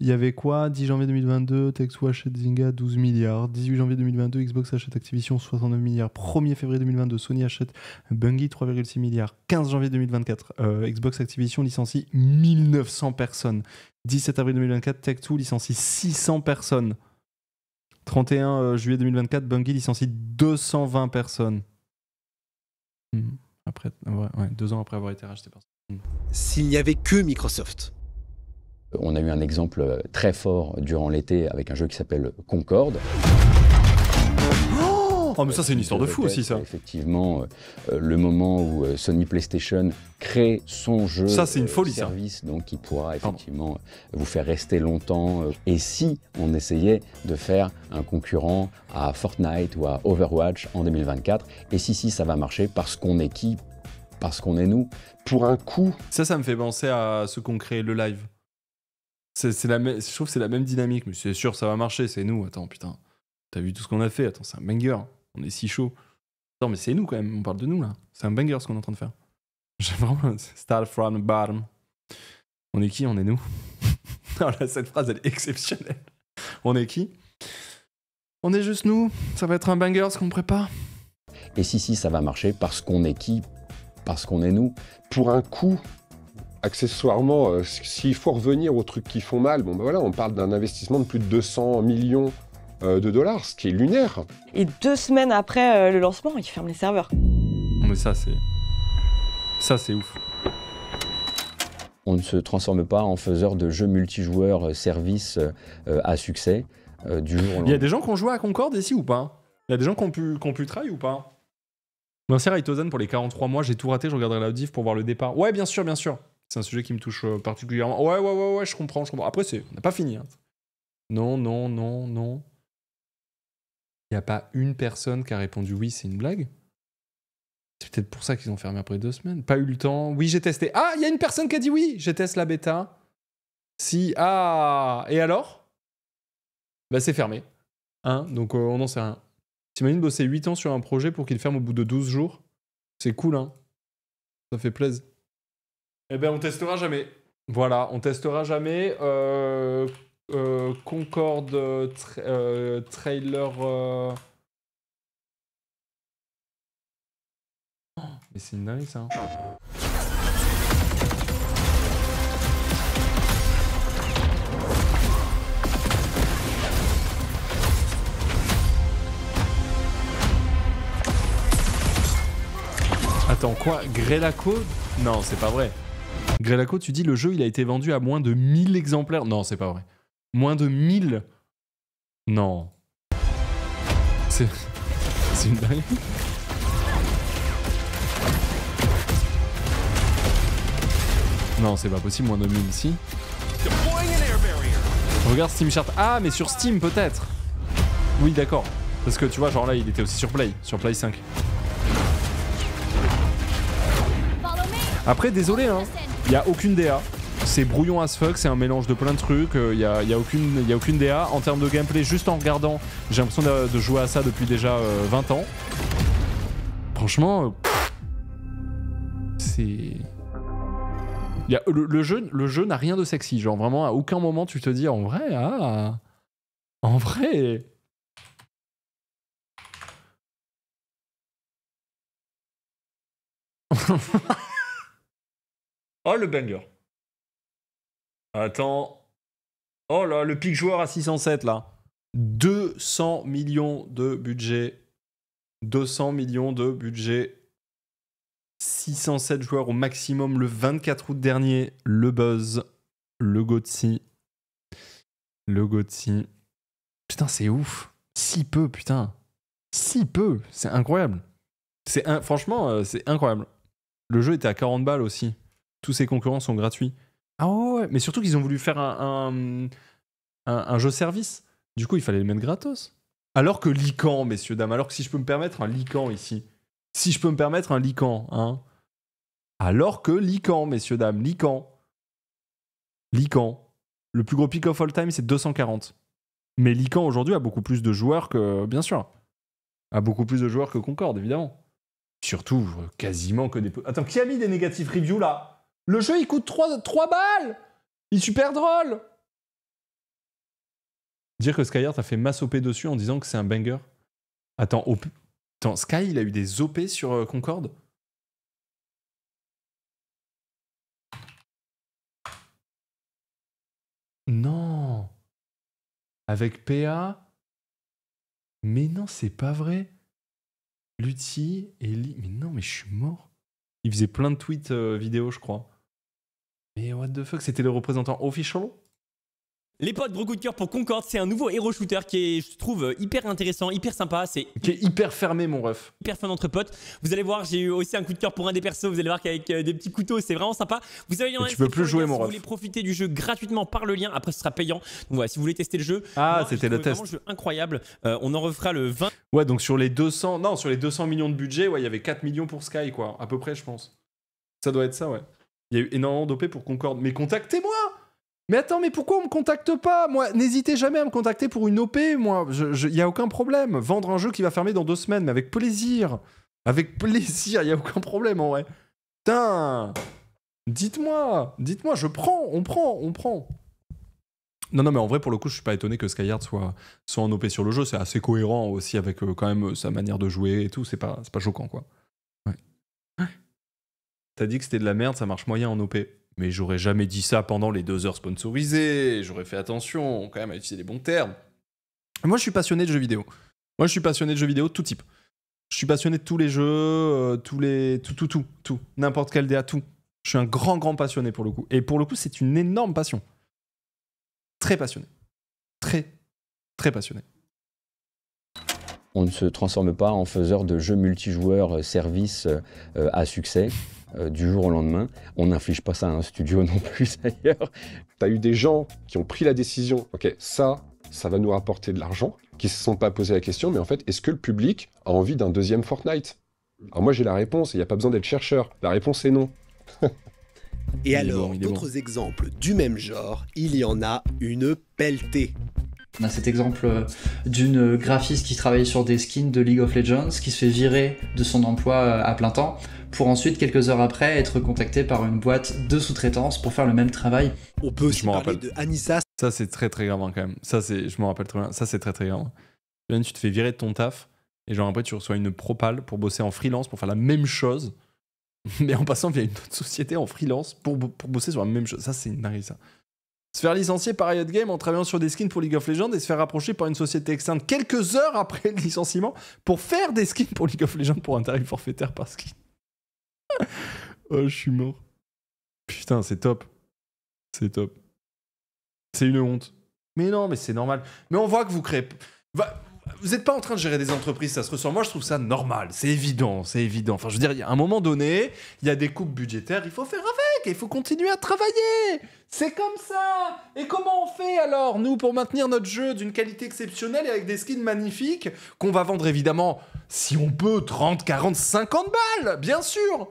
Il y avait quoi? 10 janvier 2022, Texo achète Zynga 12 milliards. 18 janvier 2022, Xbox achète Activision 69 milliards. 1er février 2022, Sony achète Bungie 3,6 milliards. 15 janvier 2024, euh, Xbox Activision licencie 1900 personnes. 17 avril 2024, Tech2 licencie 600 personnes. 31 euh, juillet 2024, Bungie licencie 220 personnes. Hmm. Après, deux ans après avoir été racheté par s'il n'y avait que Microsoft, On a eu un exemple euh, très fort durant l'été avec un jeu qui s'appelle Concorde. Oh, mais ça, c'est une histoire de fou aussi, ça. Effectivement, euh, le moment où euh, Sony PlayStation crée son jeu Ça, c'est une folie, ça. service, donc qui pourra effectivement euh, vous faire rester longtemps. euh. Et si on essayait de faire un concurrent à Fortnite ou à Overwatch en 2024 Et si, si, ça va marcher parce qu'on est qui Parce qu'on est nous. Pour un coup, Ça, ça me fait penser à ce qu'on crée le live. C'est, la je trouve que c'est la même dynamique, mais c'est sûr, ça va marcher, c'est nous. Attends, putain, t'as vu tout ce qu'on a fait? Attends, c'est un banger. On est si chaud. Attends, mais c'est nous quand même, on parle de nous là. C'est un banger ce qu'on est en train de faire. *laughs* J'ai vraiment. *laughs* Start from the bottom. On est qui? On est nous. *laughs* Là, cette phrase, elle est exceptionnelle. On est qui? On est juste nous. Ça va être un banger ce qu'on prépare. Et si, si, ça va marcher parce qu'on est qui Parce qu'on est nous. pour un coup, accessoirement, euh, s'il faut revenir aux trucs qui font mal, bon ben voilà, on parle d'un investissement de plus de 200 millions euh, de dollars, ce qui est lunaire. Et deux semaines après euh, le lancement, ils ferment les serveurs. Mais ça, c'est. Ça, c'est ouf. On ne se transforme pas en faiseur de jeux multijoueurs euh, service euh, à succès euh, du jour au Il y a lendemain. des gens qui ont joué à Concorde ici ou pas? Il y a des gens qui ont pu, qui ont pu try ou pas? Merci Raitozen pour les 43 mois, j'ai tout raté, je regarderai la diff pour voir le départ. Ouais, bien sûr, bien sûr. C'est un sujet qui me touche euh, particulièrement. Ouais, ouais, ouais, ouais, je comprends, je comprends. Après, c'est, on n'a pas fini. hein. Non, non, non, non. Il n'y a pas une personne qui a répondu oui, c'est une blague? C'est peut-être pour ça qu'ils ont fermé après deux semaines. Pas eu le temps. Oui, j'ai testé. Ah, il y a une personne qui a dit oui, j'ai testé la bêta. Si, ah, et alors? Bah, c'est fermé. Hein Donc, euh, on n'en sait rien. T'imagines bosser 8 ans sur un projet pour qu'il ferme au bout de 12 jours? C'est cool, hein? Ça fait plaisir. Eh ben, on testera jamais. Voilà, on testera jamais. Euh, euh, Concorde euh, tra- euh, trailer. euh. Oh, mais c'est une dingue ça. Attends, quoi Grelaco? Non, c'est pas vrai. Grelaco, tu dis le jeu, il a été vendu à moins de 1000 exemplaires. Non, c'est pas vrai. Moins de 1000 Non. C'est. C'est une dingue. Non, c'est pas possible, moins de 1000 si. Regarde Steam Chart. Ah, mais sur Steam peut-être. Oui, d'accord. Parce que tu vois, genre là, il était aussi sur Play, sur Play 5. Après, désolé, hein. Il y a aucune DA. C'est brouillon as fuck, c'est un mélange de plein de trucs. Il y, a, y a aucune, y DA. En termes de gameplay, juste en regardant, j'ai l'impression de, jouer à ça depuis déjà euh, 20 ans. Franchement, euh, c'est. Le jeu, le jeu n'a rien de sexy. Genre vraiment, à aucun moment tu te dis en vrai, ah. En vrai. *laughs* oh le banger. Attends. Oh là, le pic joueur à 607 là. 200 millions de budget. 200 millions de budget. 607 joueurs au maximum le 24 août dernier. Le buzz. Le Gotsi. Le Gotsi. Putain, c'est ouf. Si peu, putain. Si peu. C'est incroyable. C'est Franchement, euh, c'est incroyable. Le jeu était à 40 balles aussi. Tous ses concurrents sont gratuits. Ah ouais, mais surtout qu'ils ont voulu faire un- un jeu service. Du coup, il fallait le mettre gratos. Alors que Lican, messieurs, dames, alors que si je peux me permettre un Lican ici. Si je peux me permettre un Lican, hein. Alors que Lican, messieurs, dames, Lican. Lican. Le plus gros pick of all time, c'est 240. Mais Lican aujourd'hui a beaucoup plus de joueurs que. Bien sûr. A beaucoup plus de joueurs que Concorde, évidemment. Surtout, euh, quasiment que des. Attends, qui a mis des négatifs reviews là? Le jeu il coûte 3, 3 balles Il est super drôle Dire que Skyheart a fait masse OP dessus en disant que c'est un banger. Attends, Sky il a eu des OP sur euh, Concorde? Non Avec PA Mais non, c'est pas vrai Lutti et Li... Mais non, mais je suis mort. Il faisait plein de tweets euh, vidéo, je crois. Mais what the fuck, c'était le représentant official Les potes, gros coup de cœur pour Concorde, c'est un nouveau héros shooter qui est, je trouve, euh, hyper intéressant, hyper sympa, c'est Qui est hyper fermé, mon ref. hyper fun entre potes. Vous allez voir, j'ai eu aussi un coup de cœur pour un des persos, vous allez voir qu'avec euh, des petits couteaux, c'est vraiment sympa. Vous savez, il y en a Et tu un peux plus jouer, si mon vous ref. voulez profiter du jeu gratuitement par le lien, après ce sera payant. Donc voilà, si vous voulez tester le jeu. Ah, c'était le vraiment test. le jeu incroyable. Euh, on en refera le 20 Ouais, donc sur les 200... Non, sur les 200 millions de budget, ouais, il y avait 4 millions pour Sky, quoi. À peu près, je pense. Ça doit être ça, ouais. Il y a eu énormément d'OP pour Concorde. Mais contactez-moi Mais attends, mais pourquoi on me contacte pas Moi, n'hésitez jamais à me contacter pour une OP, moi. Il y a aucun problème. Vendre un jeu qui va fermer dans deux semaines, mais avec plaisir. Avec plaisir, il y a aucun problème, en vrai. Putain Dites-moi Dites-moi, je prends, on prend, on prend. Non, non, mais en vrai, pour le coup, je suis pas étonné que Skyheart soit, soit en OP sur le jeu. C'est assez cohérent aussi avec euh, quand même sa manière de jouer et tout. C'est pas, pas choquant, quoi. T'as dit que c'était de la merde, ça marche moyen en OP. Mais j'aurais jamais dit ça pendant les deux heures sponsorisées. J'aurais fait attention quand même à utiliser les bons termes. Moi, je suis passionné de jeux vidéo. Moi, je suis passionné de jeux vidéo de tout type. Je suis passionné de tous les jeux, euh, tous les, tout, tout, tout, tout, n'importe quel DA, tout. Je suis un grand, grand passionné pour le coup. Et pour le coup, c'est une énorme passion. Très passionné. Très, très passionné. On ne se transforme pas en faiseur de jeux multijoueurs euh, service euh, à succès du jour au lendemain. On n'inflige pas ça à un studio *laughs* non plus d'ailleurs. Tu as eu des gens qui ont pris la décision, ok, ça, ça va nous rapporter de l'argent, qui se sont pas posé la question, mais en fait, est-ce que le public a envie d'un deuxième Fortnite? Alors moi j'ai la réponse, il n'y a pas besoin d'être chercheur. La réponse est non. *laughs* Et alors, bon, bon. d'autres exemples du même genre, il y en a une pelletée. On a cet exemple euh, d'une graphiste qui travaille sur des skins de League of Legends, qui se fait virer de son emploi euh, à plein temps, pour ensuite, quelques heures après, être contactée par une boîte de sous-traitance pour faire le même travail. On peut aussi m'en parler rappelle. de Anissa. Ça, c'est très très grave hein, quand même. Ça, c'est, je m'en rappelle très bien. Ça, c'est très très grave. Tu te fais virer de ton taf et genre après, tu reçois une propale pour bosser en freelance pour faire la même chose, *laughs* mais en passant via une autre société en freelance pour, pour bosser sur la même chose. Ça, c'est une dinguerie, ça. Se faire licencier par Riot Games en travaillant sur des skins pour League of Legends et se faire rapprocher par une société externe quelques heures après le licenciement pour faire des skins pour League of Legends pour un tarif forfaitaire par skin. *laughs* oh, je suis mort. Putain, c'est top. C'est top. C'est une honte. Mais non, mais c'est normal. Mais on voit que vous créez. Va- Vous n'êtes pas en train de gérer des entreprises, ça se ressent. Moi, je trouve ça normal. C'est évident, c'est évident. Enfin, je veux dire, a un moment donné, il y a des coupes budgétaires, il faut faire avec, il faut continuer à travailler. C'est comme ça. Et comment on fait alors, nous, pour maintenir notre jeu d'une qualité exceptionnelle et avec des skins magnifiques qu'on va vendre évidemment, si on peut, 30, 40, 50 balles, bien sûr.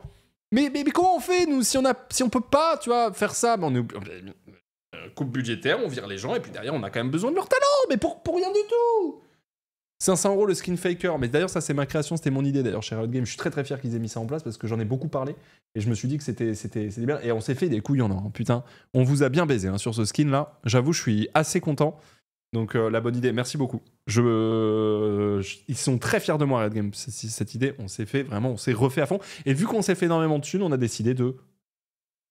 Mais, mais, mais comment on fait, nous, si on, a, si on peut pas, tu vois, faire ça? On est, euh, Coupe budgétaire, on vire les gens, et puis derrière, on a quand même besoin de leur talent, mais pour, rien du tout 500 euros le skin faker, mais d'ailleurs ça c'est ma création, c'était mon idée d'ailleurs chez Riot. Je suis très très fier qu'ils aient mis ça en place parce que j'en ai beaucoup parlé et je me suis dit que c'était bien et on s'est fait des couilles en or. hein. Putain, on vous a bien baisé hein, sur ce skin là. J'avoue, je suis assez content. Donc euh, la bonne idée, merci beaucoup. Euh, ils sont très fiers de moi. C- c- Cette idée, on s'est fait vraiment, on s'est refait à fond. Et vu qu'on s'est fait énormément de thunes, on a décidé de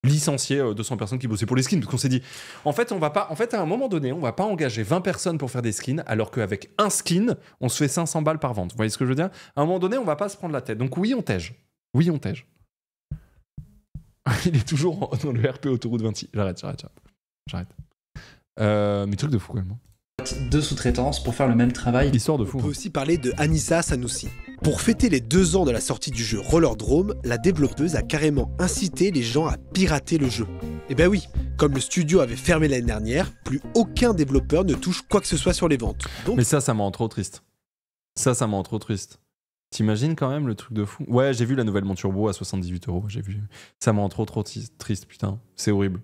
licencier euh, 200 personnes qui bossaient pour les skins. Parce qu'on s'est dit en fait on va pas en fait à un moment donné on va pas engager 20 personnes pour faire des skins alors qu'avec un skin on se fait 500 balles par vente. Vous voyez ce que je veux dire? À un moment donné on va pas se prendre la tête. Donc oui on tège. Oui on tège. *laughs* Il est toujours dans le RP autoroute 26 j'arrête j'arrête j'arrête. Euh, mais truc de fou quand même de sous-traitance pour faire le même travail. Histoire de fou. On peut aussi parler de Anissa Sanoussi. Pour fêter les deux ans de la sortie du jeu Rollerdrome, la développeuse a carrément incité les gens à pirater le jeu. Et ben oui, comme le studio avait fermé l'année dernière, plus aucun développeur ne touche quoi que ce soit sur les ventes. Donc mais ça ça me rend trop triste ça ça me rend trop triste T'imagines quand même le truc de fou? Ouais, j'ai vu la nouvelle monture Beau à 78 euros. J'ai vu. Ça me rend trop trop triste, putain. C'est horrible.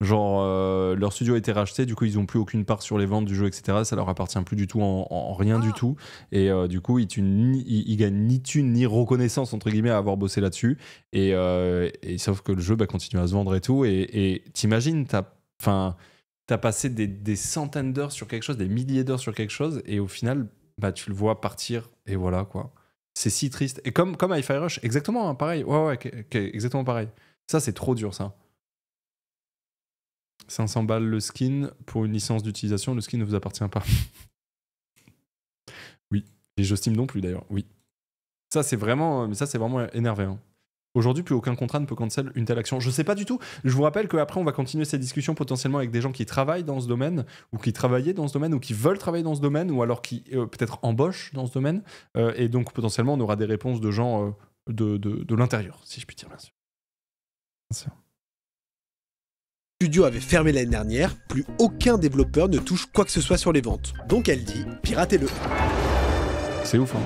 Genre, euh, leur studio a été racheté, du coup, ils ont plus aucune part sur les ventes du jeu, etc. Ça leur appartient plus du tout en, en rien du tout. Et euh, du coup, ils, gagnent ni thune ni reconnaissance, entre guillemets, à avoir bossé là-dessus. Et, euh, et sauf que le jeu bah, continue à se vendre et tout. Et t'imagines, t'as. Enfin. T'as passé des, des centaines d'heures sur quelque chose, des milliers d'heures sur quelque chose, et au final, bah, tu le vois partir, et voilà quoi. C'est si triste. Et comme, comme Hi-Fi Rush, exactement hein, pareil. Ouais, ouais, exactement pareil. Ça, c'est trop dur, ça. 500 balles le skin pour une licence d'utilisation, le skin ne vous appartient pas. *laughs* oui. Les jeux Steam non plus, d'ailleurs. Oui. Ça, c'est vraiment, c'est vraiment énervé. hein. Aujourd'hui, plus aucun contrat ne peut cancel une telle action. Je sais pas du tout. Je vous rappelle qu'après, on va continuer cette discussion potentiellement avec des gens qui travaillent dans ce domaine, ou qui travaillaient dans ce domaine, ou qui veulent travailler dans ce domaine, ou alors qui euh, peut-être embauchent dans ce domaine. Euh, et donc, potentiellement, on aura des réponses de gens euh, de, de, de l'intérieur, si je puis dire, bien sûr. Bien sûr. Le studio avait fermé l'année dernière, plus aucun développeur ne touche quoi que ce soit sur les ventes. Donc elle dit, piratez-le. C'est ouf, hein.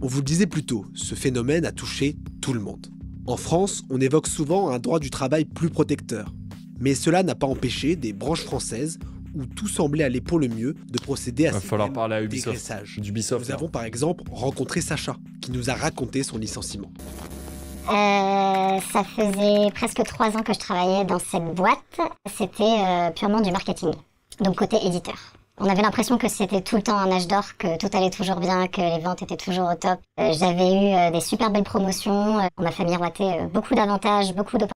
On vous le disait plus tôt, ce phénomène a touché tout le monde. En France, on évoque souvent un droit du travail plus protecteur. Mais cela n'a pas empêché des branches françaises où tout semblait aller pour le mieux de procéder à Va ces falloir mêmes parler à Ubisoft. dégraissages. D'Ubisoft, Nous avons par exemple rencontré Sacha, qui nous a raconté son licenciement. Euh, ça faisait presque trois ans que je travaillais dans cette boîte. C'était euh, purement du marketing, donc côté éditeur. On avait l'impression que c'était tout le temps un âge d'or, que tout allait toujours bien, que les ventes étaient toujours au top. Euh, J'avais eu des super belles promotions. On m'a fait miroiter beaucoup d'avantages, beaucoup de...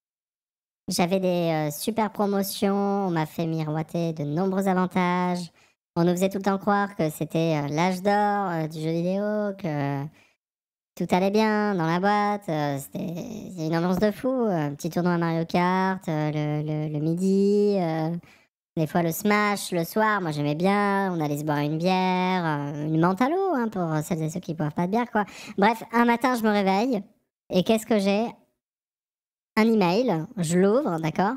J'avais des super promotions. On m'a fait miroiter de nombreux avantages. On nous faisait tout le temps croire que c'était l'âge d'or du jeu vidéo, que tout allait bien dans la boîte, euh, c'était une ambiance de fou. Un petit tournoi à Mario Kart euh, le, midi, euh, des fois le Smash le soir, moi j'aimais bien, on allait se boire une bière, euh, une menthe à l'eau hein, pour celles et ceux qui ne boivent pas de bière quoi. Bref, un matin je me réveille et qu'est-ce que j'ai? Un email, je l'ouvre, d'accord?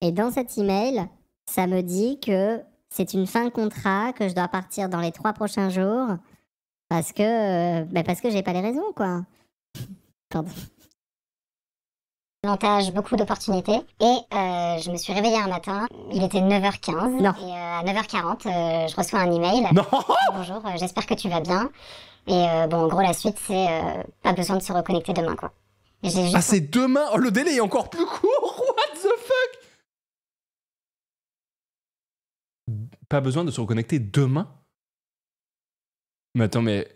Et dans cet email, ça me dit que c'est une fin de contrat, que je dois partir dans les trois prochains jours. Parce que, euh, bah parce que j'ai pas les raisons, quoi. Pardon. Avantage, beaucoup d'opportunités. Et euh, je me suis réveillée un matin, il était 9h15. Non. Et euh, à 9h40, euh, je reçois un email. Non Bonjour, j'espère que tu vas bien. Et bon, en gros, la suite, c'est pas besoin de se reconnecter demain, quoi. J'ai juste Ah, c'est demain Oh, le délai est encore plus court *laughs* What the fuck? Pas besoin de se reconnecter demain? Mais attends, mais...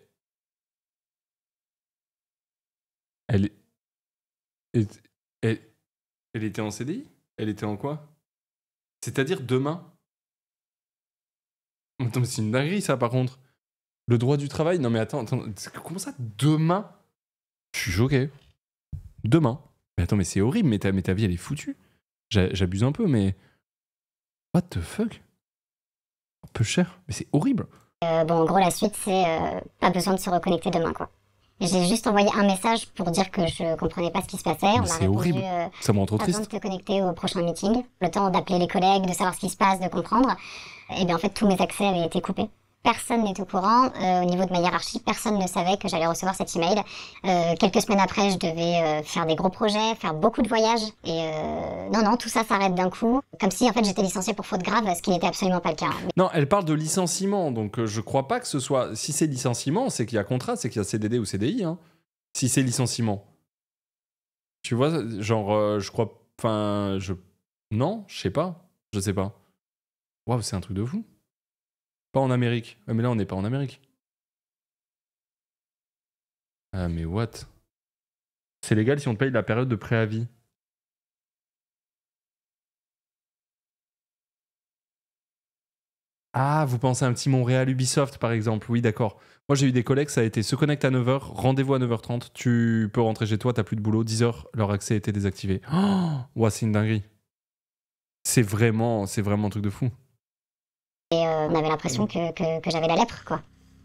Elle. Elle, elle, était en CDI Elle était en quoi? C'est-à-dire demain? Attends, mais c'est une dinguerie ça par contre. Le droit du travail? Non mais attends, attends, comment ça demain? Je suis choqué. Demain. Mais attends, mais c'est horrible, mais ta, mais ta vie elle est foutue. J'a- J'abuse un peu, mais. What the fuck? Un peu cher, mais c'est horrible. Euh, bon, en gros, la suite, c'est euh, pas besoin de se reconnecter demain, quoi. J'ai juste envoyé un message pour dire que je comprenais pas ce qui se passait. On Mais m'a c'est répondu, horrible. euh, Ça me rend trop pas besoin de triste. te connecter au prochain meeting. Le temps d'appeler les collègues, de savoir ce qui se passe, de comprendre. Et bien, en fait, tous mes accès avaient été coupés. Personne n'est au courant. Euh, au niveau de ma hiérarchie, personne ne savait que j'allais recevoir cet email. Euh, quelques semaines après, je devais euh, faire des gros projets, faire beaucoup de voyages. Et non, non, tout ça s'arrête d'un coup. Comme si en fait j'étais licenciée pour faute grave, ce qui n'était absolument pas le cas. Non, elle parle de licenciement, donc je crois pas que ce soit. Si c'est licenciement, c'est qu'il y a contrat, c'est qu'il y a CDD ou CDI. Hein. Si c'est licenciement. Tu vois, genre, je crois. Enfin, je. Non, je sais pas. Je sais pas. Waouh, c'est un truc de fou. Pas en Amérique. Ah, mais là, on n'est pas en Amérique. Ah, mais what? C'est légal si on te paye la période de préavis. Ah, vous pensez à un petit Montréal Ubisoft, par exemple. Oui, d'accord. Moi, j'ai eu des collègues, ça a été se connecte à 9h, rendez-vous à 9h30, tu peux rentrer chez toi, t'as plus de boulot, 10h, leur accès était désactivé. Oh, ouah, c'est une dinguerie. C'est vraiment, c'est vraiment un truc de fou. Et euh, on avait l'impression que, que, que j'avais la lèpre, quoi.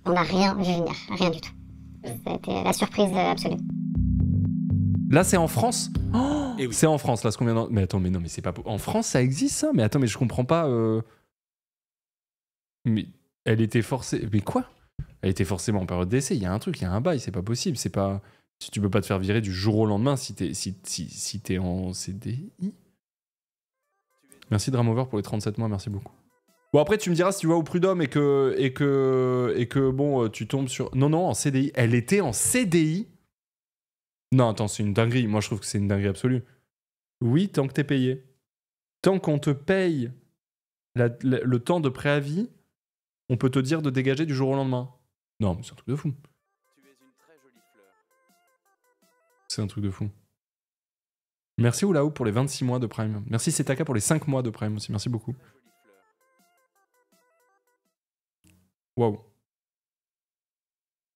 On n'a rien vu venir, rien du tout. C'était la surprise euh, absolue. Là, c'est en France Oh, *gasps* C'est en France, là, ce qu'on vient d'en- Mais attends, mais non, mais c'est pas... En France, ça existe, ça? Mais attends, mais je comprends pas... euh, Mais elle était forcée... Mais quoi? Elle était forcément en période d'essai, il y a un truc, il y a un bail, c'est pas possible, c'est pas... Tu tu peux pas te faire virer du jour au lendemain si t'es si, si, si t'es en CDI. Merci Dramover pour les 37 mois, merci beaucoup. Bon après tu me diras si tu vas au prud'homme et que et que et que bon euh, tu tombes sur non non en CDI elle était en CDI non attends c'est une dinguerie. Moi je trouve que c'est une dinguerie absolue. Oui tant que t'es payé. Tant qu'on te paye le temps de préavis on peut te dire de dégager du jour au lendemain. Non mais c'est un truc de fou. C'est un truc de fou. Merci Oulaou pour les 26 mois de Prime. Merci Setaka pour les 5 mois de Prime aussi. Merci beaucoup Waouh.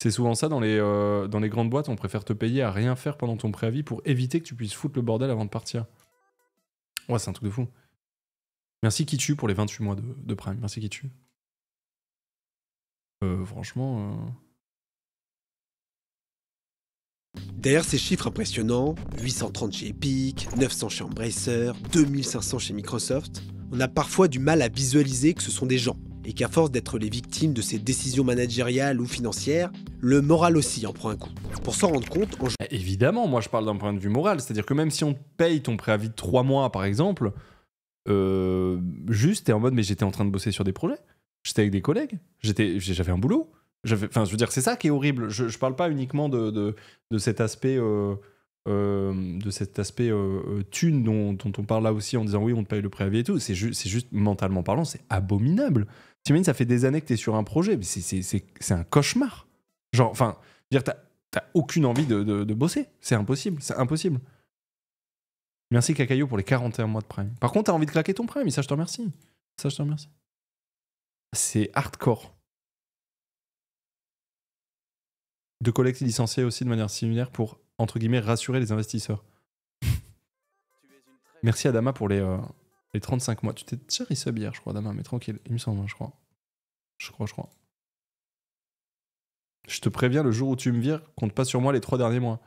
C'est souvent ça dans les, euh, dans les grandes boîtes, on préfère te payer à rien faire pendant ton préavis pour éviter que tu puisses foutre le bordel avant de partir. Ouais, c'est un truc de fou. Merci Kitu pour les 28 mois de, de Prime. Merci Kitu. Euh, franchement. euh, Derrière ces chiffres impressionnants, 830 chez Epic, 900 chez Embracer, 2500 chez Microsoft, on a parfois du mal à visualiser que ce sont des gens, et qu'à force d'être les victimes de ces décisions managériales ou financières, le moral aussi en prend un coup. Pour s'en rendre compte, en Bah, Évidemment, moi je parle d'un point de vue moral, c'est-à-dire que même si on paye ton préavis de 3 mois par exemple, euh, juste t'es en mode mais j'étais en train de bosser sur des projets, j'étais avec des collègues, j'avais un boulot. Enfin, je veux dire, c'est ça qui est horrible. Je, je parle pas uniquement de, de, de cet aspect, euh, euh, de cet aspect euh, thune dont, on parle là aussi en disant oui, on te paye le préavis et tout. C'est ju- juste mentalement parlant, c'est abominable. T'imagines, ça fait des années que t'es sur un projet, mais c'est- un cauchemar. Genre, enfin, dire, t'as aucune envie de, bosser. C'est impossible, c'est impossible. Merci Kakayo pour les 41 mois de Prime. Par contre, t'as envie de claquer ton Prime, ça, je te remercie. Ça, je te remercie. C'est hardcore. De collègues licenciés aussi de manière similaire pour, entre guillemets, rassurer les investisseurs. *laughs* Merci Adama pour les, euh, les 35 mois. Tu t'es déjà resub hier, je crois, Adama, mais tranquille. Il me semble, hein, je crois. Je crois, je crois. Je te préviens, le jour où tu me vires, compte pas sur moi les trois derniers mois.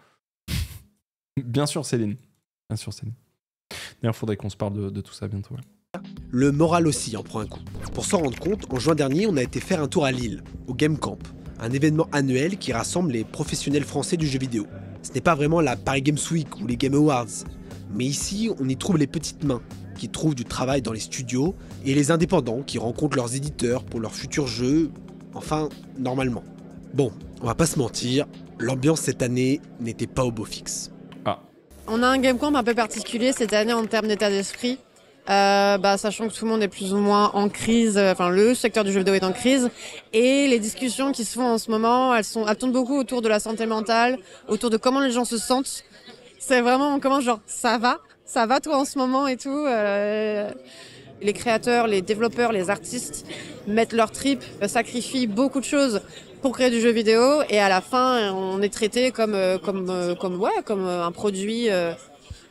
*laughs* Bien sûr, Céline. Bien sûr, Céline. D'ailleurs, faudrait qu'on se parle de, de tout ça bientôt. Le moral aussi en prend un coup. Pour s'en rendre compte, en juin dernier, on a été faire un tour à Lille, au Game Camp, un événement annuel qui rassemble les professionnels français du jeu vidéo. Ce n'est pas vraiment la Paris Games Week ou les Game Awards, mais ici, on y trouve les petites mains qui trouvent du travail dans les studios et les indépendants qui rencontrent leurs éditeurs pour leurs futurs jeux, enfin, normalement. Bon, on va pas se mentir, l'ambiance cette année n'était pas au beau fixe. On a un game camp un peu particulier cette année en termes d'état d'esprit. Euh, bah, sachant que tout le monde est plus ou moins en crise, euh, enfin le secteur du jeu vidéo est en crise, et les discussions qui se font en ce moment, elles, sont, elles tournent beaucoup autour de la santé mentale, autour de comment les gens se sentent. C'est vraiment, on commence genre, ça va, ça va toi en ce moment et tout. euh, les créateurs, les développeurs, les artistes mettent leur trip, euh, sacrifient beaucoup de choses pour créer du jeu vidéo et à la fin on est traité comme euh, comme euh, comme ouais comme euh, un produit euh,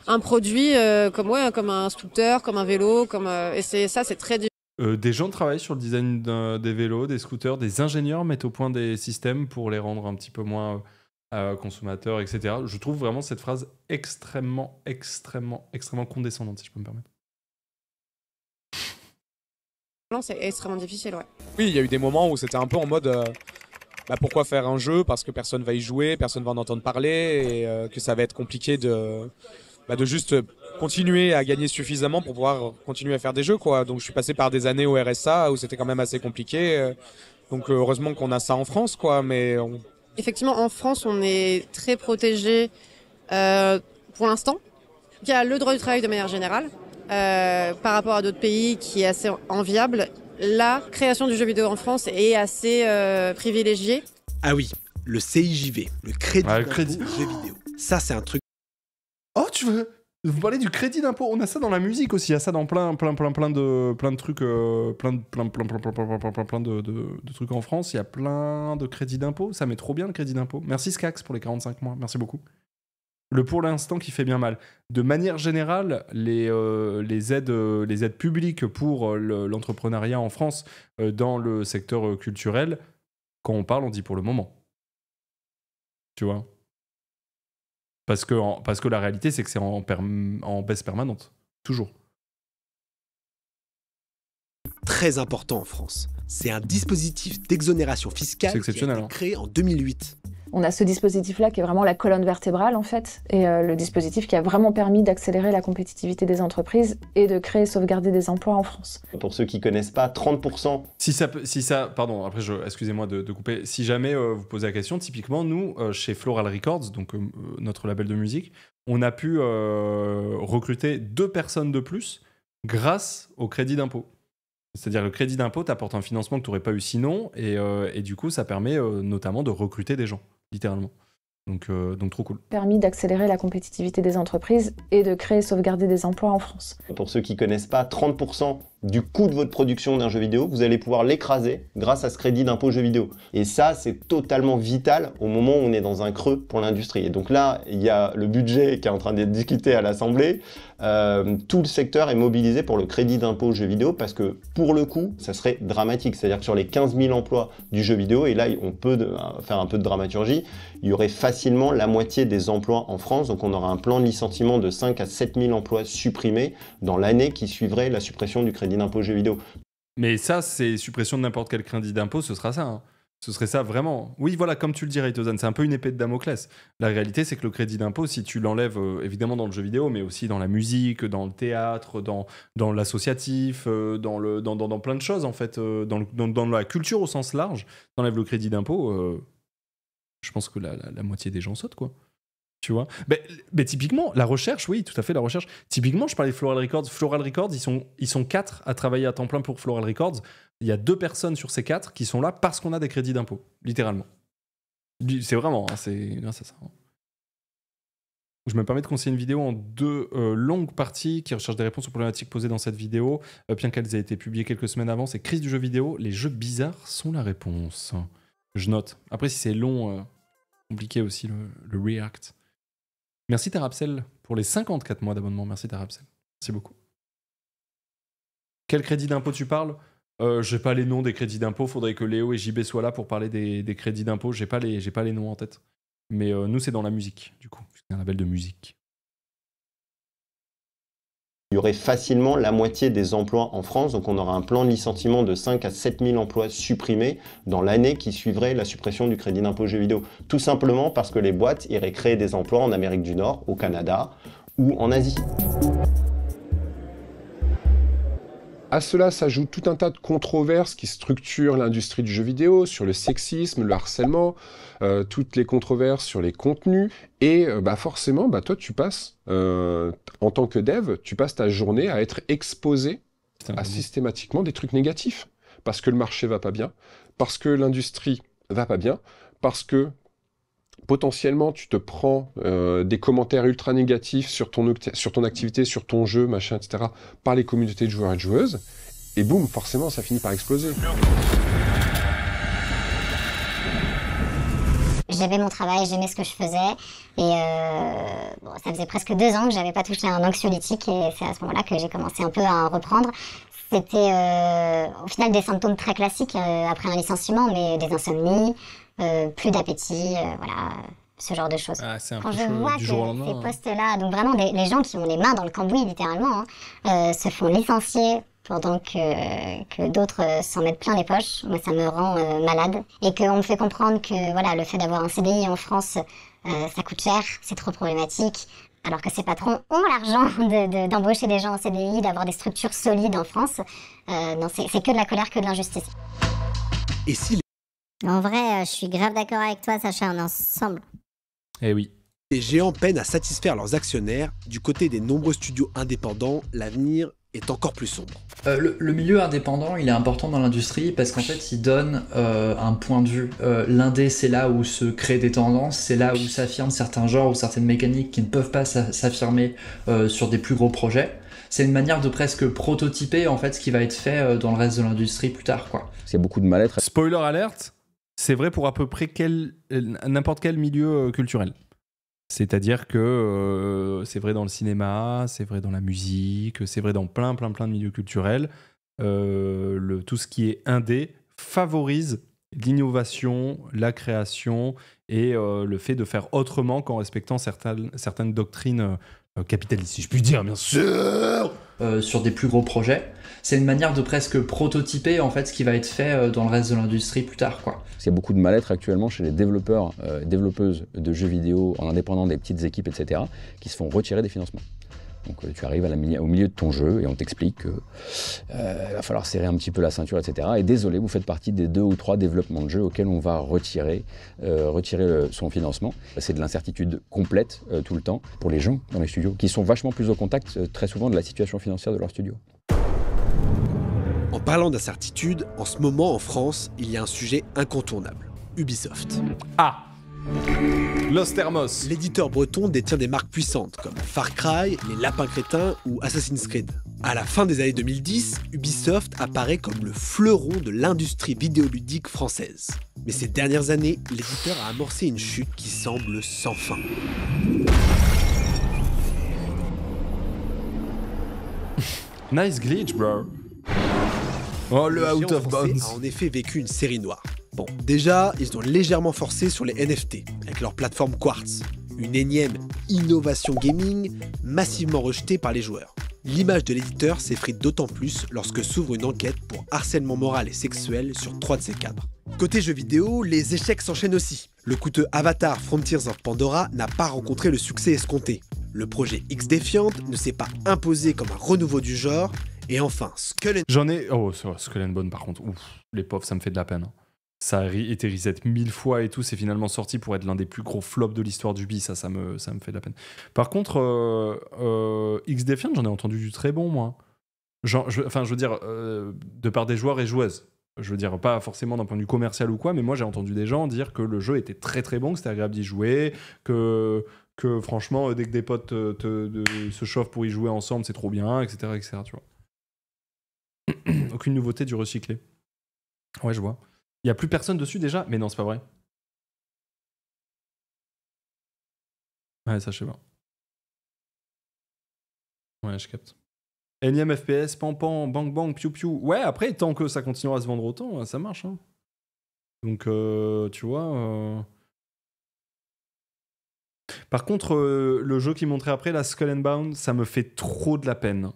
un produit euh, comme ouais comme un scooter comme un vélo comme euh, et c'est ça c'est très. Euh, des gens travaillent sur le design des vélos, des scooters, des ingénieurs mettent au point des systèmes pour les rendre un petit peu moins euh, consommateurs, etc. Je trouve vraiment cette phrase extrêmement, extrêmement, extrêmement condescendante, si je peux me permettre. Non, c'est extrêmement difficile, ouais. Oui, il y a eu des moments où c'était un peu en mode euh, bah, pourquoi faire un jeu? Parce que personne va y jouer, personne va en entendre parler et euh, que ça va être compliqué de, bah, de juste continuer à gagner suffisamment pour pouvoir continuer à faire des jeux. Quoi. Donc je suis passé par des années au RSA où c'était quand même assez compliqué. euh, Donc heureusement qu'on a ça en France, quoi. Mais on- Effectivement, en France, on est très protégé euh, pour l'instant. Il y a le droit du travail de manière générale, euh, par rapport à d'autres pays qui est assez enviable. La création du jeu vidéo en France est assez euh, privilégiée. Ah oui, le CIJV, le crédit Ouais, le jeux vidéo. Ça, c'est un truc. Oh, tu veux Vous parlez du crédit d'impôt On a ça dans la musique aussi. Il y a ça dans plein, plein, plein, plein de, plein de trucs, euh, plein, plein, plein, plein, plein, plein, plein, de, trucs en France. Il y a plein de crédits d'impôt. Ça met trop bien le crédit d'impôt. Merci Skax pour les 45 mois. Merci beaucoup. Le pour l'instant qui fait bien mal. De manière générale, les, euh, aides, euh, les aides publiques pour le- l'entrepreneuriat en France dans le secteur culturel, quand on parle, on dit pour le moment. Tu vois? Parce que, en- parce que la réalité, c'est que c'est en, en baisse permanente. Toujours. très important en France. C'est un dispositif d'exonération fiscale qui a hein. été créé en 2008. On a ce dispositif-là qui est vraiment la colonne vertébrale en fait, et euh, le dispositif qui a vraiment permis d'accélérer la compétitivité des entreprises et de créer et sauvegarder des emplois en France. Pour ceux qui connaissent pas, 30%. Si ça, peut- si ça, pardon, après, excusez-moi de, de couper. Si jamais euh, vous posez la question, typiquement, nous, euh, chez Floral Records, donc euh, notre label de musique, on a pu euh, recruter deux personnes de plus grâce au crédit d'impôt. C'est-à-dire le crédit d'impôt t'apporte un financement que tu n'aurais pas eu sinon, et, euh, et du coup, ça permet euh, notamment de recruter des gens, littéralement. Donc, euh, donc trop cool. Permis d'accélérer la compétitivité des entreprises et de créer et sauvegarder des emplois en France. Pour ceux qui connaissent pas, 30% du coût de votre production d'un jeu vidéo, vous allez pouvoir l'écraser grâce à ce crédit d'impôt jeu vidéo. Et ça, c'est totalement vital au moment où on est dans un creux pour l'industrie. Et donc là, il y a le budget qui est en train d'être discuté à l'Assemblée. Euh, tout le secteur est mobilisé pour le crédit d'impôt jeu vidéo parce que pour le coup, ça serait dramatique. C'est-à-dire que sur les 15 000 emplois du jeu vidéo, et là, on peut de- faire un peu de dramaturgie, il y aurait facilement la moitié des emplois en France. Donc on aura un plan de licenciement de 5 à 7 000 emplois supprimés dans l'année qui suivrait la suppression du crédit d'impôt jeu vidéo. Mais ça, c'est suppression de n'importe quel crédit d'impôt, ce sera ça. hein. Ce serait ça vraiment. Oui, voilà, comme tu le dirais, Tozan, c'est un peu une épée de Damoclès. La réalité, c'est que le crédit d'impôt, si tu l'enlèves euh, évidemment dans le jeu vidéo, mais aussi dans la musique, dans le théâtre, dans, dans l'associatif, euh, dans, dans, dans, plein de choses, en fait, euh, dans, dans, la culture au sens large, t'enlèves le crédit d'impôt, je pense que la, la- la moitié des gens sautent, quoi. Tu vois mais, mais typiquement, la recherche, oui, tout à fait, la recherche. Typiquement, je parlais de Floral Records. Floral Records, ils sont, ils sont quatre à travailler à temps plein pour Floral Records. Il y a deux personnes sur ces quatre qui sont là parce qu'on a des crédits d'impôt, littéralement. C'est vraiment, hein, c'est grâce à ça. Je me permets de conseiller une vidéo en deux euh, longues parties qui recherchent des réponses aux problématiques posées dans cette vidéo, euh, bien qu'elles aient été publiées quelques semaines avant. C'est crise du jeu vidéo. Les jeux bizarres sont la réponse. Je note. Après, si c'est long, euh, compliqué aussi le, le React. Merci Tarapsel pour les 54 mois d'abonnement. Merci Tarapsel. Merci beaucoup. Quel crédit d'impôt tu parles? Euh, J'ai pas les noms des crédits d'impôt. Faudrait que Léo et JB soient là pour parler des, crédits d'impôt. J'ai pas les, pas les noms en tête. Mais euh, nous, c'est dans la musique, du coup. C'est un label de musique. Il y aurait facilement la moitié des emplois en France, donc on aura un plan de licenciement de 5 à 7 000 emplois supprimés dans l'année qui suivrait la suppression du crédit d'impôt jeux vidéo. Tout simplement parce que les boîtes iraient créer des emplois en Amérique du Nord, au Canada ou en Asie. À cela s'ajoute tout un tas de controverses qui structurent l'industrie du jeu vidéo sur le sexisme, le harcèlement, euh, toutes les controverses sur les contenus. Et euh, bah forcément, bah toi, tu passes, euh, en tant que dev, tu passes ta journée à être exposé à systématiquement des trucs négatifs. Parce que le marché va pas bien, parce que l'industrie va pas bien, parce que potentiellement tu te prends euh, des commentaires ultra négatifs sur ton, sur ton activité, sur ton jeu, machin, etc., par les communautés de joueurs et de joueuses, et boum, forcément, ça finit par exploser. J'aimais mon travail, j'aimais ce que je faisais. Et euh, bon, ça faisait presque deux ans que j'avais pas touché un anxiolytique et c'est à ce moment-là que j'ai commencé un peu à en reprendre. C'était euh, au final des symptômes très classiques euh, après un licenciement, mais des insomnies, plus d'appétit, voilà, ce genre de choses. Ah, Quand je vois que ces hein. postes-là, donc vraiment des, les gens qui ont les mains dans le cambouis littéralement, hein, se font licencier pendant que, que d'autres euh, s'en mettent plein les poches. Moi, ça me rend euh, malade. Et qu'on me fait comprendre que voilà, le fait d'avoir un CDI en France, euh, ça coûte cher, c'est trop problématique. Alors que ces patrons ont l'argent *laughs* d'embaucher de, d'embaucher des gens en CDI, d'avoir des structures solides en France. Euh, non, c'est que de la colère, que de l'injustice. Et si En vrai, euh, je suis grave d'accord avec toi, Sacha, on est ensemble. Eh oui. les géants peinent à satisfaire leurs actionnaires, du côté des nombreux studios indépendants, l'avenir est encore plus sombre. Euh, le, le milieu indépendant, il est important dans l'industrie parce qu'en fait, il donne euh, un point de vue. Euh, L'indé, c'est là où se créent des tendances, c'est là où s'affirment certains genres ou certaines mécaniques qui ne peuvent pas s'a- s'affirmer euh, sur des plus gros projets. C'est une manière de presque prototyper en fait ce qui va être fait euh, dans le reste de l'industrie plus tard, quoi. C'est beaucoup de mal-être. Spoiler alerte, c'est vrai pour à peu près quel, n'importe quel milieu culturel. C'est-à-dire que euh, c'est vrai dans le cinéma, c'est vrai dans la musique, c'est vrai dans plein, plein, plein de milieux culturels. Euh, tout ce qui est indé favorise l'innovation, la création et euh, le fait de faire autrement qu'en respectant certaines, certaines doctrines capitalistes, si je puis dire, bien sûr. Sur des plus gros projets. C'est une manière de presque prototyper en fait ce qui va être fait euh, dans le reste de l'industrie plus tard, quoi. Il y a beaucoup de mal-être actuellement chez les développeurs, euh, développeuses de jeux vidéo en indépendant des petites équipes, etc., qui se font retirer des financements. Donc euh, tu arrives au milieu de ton jeu et on t'explique qu'il va falloir serrer un petit peu la ceinture, etc. Et désolé, vous faites partie des deux ou trois développements de jeux auxquels on va retirer, retirer son financement. C'est de l'incertitude complète tout le temps pour les gens dans les studios, qui sont vachement plus au contact très souvent de la situation financière de leur studio. En parlant d'incertitude, en ce moment en France, il y a un sujet incontournable. Ubisoft. Ah Los Thermos. L'éditeur breton détient des marques puissantes comme Far Cry, Les Lapins Crétins ou Assassin's Creed. À la fin des années 2010, Ubisoft apparaît comme le fleuron de l'industrie vidéoludique française. Mais ces dernières années, l'éditeur a amorcé une chute qui semble sans fin. Nice glitch, bro. Oh, le out of bounds. a en effet vécu une série noire. Bon, déjà, ils ont légèrement forcé sur les NFT avec leur plateforme Quartz, une énième innovation gaming massivement rejetée par les joueurs. L'image de l'éditeur s'effrite d'autant plus lorsque s'ouvre une enquête pour harcèlement moral et sexuel sur trois de ses cadres. Côté jeux vidéo, les échecs s'enchaînent aussi. Le coûteux Avatar Frontiers of Pandora n'a pas rencontré le succès escompté. Le projet X-Defiant ne s'est pas imposé comme un renouveau du genre. Et enfin, Skull and J'en ai. Oh, va, Skull and Bone, par contre. Ouf, les pauvres, ça me fait de la peine. hein. Ça a été reset mille fois et tout. C'est finalement sorti pour être l'un des plus gros flops de l'histoire du bi. Ça, ça me, ça me fait de la peine. Par contre, euh, euh, X Defiant, j'en ai entendu du très bon, moi. Enfin, je veux dire, euh, de par des joueurs et joueuses. Je veux dire, pas forcément d'un point de vue commercial ou quoi, mais moi j'ai entendu des gens dire que le jeu était très très bon, que c'était agréable d'y jouer, que, que franchement, euh, dès que des potes se chauffent pour y jouer ensemble, c'est trop bien, etc. etc. tu vois. *clears throat* Aucune nouveauté du recyclé. Ouais, je vois. Il y a plus personne dessus déjà? Mais non, c'est pas vrai. Ouais, ça, je sais pas. Ouais, je capte. Énième FPS, pan pan, bang bang, piou piou. Ouais, après, tant que ça continuera à se vendre autant, ça marche. hein. Donc, euh, tu vois. euh. Par contre, euh, le jeu qui montrait après, la Skull and Bound, ça me fait trop de la peine.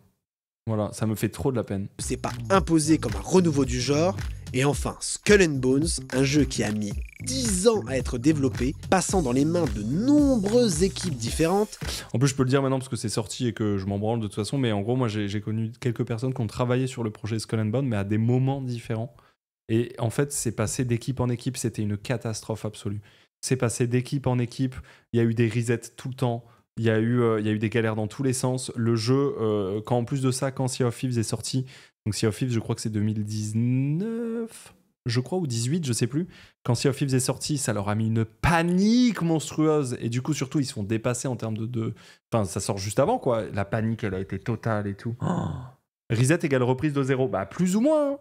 Voilà, ça me fait trop de la peine. ne s'est pas imposé comme un renouveau du genre. Et enfin, Skull and Bones, un jeu qui a mis 10 ans à être développé, passant dans les mains de nombreuses équipes différentes. En plus, je peux le dire maintenant parce que c'est sorti et que je m'en branle de toute façon, mais en gros, moi, j'ai connu quelques personnes qui ont travaillé sur le projet Skull and Bone, mais à des moments différents. Et en fait, c'est passé d'équipe en équipe, c'était une catastrophe absolue. C'est passé d'équipe en équipe, il y a eu des resets tout le temps, il y, a eu, euh, il y a eu des galères dans tous les sens. Le jeu, euh, quand en plus de ça, quand Sea of Thieves est sorti, donc Sea of Thieves, je crois que c'est 2019, je crois, ou 18, je sais plus. Quand Sea of Thieves est sorti, ça leur a mis une panique monstrueuse. Et du coup, surtout, ils se font dépasser en termes de. de... Enfin, ça sort juste avant, quoi. La panique, elle a été totale et tout. Oh. Reset égale reprise de zéro. Bah, plus ou moins. hein.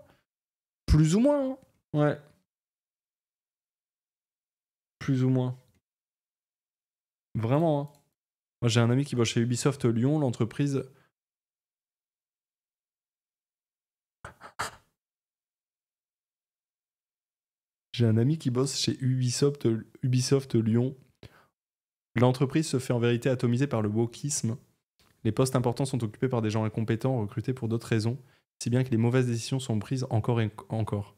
Plus ou moins. hein. Ouais. Plus ou moins. Vraiment. hein. J'ai un ami qui bosse chez Ubisoft Lyon, l'entreprise. J'ai un ami qui bosse chez Ubisoft, Ubisoft Lyon. L'entreprise se fait en vérité atomiser par le wokisme. Les postes importants sont occupés par des gens incompétents recrutés pour d'autres raisons. si bien que les mauvaises décisions sont prises encore et encore.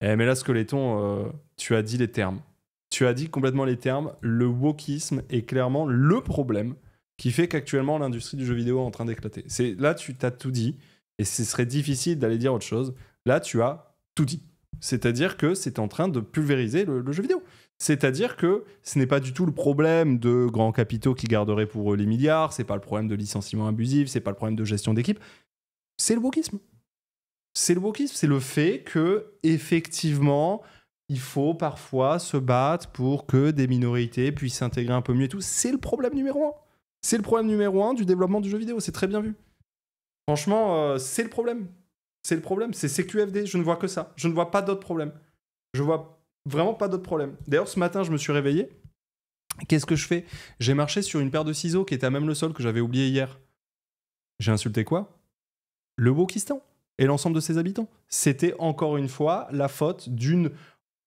Eh, mais là, Squeletton, euh, tu as dit les termes. Tu as dit complètement les termes. Le wokisme est clairement le problème qui fait qu'actuellement l'industrie du jeu vidéo est en train d'éclater. C'est là tu t'as tout dit et ce serait difficile d'aller dire autre chose. Là, tu as tout dit. C'est-à-dire que c'est en train de pulvériser le, le jeu vidéo. C'est-à-dire que ce n'est pas du tout le problème de grands capitaux qui garderaient pour eux les milliards, c'est pas le problème de licenciement abusif, c'est pas le problème de gestion d'équipe, c'est le wokisme. C'est le wokisme, c'est le fait que effectivement, il faut parfois se battre pour que des minorités puissent s'intégrer un peu mieux et tout. C'est le problème numéro un. C'est le problème numéro un du développement du jeu vidéo. C'est très bien vu. Franchement, euh, c'est le problème. C'est le problème. C'est CQFD. Je ne vois que ça. Je ne vois pas d'autres problèmes. Je vois vraiment pas d'autres problèmes. D'ailleurs, ce matin, je me suis réveillé. Qu'est-ce que je fais? J'ai marché sur une paire de ciseaux qui était à même le sol que j'avais oublié hier. J'ai insulté quoi? Le Wokistan et l'ensemble de ses habitants. C'était encore une fois la faute d'une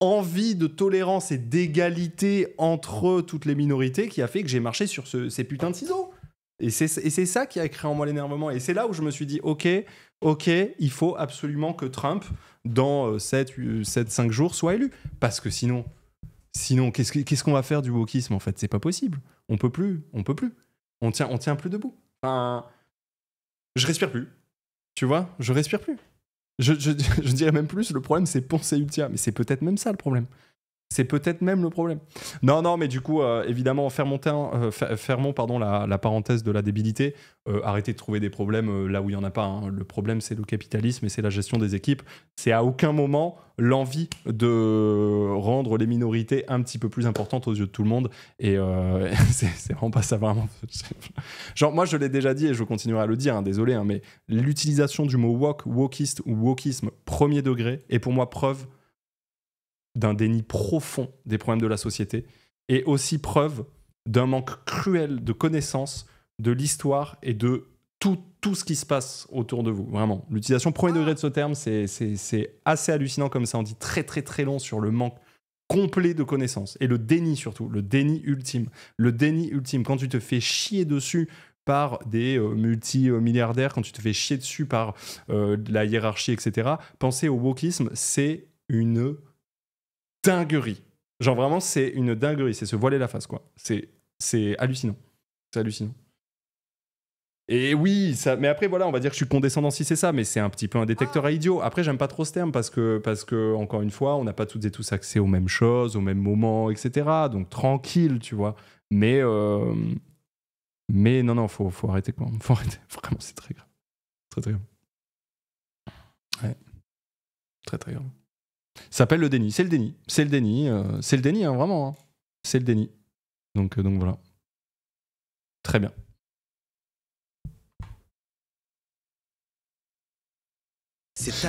envie de tolérance et d'égalité entre toutes les minorités qui a fait que j'ai marché sur ce- ces putains de ciseaux. Et c'est ça qui a créé en moi l'énervement. Et c'est là où je me suis dit, ok, ok, il faut absolument que Trump, dans 7, 5 jours, soit élu. Parce que sinon, sinon qu'est-ce que- qu'est-ce qu'on va faire du wokisme en fait? C'est pas possible. On peut plus, on peut plus. On tient, on tient plus debout. Enfin, je respire plus. Tu vois, je respire plus. *laughs* Je, dirais même plus, le problème c'est Ponce et Ultia, mais c'est peut-être même ça le problème. C'est peut-être même le problème. Non, non, mais du coup, euh, évidemment, fermons, euh, fer- fermons pardon, la, parenthèse de la débilité. Euh, arrêtez de trouver des problèmes là où il n'y en a pas. hein. Le problème, c'est le capitalisme et c'est la gestion des équipes. C'est à aucun moment l'envie de rendre les minorités un petit peu plus importantes aux yeux de tout le monde. Et *laughs* c'est c'est vraiment pas ça, vraiment. *laughs* Genre, moi, je l'ai déjà dit et je continuerai à le dire, hein, désolé, hein, mais l'utilisation du mot woke, wokiste ou wokisme premier degré est pour moi preuve d'un déni profond des problèmes de la société et aussi preuve d'un manque cruel de connaissance de l'histoire et de tout, tout ce qui se passe autour de vous. Vraiment. L'utilisation premier degré de ce terme, c'est- assez hallucinant comme ça. On dit très très très long sur le manque complet de connaissances et le déni surtout, le déni ultime. Le déni ultime, quand tu te fais chier dessus par des euh, multimilliardaires, quand tu te fais chier dessus par euh, la hiérarchie, etc., penser au wokisme, c'est une dinguerie. Genre vraiment, c'est une dinguerie. C'est se voiler la face, quoi. C'est, c'est hallucinant. C'est hallucinant. Et oui, ça, mais après, voilà, on va dire que je suis condescendant si c'est ça, mais c'est un petit peu un détecteur à idiots. Après, j'aime pas trop ce terme parce que, parce que, encore une fois, on n'a pas toutes et tous accès aux mêmes choses, aux mêmes moments, etc. Donc, tranquille, tu vois. Mais, euh, mais non, non, faut, faut arrêter, quoi. Faut arrêter. *laughs* Vraiment, c'est très grave. Très, très grave. Ouais. Très, très grave. Ça s'appelle le déni. C'est le déni. C'est le déni. euh, c'est le déni, hein, vraiment. hein. C'est le déni. Donc, euh, donc voilà. Très bien.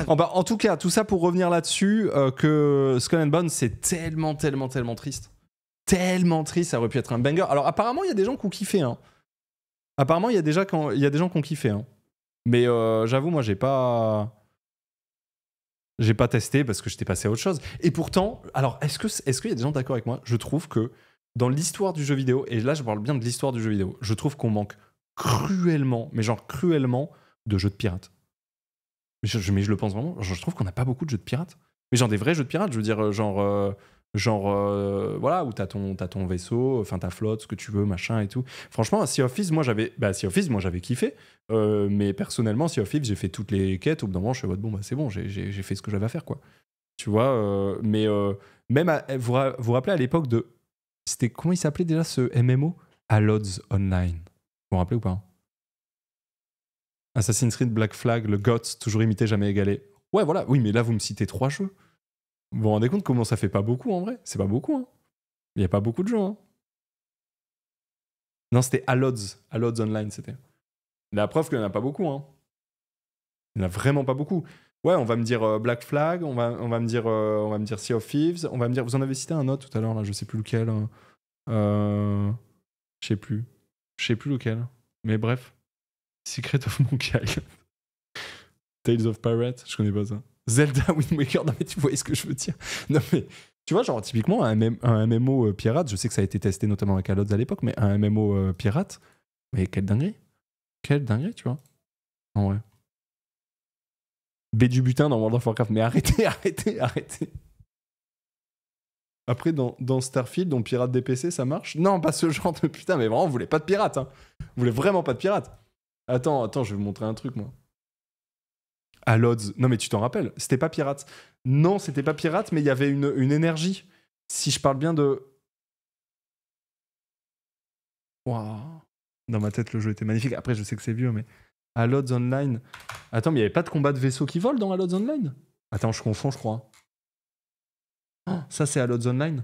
En, bah, en tout cas, tout ça pour revenir là-dessus, euh, que Skull and Bones, c'est tellement, tellement, tellement triste. Tellement triste, ça aurait pu être un banger. Alors apparemment, il y a des gens qui ont kiffé. Hein. Apparemment, il y, a déjà quand- y a des gens qui ont kiffé. Hein. Mais j'avoue, moi, j'ai pas... J'ai pas testé parce que j'étais passé à autre chose. Et pourtant, alors, est-ce est-ce qu'il y a des gens d'accord avec moi? Je trouve que dans l'histoire du jeu vidéo, et là je parle bien de l'histoire du jeu vidéo, je trouve qu'on manque cruellement, mais genre cruellement, de jeux de pirates. Mais je, le pense vraiment, je trouve qu'on n'a pas beaucoup de jeux de pirates. Mais genre des vrais jeux de pirates, je veux dire, euh, genre, euh, genre euh, voilà, où t'as ton, ton vaisseau, enfin ta flotte, ce que tu veux, machin et tout. Franchement, Sea of Thieves, moi j'avais, bah, Sea of Thieves, moi j'avais kiffé. Euh, mais personnellement, Sea of Thieves, j'ai fait toutes les quêtes. Au bout d'un moment, je suis en mode, bon, bah c'est bon, j'ai- fait ce que j'avais à faire, quoi. Tu vois, euh, mais même, vous vous rappelez à l'époque de. C'était comment il s'appelait déjà ce MMO Allods Online. Vous vous rappelez ou pas Assassin's Creed Black Flag, le GOTS, toujours imité, jamais égalé. Ouais, voilà, oui, mais là, vous me citez trois jeux. Vous vous rendez compte comment ça fait pas beaucoup en vrai? C'est pas beaucoup, hein. Il y a pas beaucoup de jeux, hein. Non, c'était Allods. Allods Online, c'était. La preuve qu'il n'y en a pas beaucoup, hein. Il n'y en a vraiment pas beaucoup. Ouais, on va me dire euh, Black Flag, on va, on va me dire, euh, on va me dire Sea of Thieves, on va me dire. Vous en avez cité un autre tout à l'heure là, je sais plus lequel. hein. Euh, je sais plus, je sais plus lequel. Mais bref, Secret of Monkey Island, *laughs* Tales of Pirates, je connais pas ça. Zelda *laughs* Wind Waker, non mais tu vois ce que je veux dire. Non mais tu vois, genre typiquement un, MM MMO euh, pirate, je sais que ça a été testé notamment avec Allods à l'époque, mais un MMO euh, pirate, mais quelle dinguerie, quelle dinguerie, tu vois. En vrai. B du butin dans World of Warcraft. Mais arrêtez, *laughs* arrêtez, arrêtez. Après, dans, dans Starfield, on pirate des PC, ça marche? Non, pas ce genre de putain, mais vraiment, vous voulez pas de pirates. Hein. Vous voulez vraiment pas de pirates. Attends, attends, je vais vous montrer un truc, moi. À l'odds. Non, mais tu t'en rappelles, c'était pas pirate. Non, c'était pas pirate, mais il y avait une, énergie. Si je parle bien de. Waouh. Dans ma tête, le jeu était magnifique. Après, je sais que c'est vieux, mais. À l'odds online. Attends, mais il n'y avait pas de combat de vaisseau qui vole dans Allods Online? Attends, je confonds, je crois. Oh, ça, c'est Allods Online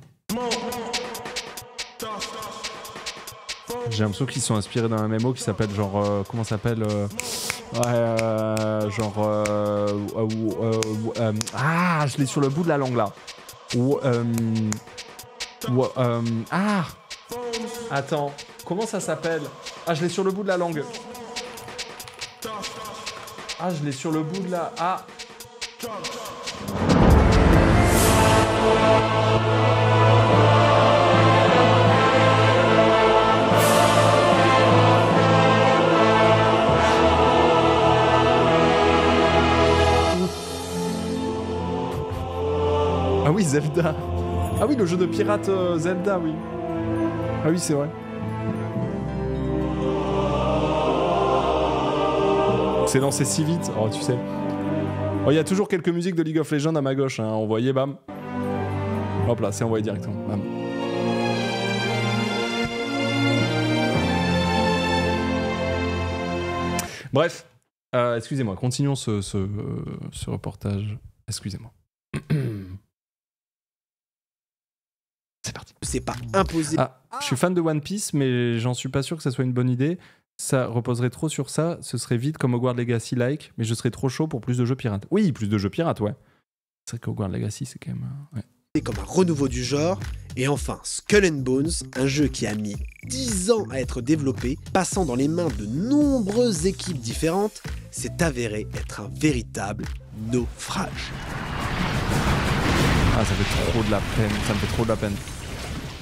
J'ai l'impression qu'ils sont inspirés d'un MMO qui s'appelle genre. euh, comment s'appelle euh, Ouais, euh, genre. euh, euh, ah, je l'ai sur le bout de la langue là. Ah Attends, comment ça s'appelle? Ah, je l'ai sur le bout de la langue. Ah, je l'ai sur le bout de la. Ah Zelda. Ah oui, le jeu de pirate euh, Zelda, oui. Ah oui, c'est vrai. C'est lancé si vite. Oh, tu sais. Oh, il y a toujours quelques musiques de League of Legends à ma gauche. Hein. Envoyé, bam. Hop là, c'est envoyé directement. Bam. Bref, euh, excusez-moi, continuons ce, ce reportage. Excusez-moi. *clears throat* C'est pas imposé. Ah, je suis fan de One Piece, mais j'en suis pas sûr que ça soit une bonne idée. Ça reposerait trop sur ça, ce serait vite comme Hogwarts Legacy-like, mais je serais trop chaud pour plus de jeux pirates. Oui, plus de jeux pirates, ouais. C'est vrai que Hogwarts Legacy, c'est quand même. euh, ouais. comme un renouveau du genre. Et enfin, Skull and Bones, un jeu qui a mis 10 ans à être développé, passant dans les mains de nombreuses équipes différentes, s'est avéré être un véritable naufrage. Ah, ça fait trop de la peine, ça me fait trop de la peine.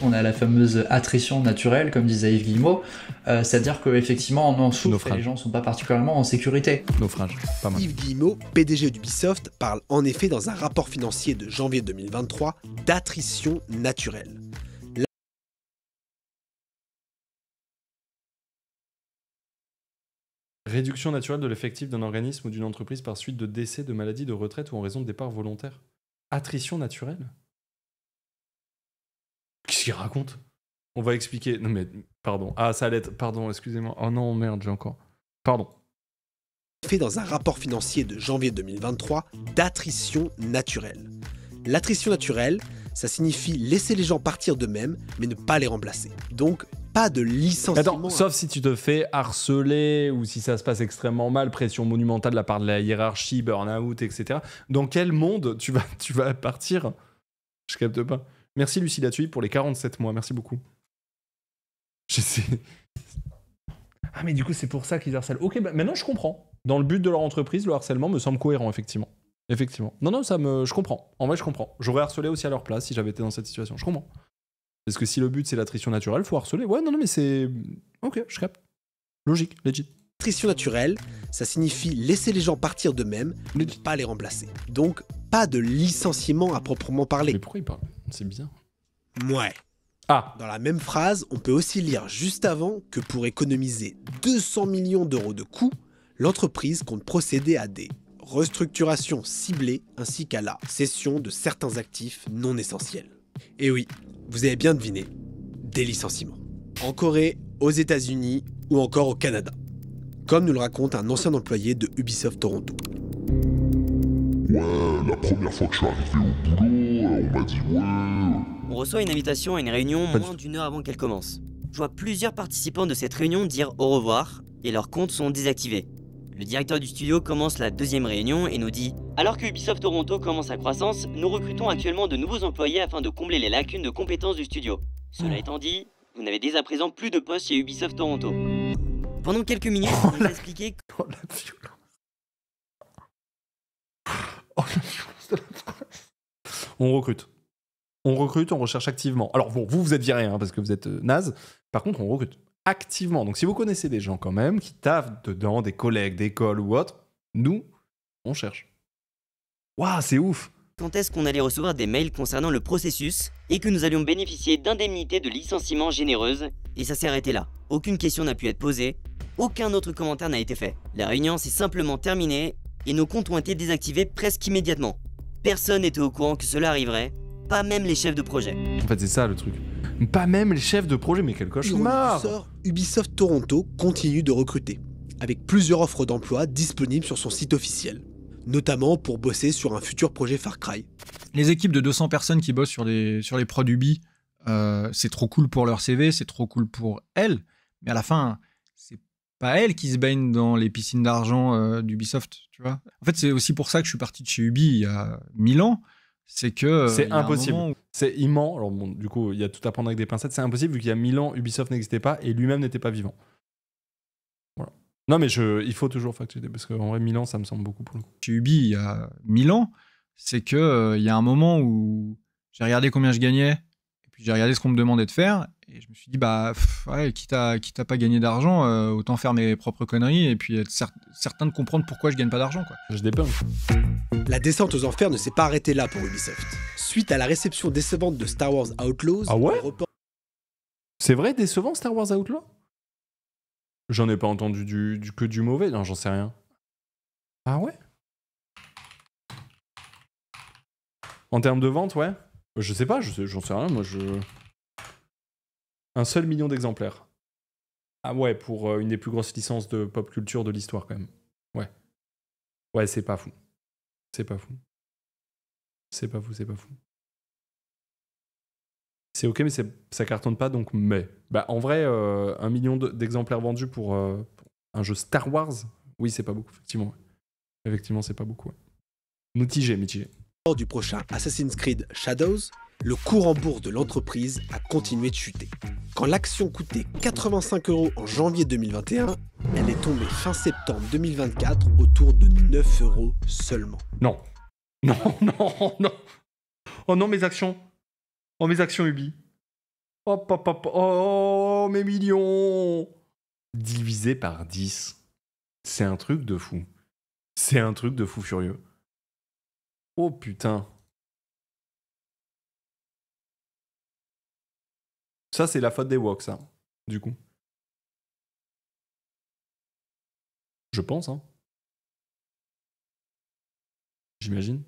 On a la fameuse attrition naturelle, comme disait Yves Guillemot, Euh, c'est-à-dire qu'effectivement, on en souffre et les gens ne sont pas particulièrement en sécurité. Naufrage, pas mal. Yves Guillemot, PDG d'Ubisoft, parle en effet dans un rapport financier de janvier 2023 d'attrition naturelle. Réduction naturelle de l'effectif d'un organisme ou d'une entreprise par suite de décès, de maladie, de retraite ou en raison de départ volontaire. Attrition naturelle Qu'est-ce qu'il raconte? On va expliquer. Non mais, pardon. Ah, ça allait. Pardon, excusez-moi. Oh non, merde, j'ai encore... Pardon. fait dans un rapport financier de janvier 2023 d'attrition naturelle. L'attrition naturelle, ça signifie laisser les gens partir d'eux-mêmes, mais ne pas les remplacer. Donc, pas de licenciement. Attends, sauf si tu te fais harceler ou si ça se passe extrêmement mal, pression monumentale de la part de la hiérarchie, burn-out, etc. Dans quel monde tu vas, tu vas partir? Je capte pas. Merci Lucie Latui pour les 47 mois, merci beaucoup. Je sais. Ah, mais du coup, c'est pour ça qu'ils harcèlent. Ok, bah, maintenant je comprends. Dans le but de leur entreprise, le harcèlement me semble cohérent, effectivement. Effectivement. Non, non, ça me. Je comprends. En vrai, je comprends. J'aurais harcelé aussi à leur place si j'avais été dans cette situation. Je comprends. Parce que si le but c'est l'attrition naturelle, faut harceler. Ouais, non, non, mais c'est. Ok, je capte. Logique, legit. L'attrition naturelle, ça signifie laisser les gens partir d'eux-mêmes, mais ne pas les remplacer. Donc, pas de licenciement à proprement parler. Mais pourquoi il parle C'est bizarre. Ouais. Ah. Dans la même phrase, on peut aussi lire juste avant que pour économiser 200 millions d'euros de coûts, l'entreprise compte procéder à des restructurations ciblées ainsi qu'à la cession de certains actifs non essentiels. Et oui, vous avez bien deviné, des licenciements. En Corée, aux États-Unis ou encore au Canada. Comme nous le raconte un ancien employé de Ubisoft Toronto. Ouais, la première fois que je suis arrivé au boulot, on m'a dit ouais. On reçoit une invitation à une réunion moins d'une heure avant qu'elle commence. Je vois plusieurs participants de cette réunion dire au revoir et leurs comptes sont désactivés. Le directeur du studio commence la deuxième réunion et nous dit Alors que Ubisoft Toronto commence sa croissance, nous recrutons actuellement de nouveaux employés afin de combler les lacunes de compétences du studio. Cela étant dit, vous n'avez dès à présent plus de postes chez Ubisoft Toronto. Pendant quelques minutes, on nous a expliqué *laughs* Oh la violence. Oh la violence de la phrase. On recrute. On recrute, on recherche activement. Alors bon, vous, vous êtes viré hein, parce que vous êtes euh, naze. Par contre, on recrute activement. Donc si vous connaissez des gens quand même qui taffent dedans, des collègues d'école ou autre, nous, on cherche. Waouh, c'est ouf quand est-ce qu'on allait recevoir des mails concernant le processus et que nous allions bénéficier d'indemnités de licenciement généreuses, et ça s'est arrêté là. Aucune question n'a pu être posée, aucun autre commentaire n'a été fait. La réunion s'est simplement terminée et nos comptes ont été désactivés presque immédiatement. Personne n'était au courant que cela arriverait, pas même les chefs de projet. En fait, c'est ça le truc. Pas même les chefs de projet, mais quel cauchemar Ubisoft Toronto continue de recruter, avec plusieurs offres d'emploi disponibles sur son site officiel, notamment pour bosser sur un futur projet Far Cry. Les équipes de 200 personnes qui bossent sur les, sur les prods Ubi, euh, c'est trop cool pour leur CV, c'est trop cool pour elles, mais à la fin, c'est pas elles qui se baignent dans les piscines d'argent euh, d'Ubisoft, tu vois. En fait, c'est aussi pour ça que je suis parti de chez Ubi il y a 1000 ans, c'est que... euh, C'est impossible. où- C'est immense. Alors bon, du coup, il y a tout à prendre avec des pincettes. C'est impossible vu qu'il y a 1000 ans, Ubisoft n'existait pas et lui-même n'était pas vivant. Voilà. Non, mais je, il faut toujours fact-checker parce qu'en vrai, 1000 ans, ça me semble beaucoup pour le coup. chez Ubi il y a 1000 ans, c'est que euh, il y a un moment où j'ai regardé combien je gagnais, et puis j'ai regardé ce qu'on me demandait de faire, et je me suis dit, bah, pff, ouais, quitte à, quitte à pas gagner d'argent, euh, autant faire mes propres conneries, et puis être cer- certain de comprendre pourquoi je gagne pas d'argent, quoi. Je dépeins. La descente aux enfers ne s'est pas arrêtée là pour Ubisoft. Suite à la réception décevante de Star Wars Outlaws, Ah ouais report C'est vrai, décevant Star Wars Outlaw J'en ai pas entendu du, du- que du mauvais. Non, j'en sais rien. Ah ouais? En termes de vente, ouais? Je sais pas, je sais- j'en sais rien. Moi, je. Un seul million d'exemplaires. Ah ouais, pour euh, une des plus grosses licences de pop culture de l'histoire, quand même. Ouais. Ouais, c'est pas fou. C'est pas fou. C'est pas fou, c'est pas fou. C'est ok, mais ça cartonne pas, donc mais. Bah, en vrai, euh, un million de- d'exemplaires vendus pour, euh, pour un jeu Star Wars, oui, c'est pas beaucoup, effectivement. Effectivement, c'est pas beaucoup. ouais. Mitigé, mitigé. du prochain Assassin's Creed Shadows, le cours en bourse de l'entreprise a continué de chuter. Quand l'action coûtait 85 euros en janvier 2021, elle est tombée fin septembre 2024 autour de 9 euros seulement. Non. Non, *laughs* non, non. Oh non, mes actions. Oh, mes actions Ubi. Hop, hop, hop. Oh, mes millions. Divisé par 10. C'est un truc de fou. C'est un truc de fou furieux. Oh putain. Ça, c'est la faute des Woks, ça, du coup. Je pense, hein. J'imagine.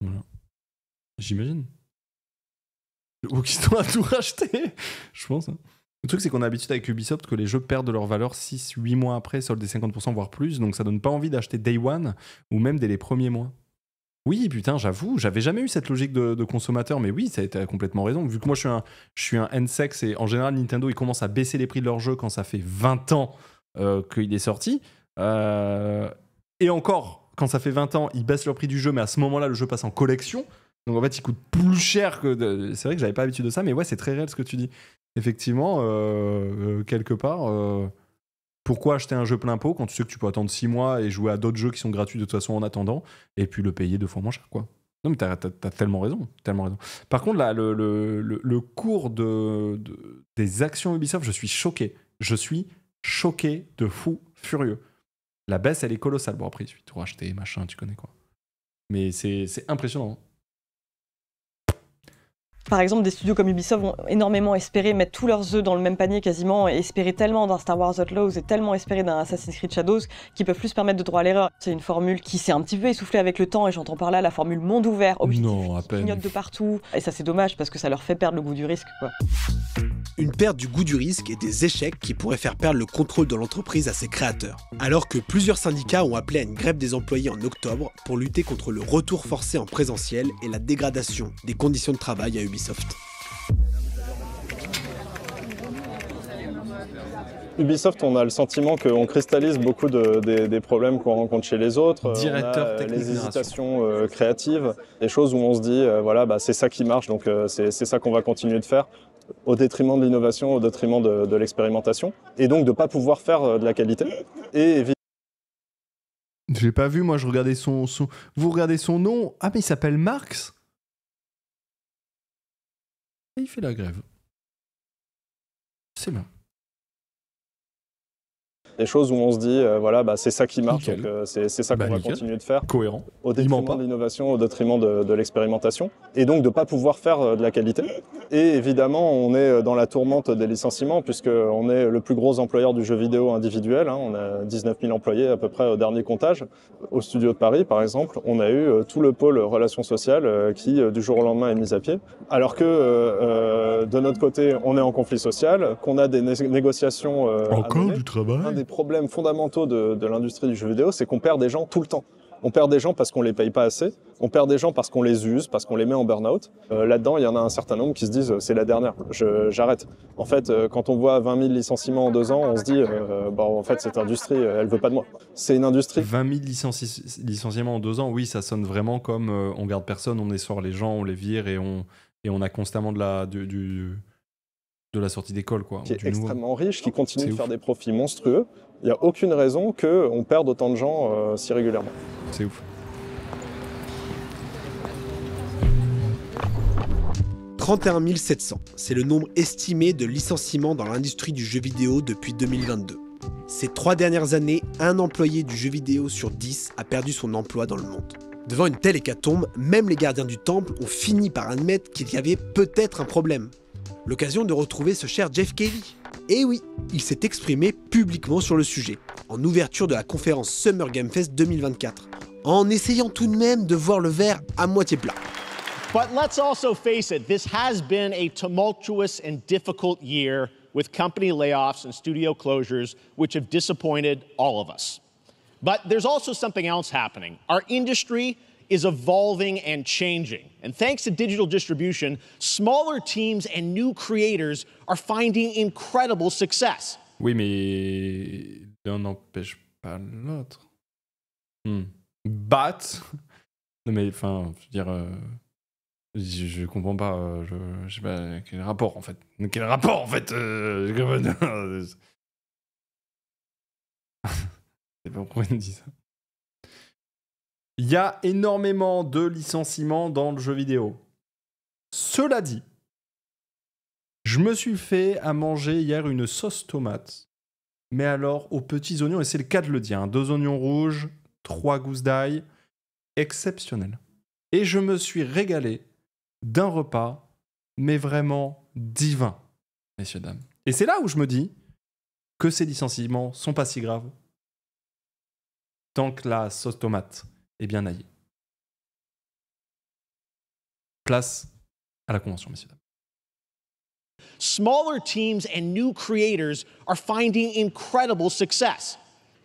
Voilà. J'imagine. Qu'ils ont à tout racheter. Je pense. hein. Le truc, c'est qu'on a l'habitude avec Ubisoft que les jeux perdent leur valeur 6-8 mois après, solde des 50%, voire plus. Donc ça donne pas envie d'acheter Day One ou même dès les premiers mois. Oui, putain, j'avoue, j'avais jamais eu cette logique de, consommateur, mais oui, ça a été complètement raison. Vu que moi, je suis un, je suis un N-sex et en général, Nintendo, ils commencent à baisser les prix de leurs jeux quand ça fait 20 ans euh, qu'il est sorti. Euh, et encore, quand ça fait 20 ans, ils baissent leur prix du jeu, mais à ce moment-là, le jeu passe en collection. Donc en fait, il coûte plus cher que. C'est vrai que j'avais pas l'habitude de ça, mais ouais, c'est très réel ce que tu dis. Effectivement, euh, euh, quelque part, pourquoi acheter un jeu plein pot quand tu sais que tu peux attendre 6 mois et jouer à d'autres jeux qui sont gratuits de toute façon en attendant, et puis le payer deux fois moins cher, quoi. Non, mais t'as as, tellement raison, tellement raison. Par contre, là, le, cours de, de- des actions Ubisoft, je suis choqué. Je suis choqué de fou furieux. La baisse, elle est colossale. Bon, après, il suffit de racheter, machin, tu connais quoi. Mais c'est impressionnant. Par exemple, des studios comme Ubisoft vont énormément espérer mettre tous leurs œufs dans le même panier quasiment, et espérer tellement d'un Star Wars Outlaws et tellement espérer d'un Assassin's Creed Shadows qu'ils peuvent plus se permettre de droit à l'erreur. C'est une formule qui s'est un petit peu essoufflée avec le temps, et j'entends par là la formule monde ouvert, objectif Non, à peine. clignote de partout, et ça c'est dommage parce que ça leur fait perdre le goût du risque. Quoi. Une perte du goût du risque et des échecs qui pourraient faire perdre le contrôle de l'entreprise à ses créateurs. Alors que plusieurs syndicats ont appelé à une grève des employés en octobre pour lutter contre le retour forcé en présentiel et la dégradation des conditions de travail à Ubisoft. Ubisoft, on a le sentiment qu'on cristallise beaucoup de- des, des problèmes qu'on rencontre chez les autres. Directeur on a, les hésitations euh, créatives, des choses où on se dit, euh, voilà, bah, c'est ça qui marche, donc euh, c'est ça qu'on va continuer de faire, au détriment de l'innovation, au détriment de, l'expérimentation, et donc de ne pas pouvoir faire euh, de la qualité. Et J'ai pas vu, moi, je regardais son, son. Vous regardez son nom Ah, mais il s'appelle Marx Et il fait la grève. C'est bien. Des choses où on se dit, euh, voilà, bah, c'est ça qui marche, donc euh, c'est c'est ça qu'on Bah, va nickel. continuer de faire. Cohérent. Au détriment de l'innovation, au détriment de, de l'expérimentation, et donc de ne pas pouvoir faire euh, de la qualité. Et évidemment, on est dans la tourmente des licenciements, puisqu'on est le plus gros employeur du jeu vidéo individuel. hein. On a 19 000 employés à peu près au dernier comptage. Au studio de Paris, par exemple, on a eu tout le pôle relations sociales qui, du jour au lendemain, est mis à pied. Alors que, euh, de notre côté, on est en conflit social, qu'on a des né- négociations Encore du travail. Problèmes fondamentaux de, l'industrie du jeu vidéo, c'est qu'on perd des gens tout le temps. On perd des gens parce qu'on les paye pas assez, on perd des gens parce qu'on les use, parce qu'on les met en burn-out. Euh, Là-dedans, il y en a un certain nombre qui se disent euh, c'est la dernière, j'arrête. En fait, euh, quand on voit 20 000 licenciements en deux ans, on se dit en fait, cette industrie, elle veut pas de moi. C'est une industrie 20 000 licenci- licenciements en deux ans, oui, ça sonne vraiment comme on garde personne, on essore les gens, on les vire et on, et on a constamment de la, du- de la sortie d'école, quoi. qui est nouveau. extrêmement riche, qui continue C'est de ouf. faire des profits monstrueux. Il n'y a aucune raison qu'on perde autant de gens euh, si régulièrement. C'est ouf. 31 700, c'est le nombre estimé de licenciements dans l'industrie du jeu vidéo depuis 2022. Ces trois dernières années, un employé du jeu vidéo sur 10 a perdu son emploi dans le monde. Devant une telle hécatombe, même les gardiens du temple ont fini par admettre qu'il y avait peut-être un problème. L'occasion de retrouver ce cher Jeff Kelly. Et oui, il s'est exprimé publiquement sur le sujet, en ouverture de la conférence Summer Game Fest 2024, en essayant tout de même de voir le verre à moitié plat. But let's also face it, this has been a tumultuous and difficult year with company layoffs and studio closures, which have disappointed all of us. But there's also something else happening. Our industry is evolving and changing. And thanks to digital distribution, smaller teams and new creators are finding incredible success. Oui, mais l'un n'empêche pas l'autre. Hmm. Bat Non, mais enfin, je veux dire. euh, Je, je comprends pas. euh, Je, je sais pas. Quel rapport en fait Quel rapport en fait euh, *laughs* sais pas pourquoi il dit ça. Il y a énormément de licenciements dans le jeu vidéo. Cela dit, je me suis fait à manger hier une sauce tomate, mais alors aux petits oignons, et c'est le cas de le dire, hein, deux oignons rouges, trois gousses d'ail, exceptionnel. Et je me suis régalé d'un repas, mais vraiment divin, messieurs, dames. Et c'est là où je me dis que ces licenciements sont pas si graves, tant que la sauce tomate est bien aillée. Place à la convention, messieurs, smaller teams and new creators are finding incredible success.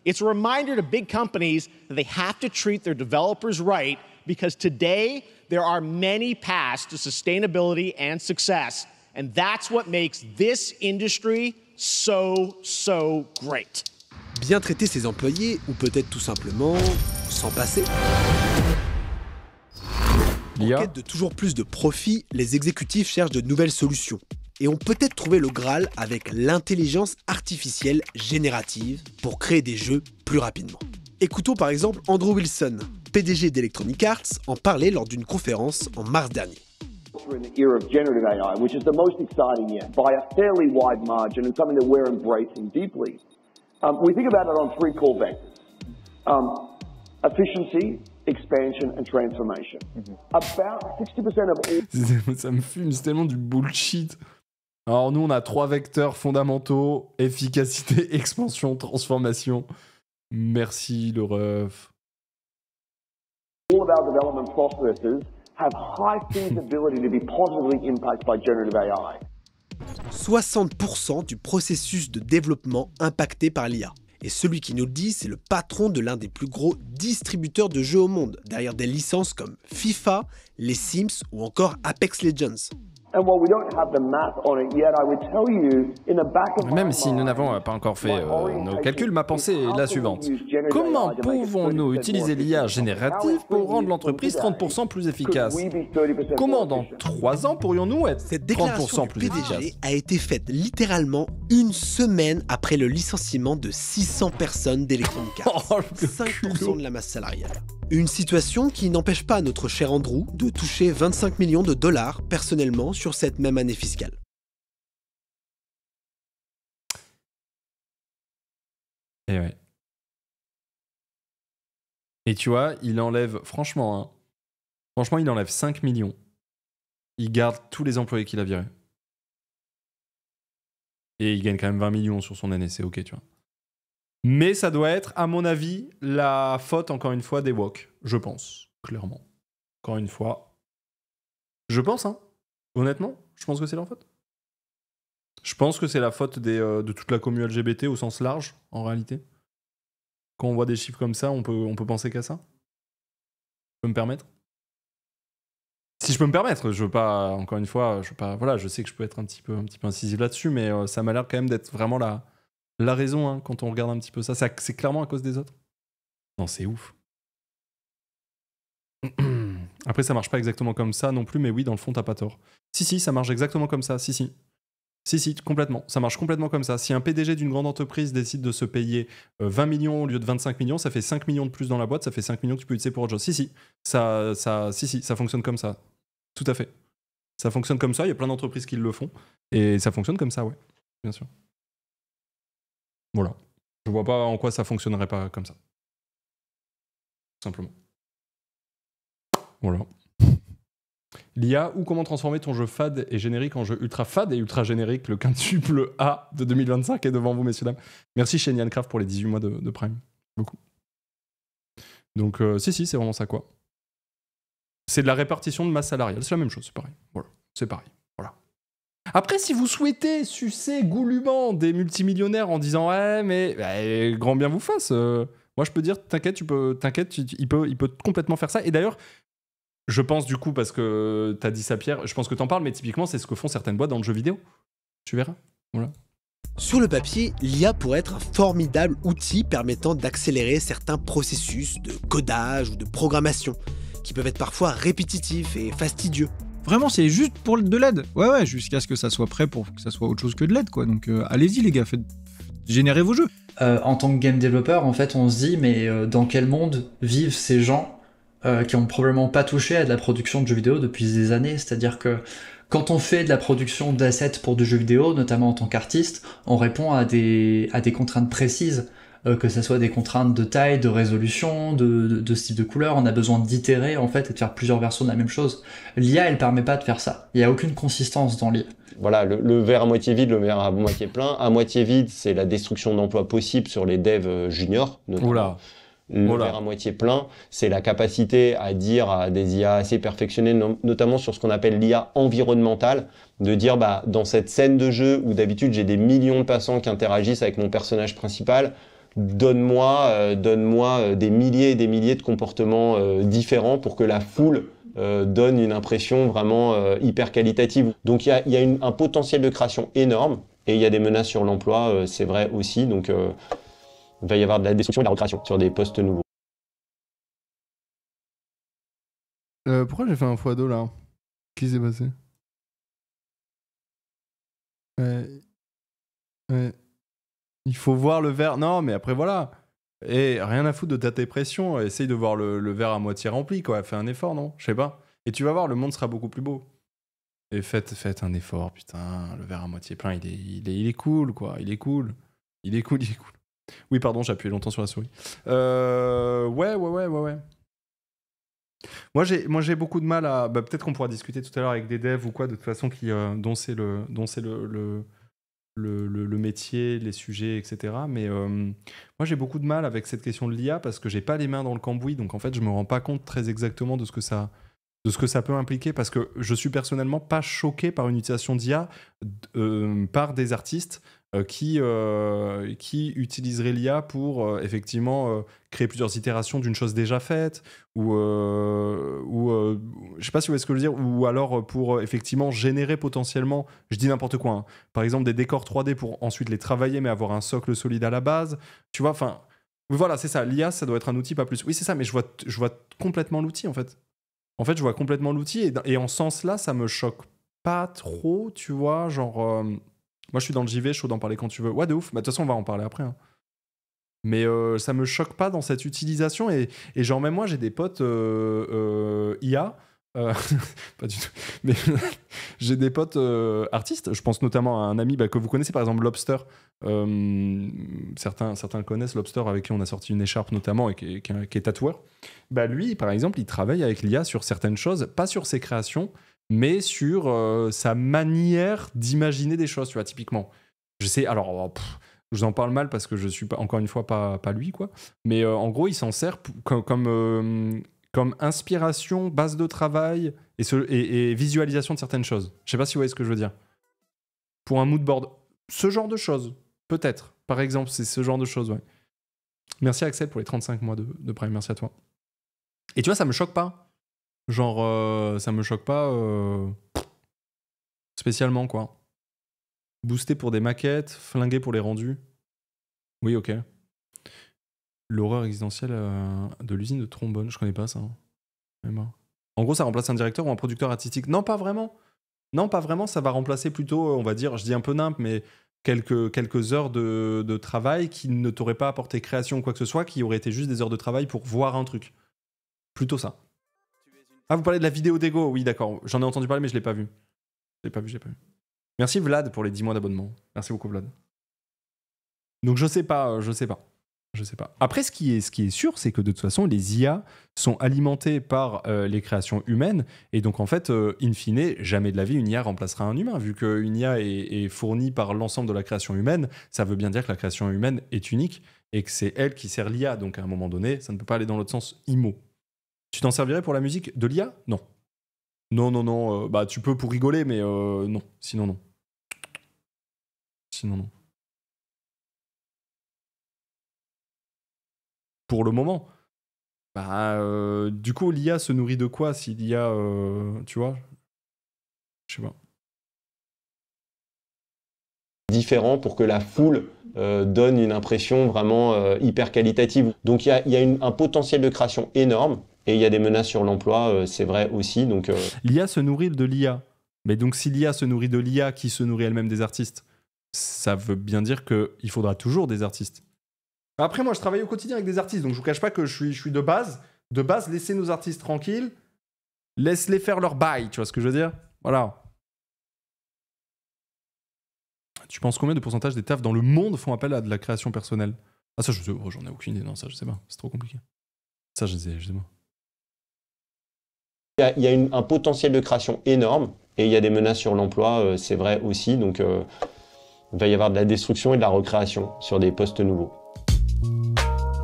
It's a reminder to big companies that they have to treat their developers right because today there are many paths to sustainability and success. And that's what makes this industry so, so great. Bien traiter ses employés, ou peut-être tout simplement s'en passer. En quête de toujours plus de profit, les exécutifs cherchent de nouvelles solutions et ont peut-être trouvé le Graal avec l'intelligence artificielle générative pour créer des jeux plus rapidement. Écoutons par exemple Andrew Wilson, PDG d'Electronic Arts, en parler lors d'une conférence en mars dernier. We're in the era of generative AI, which is the most exciting yet by a fairly wide margin and something that we're embracing deeply. Um, we think about it on three core vectors um, efficiency, expansion, and transformation. About 60% of all. *laughs* ça me fume, c'est tellement du bullshit. Alors nous, on a trois vecteurs fondamentaux, efficacité, *laughs* expansion, transformation. Merci le ref. all of our development processes have high feasibility to be positively impacted by generative AI. 60% du processus de développement impacté par l'IA. Et celui qui nous le dit, c'est le patron de l'un des plus gros distributeurs de jeux au monde, derrière des licences comme FIFA, les Sims ou encore Apex Legends. And while we don't have the math on it yet, I would tell you in the back of my Même si nous n'avons pas encore fait euh, nos calculs, ma pensée est la suivante. Comment pouvons-nous utiliser l'IA générative pour rendre l'entreprise 30% plus efficace Comment dans 3 ans pourrions-nous être Cette déclaration 30% du plus PDG efficace a été faite littéralement une semaine après le licenciement de 600 personnes d'Electronic Arts, *laughs* Oh, 5% de la masse salariale. Une situation qui n'empêche pas notre cher Andrew de toucher 25 millions de dollars personnellement sur cette même année fiscale. Et ouais. Et tu vois, il enlève, franchement, hein, franchement, il enlève 5 millions. Il garde tous les employés qu'il a virés. Et il gagne quand même 20 millions sur son année, c'est ok, tu vois. Mais ça doit être, à mon avis, la faute, encore une fois, des Wok. Je pense, clairement. Encore une fois. Je pense, hein. Honnêtement, je pense que c'est leur faute. Je pense que c'est la faute euh, de toute la commu LGBT au sens large, en réalité. Quand on voit des chiffres comme ça, on peut, on peut penser qu'à ça. Je peux me permettre Si je peux me permettre, je veux pas, encore une fois, je veux pas, voilà, je sais que je peux être un petit peu, un petit peu incisif là-dessus, mais euh, ça m'a l'air quand même d'être vraiment la, la raison hein, quand on regarde un petit peu ça. Ça- C'est clairement à cause des autres. Non, c'est ouf. *clears throat* Après, ça marche pas exactement comme ça non plus, mais oui, dans le fond, t'as pas tort. Si, si, ça marche exactement comme ça. Si, si. Si, si, complètement. Ça marche complètement comme ça. Si un PDG d'une grande entreprise décide de se payer euh, 20 millions au lieu de 25 millions, ça fait 5 millions de plus dans la boîte, ça fait 5 millions que tu peux utiliser pour autre chose. Si, si, ça, ça, si, si, ça fonctionne comme ça. Tout à fait. Ça fonctionne comme ça, il y a plein d'entreprises qui le font. Et ça fonctionne comme ça, ouais. Bien sûr. Voilà. Je vois pas en quoi ça fonctionnerait pas comme ça. Tout simplement. Voilà. *laughs* L'IA ou comment transformer ton jeu fade et générique en jeu ultra fade et ultra générique, le quintuple A de 2025 est devant vous, messieurs, dames. Merci chez pour les 18 mois de, Prime. Beaucoup. Donc, euh, si, si, c'est vraiment ça, quoi. C'est de la répartition de masse salariale. C'est la même chose, c'est pareil. Voilà, c'est pareil. Voilà. Après, si vous souhaitez sucer goulûment des multimillionnaires en disant ouais, mais bah, grand bien vous fasse. euh, moi, je peux dire t'inquiète, tu peux, t'inquiète, il peut, il peut complètement faire ça. Et d'ailleurs, je pense du coup parce que t'as dit ça, Pierre. Je pense que t'en parles, mais typiquement, c'est ce que font certaines boîtes dans le jeu vidéo. Tu verras. Voilà. Sur le papier, l'IA pourrait être un formidable outil permettant d'accélérer certains processus de codage ou de programmation, qui peuvent être parfois répétitifs et fastidieux. Vraiment, c'est juste pour de l'aide. Ouais, ouais, jusqu'à ce que ça soit prêt pour que ça soit autre chose que de l'aide, quoi. Donc, euh, allez-y, les gars, faites... générez vos jeux. Euh, en tant que game developer, en fait, on se dit, mais euh, dans quel monde vivent ces gens euh, qui ont probablement pas touché à de la production de jeux vidéo depuis des années C'est-à-dire que quand on fait de la production d'assets pour du jeu vidéo, notamment en tant qu'artiste, on répond à des, à des contraintes précises, euh, que ce soit des contraintes de taille, de résolution, de, de, de style de couleur. On a besoin d'itérer en fait et de faire plusieurs versions de la même chose. L'IA, elle permet pas de faire ça. Il y a aucune consistance dans l'IA. Voilà, le, le verre à moitié vide, le verre à moitié plein. À moitié vide, c'est la destruction d'emplois possible sur les devs euh, juniors. notamment. Oula. Le Oula. verre à moitié plein, c'est la capacité à dire à des IA assez perfectionnées, no- notamment sur ce qu'on appelle l'IA environnementale, de dire bah, dans cette scène de jeu où d'habitude j'ai des millions de passants qui interagissent avec mon personnage principal, donne-moi euh, donne-moi euh, des milliers et des milliers de comportements euh, différents pour que la foule euh, donne une impression vraiment hyper qualitative. Donc il y a, il y a une- un potentiel de création énorme et il y a des menaces sur l'emploi, c'est vrai aussi. Donc il va y avoir de la destruction et de la recréation sur des postes nouveaux. Euh, pourquoi j'ai fait un x2 là? Qu'est-ce qui s'est passé? Ouais. Il faut voir le verre. Non, mais après voilà. Et rien à foutre de ta dépression. Essaye de voir le, le verre à moitié rempli, quoi. Fais un effort, non? Je sais pas. Et tu vas voir, le monde sera beaucoup plus beau. Et faites, faites un effort, putain. Le verre à moitié plein, il est, il est, il est cool, quoi. Il est cool. Il est cool, il est cool. Oui, pardon, j'ai appuyé longtemps sur la souris. Euh, ouais, ouais, ouais, ouais, ouais. Moi, j'ai, moi, j'ai beaucoup de mal à. bah, peut-être qu'on pourra discuter tout à l'heure avec des devs ou quoi, de toute façon, qui, euh, dont c'est le, dont c'est le, le, le, métier, les sujets, etc. Mais euh, moi, j'ai beaucoup de mal avec cette question de l'IA parce que j'ai pas les mains dans le cambouis, donc en fait, je me rends pas compte très exactement de ce que ça, de ce que ça peut impliquer parce que je suis personnellement pas choqué par une utilisation d'IA euh, par des artistes euh, qui, euh, qui utiliseraient l'IA pour euh, effectivement euh, créer plusieurs itérations d'une chose déjà faite ou, euh, ou euh, je sais pas si vous voyez ce que je veux dire ou alors euh, pour euh, effectivement générer potentiellement je dis n'importe quoi hein, par exemple des décors 3D pour ensuite les travailler mais avoir un socle solide à la base tu vois enfin voilà c'est ça l'IA ça doit être un outil pas plus oui c'est ça mais je vois je vois complètement l'outil en fait en fait, je vois complètement l'outil et, et en ce sens-là, ça me choque pas trop, tu vois. Genre, euh, moi, je suis dans le JV, chaud d'en parler quand tu veux. Ouais, de ouf. Bah, De toute façon, on va en parler après. hein. Mais euh, ça me choque pas dans cette utilisation et, genre même moi, j'ai des potes euh, euh, IA Euh, *laughs* pas du tout. Mais *laughs* j'ai des potes artistes. Je pense notamment à un ami bah, que vous connaissez, par exemple Lobster. Euh, certains, certains connaissent Lobster, avec qui on a sorti une écharpe notamment et qui qui est tatoueur. Bah, lui, par exemple, il travaille avec l'IA sur certaines choses, pas sur ses créations, mais sur euh, sa manière d'imaginer des choses, tu vois, typiquement. Je sais, alors, oh, je vous en parle mal parce que je suis pas, encore une fois pas, lui, quoi. Mais euh, en gros, il s'en sert comme, comme, euh, comme inspiration, base de travail et- et visualisation de certaines choses. Je sais pas si vous voyez ce que je veux dire. Pour un mood board, ce genre de choses, peut-être. Par exemple, c'est ce genre de choses, ouais. Merci Axel pour les 35 mois de, de Prime, merci à toi. Et tu vois, ça me choque pas. Genre, euh, ça me choque pas euh, spécialement, quoi. Booster pour des maquettes, flinguer pour les rendus. Oui, ok. L'horreur existentielle euh, de l'usine de trombone, je connais pas ça. hein. En gros, ça remplace un directeur ou un producteur artistique. Non, pas vraiment. Non, pas vraiment. Ça va remplacer plutôt, euh, on va dire, je dis un peu nimp, mais quelques, quelques heures de, de travail qui ne t'auraient pas apporté création ou quoi que ce soit, qui auraient été juste des heures de travail pour voir un truc. Plutôt ça. Ah, vous parlez de la vidéo d'Ego Oui, d'accord. J'en ai entendu parler, mais je l'ai pas vu. Je l'ai pas vu, je l'ai pas vu. Merci Vlad pour les 10 mois d'abonnement. Merci beaucoup Vlad. Donc je sais pas, je sais pas. Je sais pas. Après, ce qui est, ce qui est sûr, c'est que de toute façon, les IA sont alimentées par euh, les créations humaines. Et donc, en fait, euh, in fine, jamais de la vie, une IA remplacera un humain. Vu qu'une IA est fournie par l'ensemble de la création humaine, ça veut bien dire que la création humaine est unique et que c'est elle qui sert l'IA. Donc, à un moment donné, ça ne peut pas aller dans l'autre sens IMO. Tu t'en servirais pour la musique de l'IA Non. Non, non, non. euh, bah, tu peux pour rigoler, mais euh, non. Sinon, non. Sinon, non. Pour le moment. Bah, euh, du coup, l'IA se nourrit de quoi si l'IA, tu vois? Je sais pas. différent pour que la foule donne une impression vraiment hyper qualitative. Donc il y a, un potentiel de création énorme et il y a des menaces sur l'emploi, euh, c'est vrai aussi. Donc euh, L'IA se nourrit de l'IA. Mais donc, si l'IA se nourrit de l'IA qui se nourrit elle-même des artistes, ça veut bien dire qu'il faudra toujours des artistes. Après, moi, je travaille au quotidien avec des artistes, donc je vous cache pas que je suis, je suis de base. De base, laissez nos artistes tranquilles. Laisse-les faire leur bail, tu vois ce que je veux dire? Voilà. Tu penses combien de pourcentage des tafs dans le monde font appel à de la création personnelle? Ah, ça, je sais, oh, j'en ai aucune idée. Non, ça, je sais pas. C'est trop compliqué. Ça, je sais, je sais pas. Il y a, il y a une- un potentiel de création énorme et il y a des menaces sur l'emploi, euh, c'est vrai aussi. Donc euh, il va y avoir de la destruction et de la recréation sur des postes nouveaux.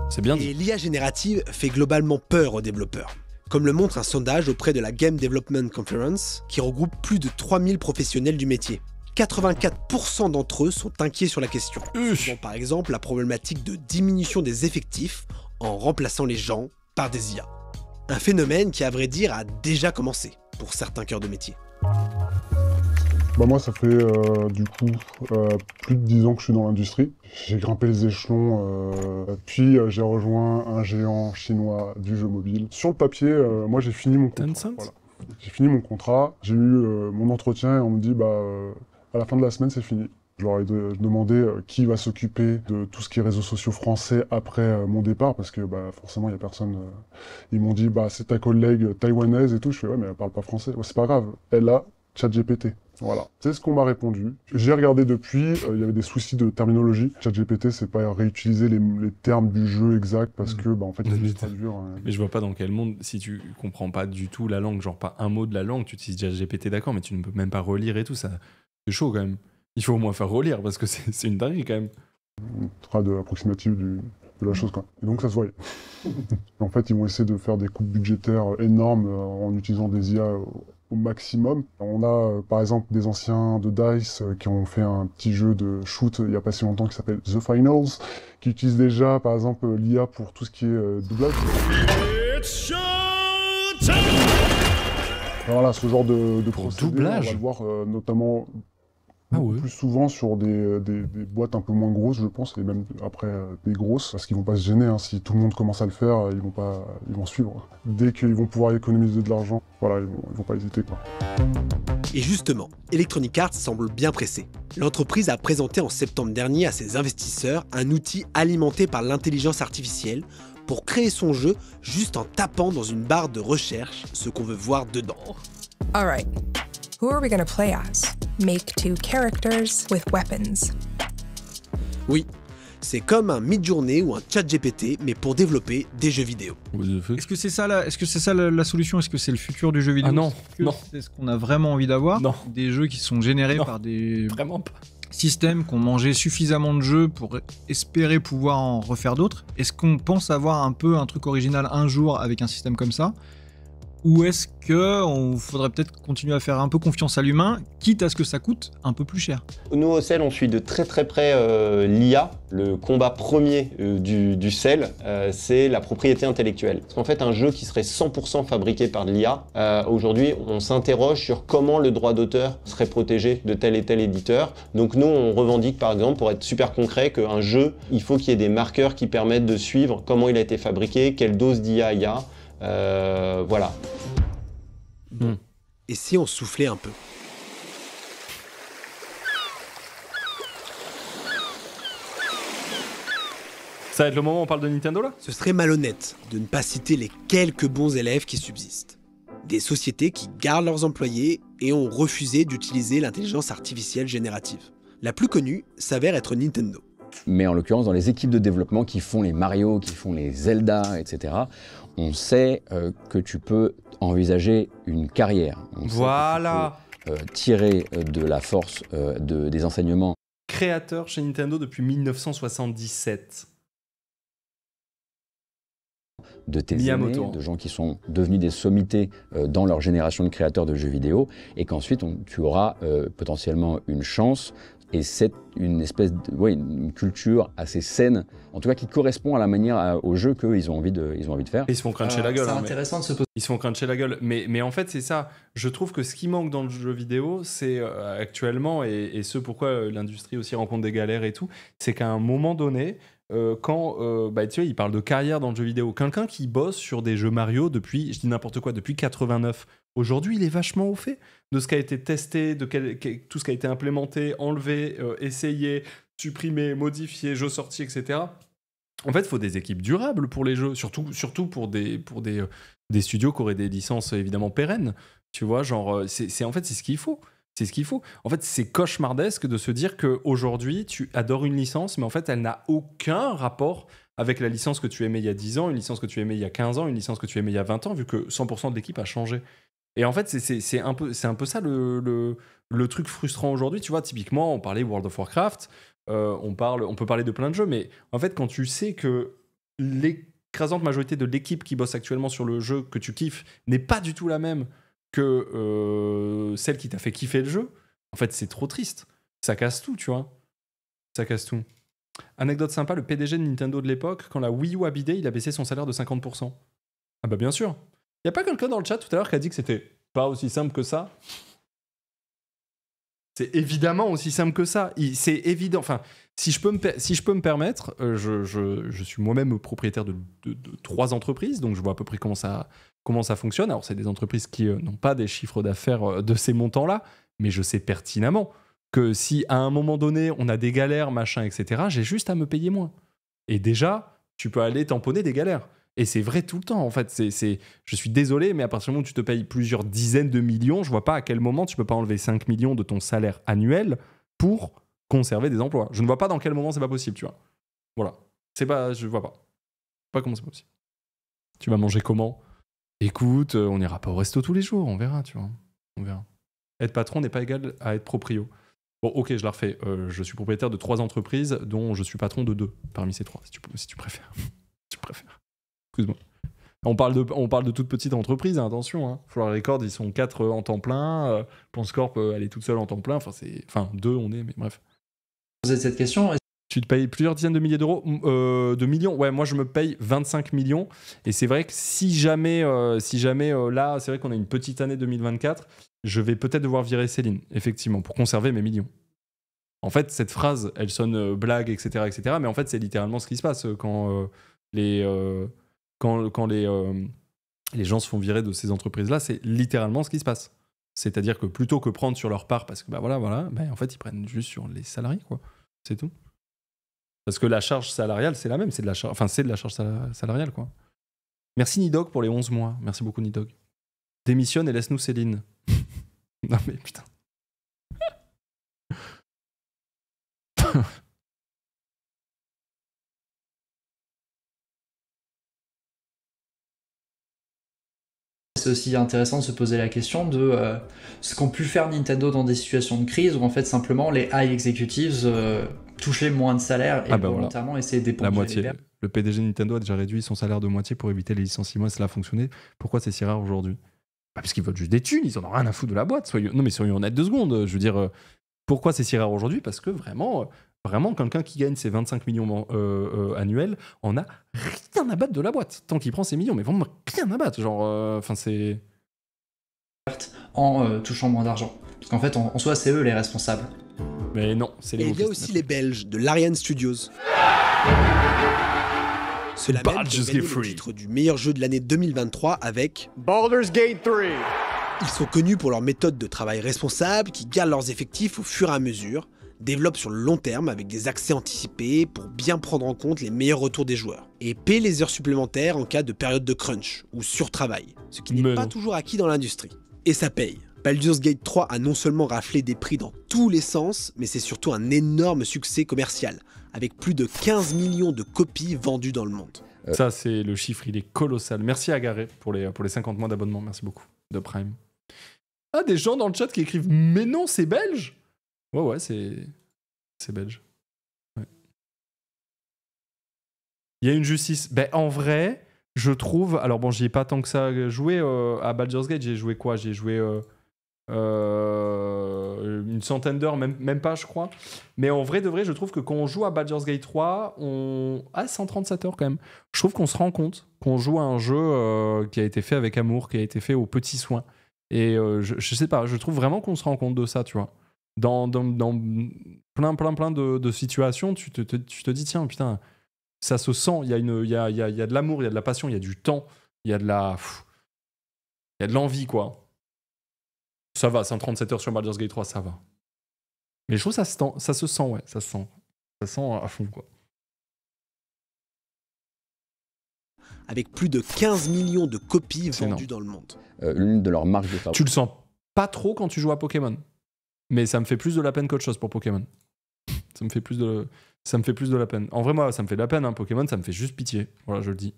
C'est bien Et l'IA générative fait globalement peur aux développeurs. Comme le montre un sondage auprès de la Game Development Conference, qui regroupe plus de 3000 professionnels du métier. 84% d'entre eux sont inquiets sur la question. Souvent, par exemple la problématique de diminution des effectifs en remplaçant les gens par des IA. Un phénomène qui, à vrai dire, a déjà commencé pour certains cœurs de métier. Bah moi, ça fait euh, du coup euh, plus de 10 ans que je suis dans l'industrie. J'ai grimpé les échelons, euh, puis euh, j'ai rejoint un géant chinois du jeu mobile. Sur le papier, euh, moi j'ai fini mon contrat. Voilà. J'ai fini mon contrat, j'ai eu euh, mon entretien et on me dit bah euh, à la fin de la semaine c'est fini. Je leur ai de- demandé euh, qui va s'occuper de tout ce qui est réseaux sociaux français après euh, mon départ parce que bah, forcément il y a personne. euh, Ils m'ont dit bah c'est ta collègue taïwanaise et tout. Je fais ouais mais elle parle pas français. Ouais, c'est pas grave. Elle a ChatGPT. Voilà, c'est ce qu'on m'a répondu. J'ai regardé depuis, euh, il y avait des soucis de terminologie. ChatGPT, c'est pas réutiliser les, les termes du jeu exact parce que, bah, en fait, il traduire. euh, Mais je vois pas dans quel monde, si tu comprends pas du tout la langue, genre pas un mot de la langue, tu utilises déjà GPT, d'accord, mais tu ne peux même pas relire et tout, ça. C'est chaud quand même. Il faut au moins faire relire parce que c'est une dinguerie quand même. approximative du- de la chose, quoi. Et donc, ça se voyait. *laughs* en fait, ils vont essayer de faire des coupes budgétaires énormes euh, en utilisant des IA au, maximum. On a, euh, par exemple, des anciens de DICE euh, qui ont fait un petit jeu de shoot il y a pas si longtemps qui s'appelle The Finals, qui utilise déjà, par exemple, l'IA pour tout ce qui est doublage. Voilà, ce genre de, de procédé, doublage on va le voir euh, notamment Ah plus souvent sur des, des- des boîtes un peu moins grosses, je pense, et même après euh, des grosses, parce qu'ils vont pas se gêner. hein. Si tout le monde commence à le faire, euh, ils vont pas, ils vont suivre. Dès qu'ils vont pouvoir économiser de l'argent, voilà, ils vont, ils vont pas hésiter, quoi. Et justement, Electronic Arts semble bien pressé. L'entreprise a présenté en septembre dernier à ses investisseurs un outil alimenté par l'intelligence artificielle pour créer son jeu juste en tapant dans une barre de recherche ce qu'on veut voir dedans. Alright, who are we gonna play as? Make two characters with weapons. Oui, c'est comme un Midjourney ou un ChatGPT, mais pour développer des jeux vidéo. Est-ce que c'est ça, la, est-ce que c'est ça la, la solution? Est-ce que c'est le futur du jeu vidéo? Ah non. C'est ce qu'on a vraiment envie d'avoir? Des jeux qui sont générés par des *laughs* vraiment pas. systèmes qui ont mangé suffisamment de jeux pour espérer pouvoir en refaire d'autres. Est-ce qu'on pense avoir un peu un truc original un jour avec un système comme ça? Ou est-ce que on faudrait peut-être continuer à faire un peu confiance à l'humain, quitte à ce que ça coûte un peu plus cher? Nous, au CEL, on suit de très très près euh, l'IA. Le combat premier euh, du, du CEL, euh, c'est la propriété intellectuelle. Parce qu'en fait, un jeu qui serait 100% fabriqué par de l'IA, aujourd'hui, on s'interroge sur comment le droit d'auteur serait protégé de tel et tel éditeur. Donc nous, on revendique par exemple, pour être super concret, qu'un jeu, il faut qu'il y ait des marqueurs qui permettent de suivre comment il a été fabriqué, quelle dose d'IA il y a. Euh, voilà. Et si on soufflait un peu? Ça va être le moment où on parle de Nintendo là? Ce serait malhonnête de ne pas citer les quelques bons élèves qui subsistent. Des sociétés qui gardent leurs employés et ont refusé d'utiliser l'intelligence artificielle générative. La plus connue s'avère être Nintendo. Mais en l'occurrence, dans les équipes de développement qui font les Mario, qui font les Zelda, etc., on sait euh, que tu peux envisager une carrière. On sait que tu Voilà. peux, euh, tirer euh, de la force euh, de- des enseignements Créateur chez Nintendo depuis 1977. de tes Miyamoto. aînés, de gens qui sont devenus des sommités dans leur génération de créateurs de jeux vidéo, et qu'ensuite on- tu auras potentiellement une chance, et c'est une espèce de ouais, une culture assez saine, en tout cas qui correspond à la manière, à- au jeu qu'ils ont, envie de- ils ont envie de faire. Ils se font cruncher Euh, la gueule. c'est hein, mais- intéressant de se poser- Ils se font cruncher la gueule. Mais, mais en fait, c'est ça. Je trouve que ce qui manque dans le jeu vidéo, c'est euh, actuellement, et, et ce pourquoi euh, l'industrie aussi rencontre des galères et tout, c'est qu'à un moment donné, euh, quand, euh, bah, tu vois, il parle de carrière dans le jeu vidéo. Quelqu'un qui bosse sur des jeux Mario depuis, je dis n'importe quoi, depuis 89. Aujourd'hui, il est vachement au fait de ce qui a été testé, de tout ce qui a été implémenté, enlevé, euh, essayé, supprimé, modifié, jeux sortis, etc. En fait, il faut des équipes durables pour les jeux, surtout, surtout pour, des, pour des, euh, des studios qui auraient des licences évidemment pérennes. Tu vois, genre, euh, c'est- en fait, c'est ce qu'il faut. C'est ce qu'il faut. En fait, c'est cauchemardesque de se dire qu'aujourd'hui, tu adores une licence, mais en fait, elle n'a aucun rapport avec la licence que tu aimais il y a 10 ans, une licence que tu aimais il y a 15 ans, une licence que tu aimais il y a 20 ans, vu que 100% de l'équipe a changé. Et en fait, c'est- un, peu- un peu ça le truc frustrant aujourd'hui. Tu vois, typiquement, on parlait World of Warcraft, euh, on, parle, on peut parler de plein de jeux, mais en fait, quand tu sais que l'écrasante majorité de l'équipe qui bosse actuellement sur le jeu que tu kiffes n'est pas du tout la même que euh, celle qui t'a fait kiffer le jeu, en fait, c'est trop triste. Ça casse tout, tu vois. Ça casse tout. Anecdote sympa, le PDG de Nintendo de l'époque, quand la Wii U a bidé, il a baissé son salaire de 50%. Ah bah bien sûr. Y a pas quelqu'un dans le chat tout à l'heure qui a dit que c'était pas aussi simple que ça? C'est évidemment aussi simple que ça. Il- C'est évident. Enfin, si je peux me, si je peux me permettre, euh, je, suis moi-même propriétaire de trois entreprises, donc je vois à peu près comment ça, comment ça fonctionne. Alors, c'est des entreprises qui euh, n'ont pas des chiffres d'affaires euh, de ces montants-là, mais je sais pertinemment que si à un moment donné, on a des galères, machin, etc., j'ai juste à me payer moins. Et déjà, tu peux aller tamponner des galères. Et c'est vrai tout le temps, en fait. C'est, Je suis désolé, mais à partir du moment où tu te payes plusieurs dizaines de millions, je vois pas à quel moment tu peux pas enlever 5 millions de ton salaire annuel pour conserver des emplois. Je ne vois pas dans quel moment c'est pas possible, tu vois. Voilà. C'est pas... Je vois pas. Pas comment c'est possible. Tu vas manger comment? Écoute, euh, on n'ira pas au resto tous les jours, on verra, tu vois. On verra. Être patron n'est pas égal à être proprio. Bon, ok, je la refais. Euh, je suis propriétaire de trois entreprises, dont je suis patron de deux parmi ces trois, si tu préfères. si tu préfères. *laughs* Excuse-moi. On parle, de, on parle de toutes petites entreprises, hein, attention. Hein. Floral Records, ils sont quatre euh, en temps plein. Euh, Ponce Corp, euh, elle est toute seule en temps plein. Enfin, c'est, enfin, deux, on est, mais bref. Poser cette question. Tu te payes plusieurs dizaines de milliers d'euros, m- euh, de millions? Ouais, moi je me paye 25 millions. Et c'est vrai que si jamais, euh, si jamais euh, là, c'est vrai qu'on a une petite année 2024, je vais peut-être devoir virer Céline, effectivement, pour conserver mes millions. En fait, cette phrase, elle sonne blague, etc., etc. Mais en fait, c'est littéralement ce qui se passe quand les, quand, euh, les gens se font virer de ces entreprises-là. C'est littéralement ce qui se passe. C'est-à-dire que plutôt que prendre sur leur part, parce que bah voilà, voilà, bah, en fait, ils prennent juste sur les salariés, quoi. C'est tout. Parce que la charge salariale, c'est la même, c'est de la charge, enfin, c'est de la charge sal- salariale, quoi. Merci Nidog pour les 11 mois. Merci beaucoup Nidog. Démissionne et laisse-nous Céline. *laughs* non mais putain. C'est aussi intéressant de se poser la question de euh, ce qu'ont pu faire Nintendo dans des situations de crise où en fait simplement les high executives euh, touchaient moins de salaire et Ah bah voilà. volontairement essayaient d'éponger La moitié. Le PDG Nintendo a déjà réduit son salaire de moitié pour éviter les licenciements et cela a fonctionné. Pourquoi c'est si rare aujourd'hui? Bah Parce qu'ils veulent juste des thunes, ils en ont rien à foutre de la boîte. Soyons... Non mais soyons honnêtes deux secondes. Je veux dire, euh, pourquoi c'est si rare aujourd'hui? Parce que vraiment, euh, vraiment quelqu'un qui gagne ses 25 millions euh, euh, annuels en a rien à battre de la boîte. Tant qu'il prend ses millions, mais vraiment rien à battre. Genre, euh, enfin c'est... en euh, touchant moins d'argent. Parce qu'en fait, en, en soi, c'est eux les responsables. Mais non, c'est Et il y a aussi les Belges de l'Ariane Studios. Cela même le 3. titre du meilleur jeu de l'année 2023 avec Baldur's Gate 3. Ils sont connus pour leur méthode de travail responsable qui gardent leurs effectifs au fur et à mesure, développent sur le long terme avec des accès anticipés pour bien prendre en compte les meilleurs retours des joueurs, et paient les heures supplémentaires en cas de période de crunch ou surtravail, ce qui n'est pas non. toujours acquis dans l'industrie. Et ça paye. Baldur's Gate 3 a non seulement raflé des prix dans tous les sens, mais c'est surtout un énorme succès commercial, avec plus de 15 millions de copies vendues dans le monde. Ça, c'est le chiffre, il est colossal. Merci à Garé pour les, pour les 50 mois d'abonnement. Merci beaucoup de Prime. Ah, des gens dans le chat qui écrivent Mais non, c'est belge Ouais, ouais, c'est. C'est belge. Il y a une justice. Ben, en vrai, je trouve. Alors, bon, j'y ai pas tant que ça joué euh, à Baldur's Gate. J'ai joué quoi? J'ai joué. euh, euh, une centaine d'heures, même, pas, je crois. Mais en vrai de vrai, je trouve que quand on joue à Baldur's Gate 3, on. Ah, 137 heures quand même. Je trouve qu'on se rend compte qu'on joue à un jeu qui a été fait avec amour, qui a été fait aux petits soins. Et je, je sais pas, je trouve vraiment qu'on se rend compte de ça, tu vois. Dans, dans, dans plein, plein, plein de, de situations, tu te, te- tu te dis, tiens, putain, ça se sent. Il y a, une, il y a, il y a, il y a de l'amour, il y a de la passion, il y a du temps, il y a de la. pff, Il y a de l'envie, quoi. Ça va, 137 heures sur Baldur's Gate 3, ça va. Mais je trouve que ça se, sent- ça se sent, ouais, ça se sent. Ça se sent à fond, quoi. Avec plus de 15 millions de copies vendues énorme. dans le monde. Euh, L'une de leurs marques de fabrique. Tu le sens pas trop quand tu joues à Pokémon. Mais ça me fait plus de la peine qu'autre chose pour Pokémon. Ça me fait plus de, la peine. En vrai, moi, ça me fait de la peine. Hein. Pokémon, ça me fait juste pitié. Voilà, je le dis.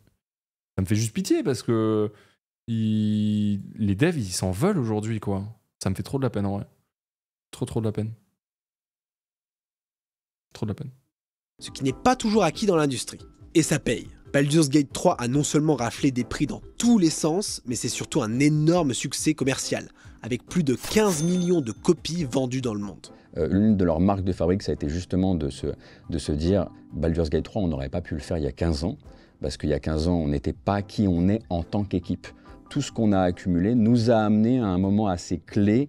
Ça me fait juste pitié parce que les devs, ils s'en veulent aujourd'hui, quoi. Ça me fait trop de la peine, en vrai. Trop, trop de la peine. Trop de la peine. ce qui n'est pas toujours acquis dans l'industrie. Et ça paye. Baldur's Gate 3 a non seulement raflé des prix dans tous les sens, mais c'est surtout un énorme succès commercial, avec plus de 15 millions de copies vendues dans le monde. Euh, L'une de leurs marques de fabrique, ça a été justement de se, de se dire Baldur's Gate 3, on n'aurait pas pu le faire il y a 15 ans, parce qu'il y a 15 ans, on n'était pas qui on est en tant qu'équipe. Tout ce qu'on a accumulé nous a amené à un moment assez clé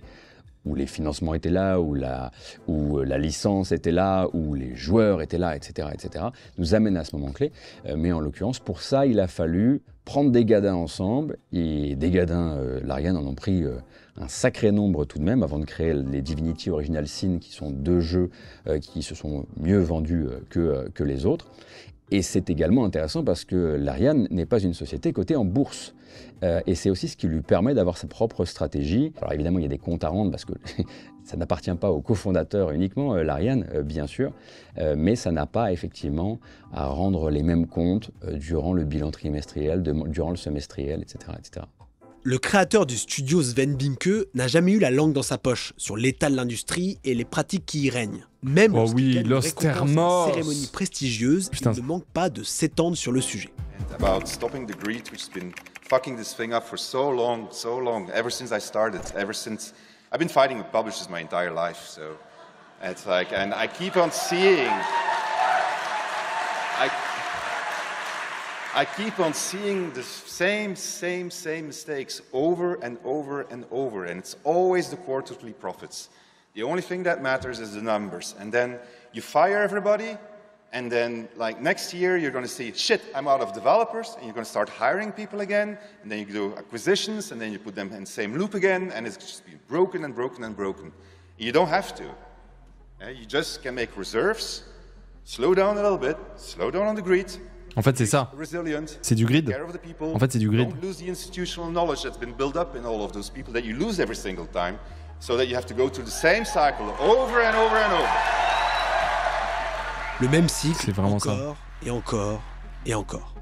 où les financements étaient là, où la, où la licence était là, où les joueurs étaient là, etc., etc., nous amène à ce moment clé. Euh, mais en l'occurrence, pour ça, il a fallu prendre des gadins ensemble, et des gadins, euh, l'Ariane en ont pris euh, un sacré nombre tout de même, avant de créer les Divinity Original Sin, qui sont deux jeux euh, qui se sont mieux vendus euh, que, euh, que les autres. Et c'est également intéressant parce que l'Ariane n'est pas une société cotée en bourse. Et c'est aussi ce qui lui permet d'avoir sa propre stratégie. Alors évidemment, il y a des comptes à rendre parce que *laughs* ça n'appartient pas aux cofondateurs uniquement, euh, l'Ariane, bien sûr, mais ça n'a pas effectivement à rendre les mêmes comptes durant le bilan trimestriel, durant le semestriel, etc. etc. Le créateur du studio Sven Binke n'a jamais eu la langue dans sa poche sur l'état de l'industrie et les pratiques qui y règnent. Même Oh oui, gagne une cérémonie prestigieuse, Putain. il ne manque pas de s'étendre sur le sujet. about stopping the greed, which has been fucking this thing up for so long, so long, ever since I started, ever since I've been fighting with publishers my entire life. So it's like, and I keep on seeing, I keep on seeing the same, same, same mistakes over and over and over, and it's always the quarterly profits. The only thing that matters is the numbers, and then you fire everybody, and then, like next year, you're going to see, shit, I'm out of developers, and you're going to start hiring people again, and then you do acquisitions, and then you put them in the same loop again, and it's just been broken and broken and broken. You don't have to. You just can make reserves, Slow down a little bit, slow down on the grid. En fait, c'est ça. C'est du grid. En fait, c'est du grid. Don't lose the institutional knowledge that's been built up in all of those people that you lose every single time, so that you have to go through the same cycle over and over and over. Le même cycle, C'est vraiment ça. encore et encore et encore.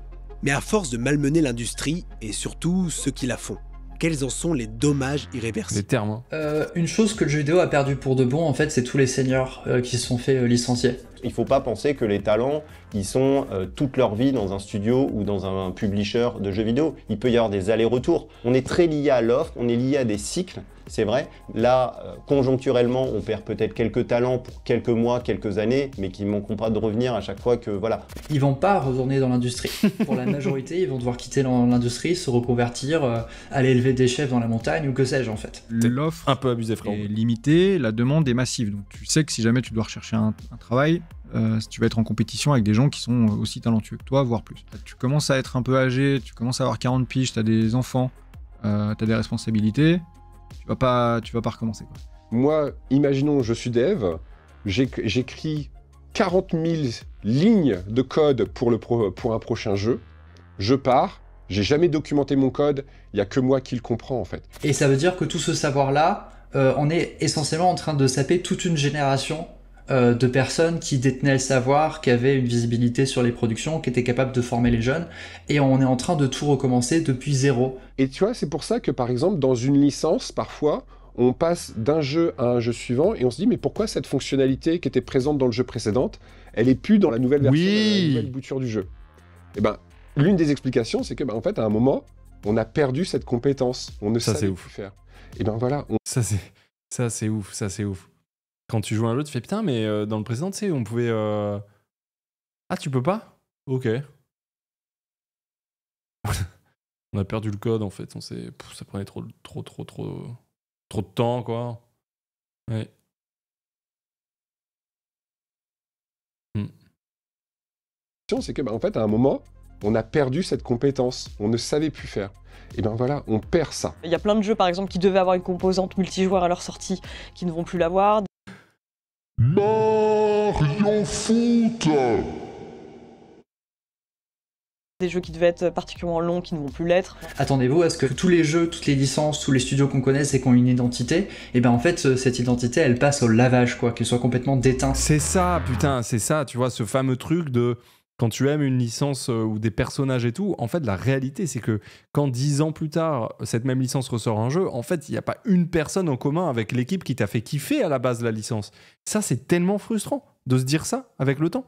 Mais à force de malmener l'industrie et surtout ceux qui la font, quels en sont les dommages irréversibles? Les termes. hein. Euh, une chose que le jeu vidéo a perdu pour de bon, en fait, c'est tous les seniors euh, qui se sont fait euh, licencier. Il faut pas penser que les talents, ils sont euh, toute leur vie dans un studio ou dans un publisher de jeux vidéo. Il peut y avoir des allers-retours. On est très lié à l'offre, on est lié à des cycles, c'est vrai. Là, euh, conjoncturellement, on perd peut-être quelques talents pour quelques mois, quelques années, mais qui ne manqueront pas de revenir à chaque fois que voilà. Ils vont pas retourner dans l'industrie. *laughs* Pour la majorité, ils vont devoir quitter l'in- l'industrie, se reconvertir, euh, aller élever des chefs dans la montagne ou que sais-je en fait. L'offre Un peu est limitée, la demande est massive. Donc tu sais que si jamais tu dois rechercher un, un travail, euh, tu vas être en compétition avec des gens qui sont aussi talentueux que toi, voire plus. Tu commences à être un peu âgé, tu commences à avoir 40 piges, tu as des enfants, euh, tu as des responsabilités, tu vas pas, tu vas pas recommencer. Quoi. Moi, imaginons, je suis dev, j'éc- j'écris 40 000 lignes de code pour, le pro- pour un prochain jeu, je pars, j'ai jamais documenté mon code, il y a que moi qui le comprends en fait. Et ça veut dire que tout ce savoir-là, euh, on est essentiellement en train de saper toute une génération euh, de personnes qui détenaient le savoir, qui avaient une visibilité sur les productions, qui étaient capables de former les jeunes, et on est en train de tout recommencer depuis zéro. Et tu vois, c'est pour ça que par exemple, dans une licence, parfois, on passe d'un jeu à un jeu suivant et on se dit, mais pourquoi cette fonctionnalité qui était présente dans le jeu précédent, elle est plus dans la nouvelle version, Oui. la nouvelle bouture du jeu? Eh ben, l'une des explications, c'est que, ben, en fait, à un moment, on a perdu cette compétence, on ne Ça, savait ouf. plus faire. Et ben voilà, on- Ça, c'est ça c'est ouf, ça, c'est ouf. Quand tu joues à un jeu, tu fais putain, mais euh, dans le précédent, tu sais, on pouvait. euh, Ah, tu peux pas? Ok. *laughs* on a perdu le code, en fait. On s'est... Ça prenait trop, trop, trop, trop, trop de temps, quoi. Ouais. c'est que, ben, en fait, à un moment, on a perdu cette compétence, on ne savait plus faire. Et ben voilà, on perd ça. Il y a plein de jeux, par exemple, qui devaient avoir une composante multijoueur à leur sortie, qui ne vont plus l'avoir. Mario Foot Des jeux qui devaient être particulièrement longs, qui ne vont plus l'être. Attendez-vous à ce que tous les jeux, toutes les licences, tous les studios qu'on connaisse et qui ont une identité, et ben en fait, ce- cette identité, elle passe au lavage, quoi, qu'elle soit complètement déteinte. C'est ça, putain, c'est ça, tu vois, ce fameux truc de quand tu aimes une licence euh, ou des personnages et tout, en fait, la réalité, c'est que quand dix ans plus tard, cette même licence ressort un jeu, en fait, il n'y a pas une personne en commun avec l'équipe qui t'a fait kiffer à la base la licence. Ça, c'est tellement frustrant de se dire ça avec le temps.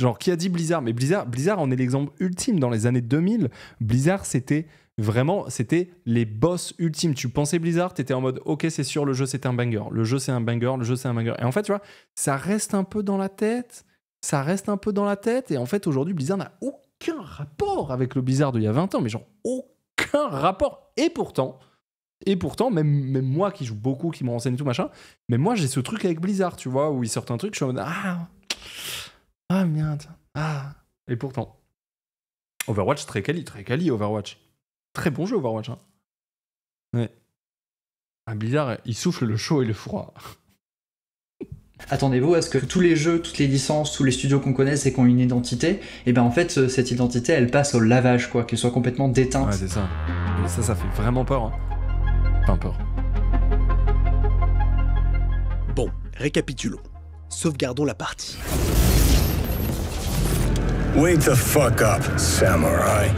Genre, qui a dit Blizzard? Mais Blizzard, Blizzard en est l'exemple ultime. Dans les années 2000, Blizzard, c'était vraiment, c'était les boss ultimes. Tu pensais Blizzard, t'étais en mode, ok, c'est sûr, le jeu, c'est un banger. Le jeu, c'est un banger. Le jeu, c'est un banger. Et en fait, tu vois, ça reste un peu dans la tête. Ça reste un peu dans la tête. Et en fait, aujourd'hui, Blizzard n'a aucun rapport avec le Blizzard d'il y a 20 ans. Mais genre, aucun rapport. Et pourtant, et pourtant, même, moi qui joue beaucoup, qui me renseigne tout machin, mais moi j'ai ce truc avec Blizzard, tu vois, où ils sortent un truc, je suis en mode Ah, ah merde, ah. Et pourtant, Overwatch, très quali, très quali, Overwatch. Très bon jeu, Overwatch. Hein. Ouais. Ah, Blizzard, il souffle le chaud et le froid. Attendez-vous à ce que tous les jeux, toutes les licences, tous les studios qu'on connaisse et qui ont une identité, et ben en fait, ce- cette identité, elle passe au lavage, quoi, qu'elle soit complètement déteinte. Ouais, c'est ça. Et ça, ça fait vraiment peur. Hein. Enfin, peur. Bon, récapitulons. Sauvegardons la partie. Wake the fuck up, samurai.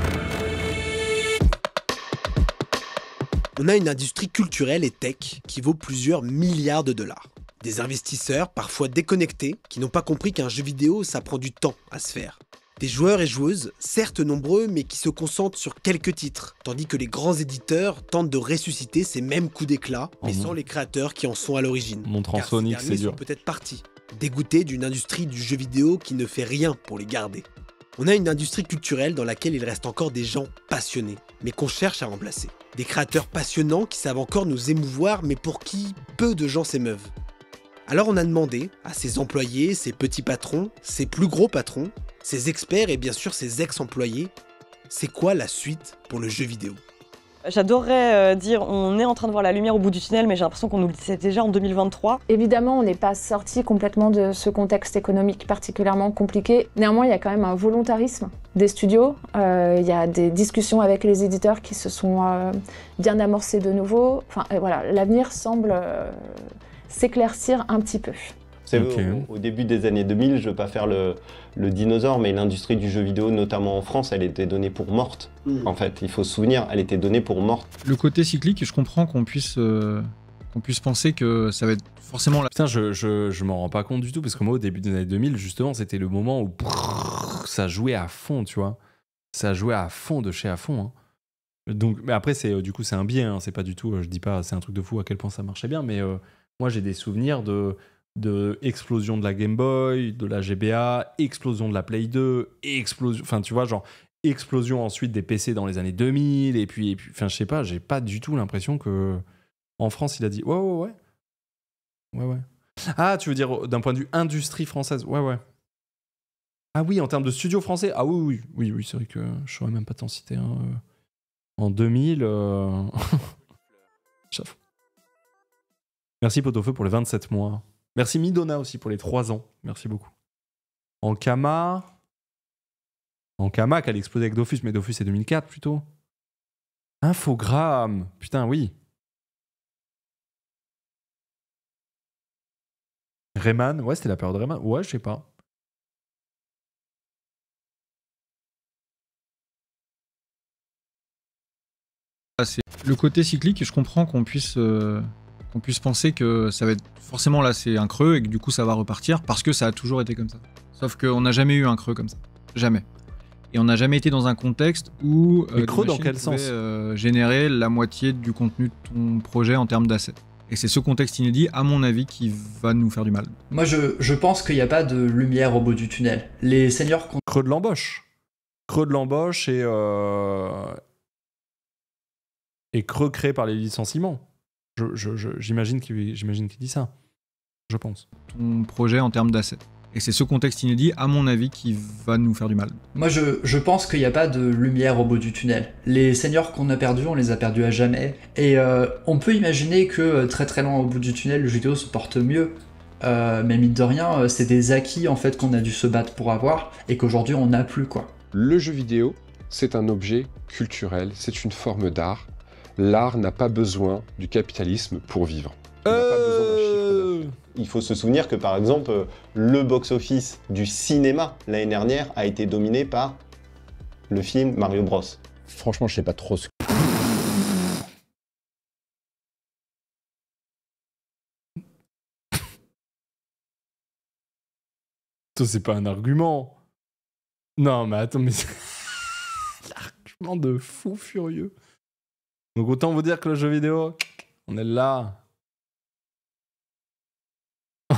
On a une industrie culturelle et tech qui vaut plusieurs milliards de dollars. Des investisseurs, parfois déconnectés, qui n'ont pas compris qu'un jeu vidéo, ça prend du temps à se faire. Des joueurs et joueuses, certes nombreux, mais qui se concentrent sur quelques titres, tandis que les grands éditeurs tentent de ressusciter ces mêmes coups d'éclat, mais Oh, sans les créateurs qui en sont à l'origine. Montrant Sonic, c'est sont dur. peut-être partis, dégoûtés d'une industrie du jeu vidéo qui ne fait rien pour les garder. On a une industrie culturelle dans laquelle il reste encore des gens passionnés, mais qu'on cherche à remplacer. Des créateurs passionnants qui savent encore nous émouvoir, mais pour qui peu de gens s'émeuvent. Alors on a demandé à ses employés, ses petits patrons, ses plus gros patrons, ses experts et bien sûr ses ex-employés, c'est quoi la suite pour le jeu vidéo? J'adorerais euh, dire on est en train de voir la lumière au bout du tunnel, mais j'ai l'impression qu'on oublie ça déjà en 2023. Évidemment, on n'est pas sorti complètement de ce contexte économique particulièrement compliqué. Néanmoins, il y a quand même un volontarisme des studios. Euh, il y a des discussions avec les éditeurs qui se sont euh, bien amorcées de nouveau. Enfin, voilà, l'avenir semble euh, s'éclaircir un petit peu. Vous savez, au, au début des années 2000, je veux pas faire le, le dinosaure, mais l'industrie du jeu vidéo, notamment en France, elle était donnée pour morte. En fait, il faut se souvenir, elle était donnée pour morte. Le côté cyclique, je comprends qu'on puisse, euh, qu'on puisse penser que ça va être forcément la... Putain, je, je, je m'en rends pas compte du tout parce que moi, au début des années 2000, justement, c'était le moment où brrr, ça jouait à fond, tu vois. Ça jouait à fond de chez à fond. hein. Donc, mais après, c'est euh, du coup, c'est un biais. hein, c'est pas du tout. euh, je dis pas, c'est un truc de fou à quel point ça marchait bien. Mais euh, moi, j'ai des souvenirs de de explosion de la Game Boy, de la GBA, explosion de la Play 2, explosion. Enfin, tu vois, genre explosion ensuite des PC dans les années 2000 et puis, enfin, je sais pas. J'ai pas du tout l'impression que en France, il a dit ouais, ouais, ouais. Ouais, ouais. Ah, tu veux dire d'un point de vue industrie française Ouais, ouais. Ah oui, en termes de studio français Ah oui, oui, oui, oui, c'est vrai que je saurais même pas t'en citer euh, En 2000. euh. *laughs* Merci Potofeu pour les 27 mois. Merci Midona aussi pour les 3 ans. Merci beaucoup. En Kama. En Kama, qu'elle a explosé avec Dofus, mais Dofus c'est 2004 plutôt. Infogramme. Putain, oui. Rayman, ouais, c'était la période Rayman. Ouais, je sais pas. Ah, le côté cyclique, je comprends qu'on puisse, euh, qu'on puisse penser que ça va être forcément là c'est un creux et que du coup ça va repartir parce que ça a toujours été comme ça. Sauf qu'on n'a jamais eu un creux comme ça. Jamais. Et on n'a jamais été dans un contexte où Mais des creux dans quel sens euh, générer la moitié du contenu de ton projet en termes d'assets. Et c'est ce contexte inédit, à mon avis, qui va nous faire du mal. Moi, je, je pense qu'il n'y a pas de lumière au bout du tunnel. Les seniors qu'on Creux de l'embauche. Creux de l'embauche et. euh, Et creux créé par les licenciements. Je- je- je- J'imagine qu'il dit ça. Je pense. ton projet en termes d'assets. Et c'est ce contexte inédit, à mon avis, qui va nous faire du mal. Moi, je, je pense qu'il n'y a pas de lumière au bout du tunnel. Les seniors qu'on a perdus, on les a perdus à jamais. Et euh, on peut imaginer que euh, très très loin au bout du tunnel, le jeu vidéo se porte mieux. Euh, mais mine de rien, c'est des acquis en fait qu'on a dû se battre pour avoir et qu'aujourd'hui on n'a plus quoi. Le jeu vidéo, c'est un objet culturel, c'est une forme d'art. L'art n'a pas besoin du capitalisme pour vivre. Il n'a pas besoin d'un chiffre d'affaires. Il faut se souvenir que par exemple, euh, le box-office du cinéma l'année dernière a été dominé par le film Mario Bros. Franchement, je sais pas trop ce Ça, c'est pas un argument. Non, mais attends, mais. *laughs* c'est- L'argument de fou furieux. Donc, autant vous dire que le jeu vidéo, on est là. *laughs*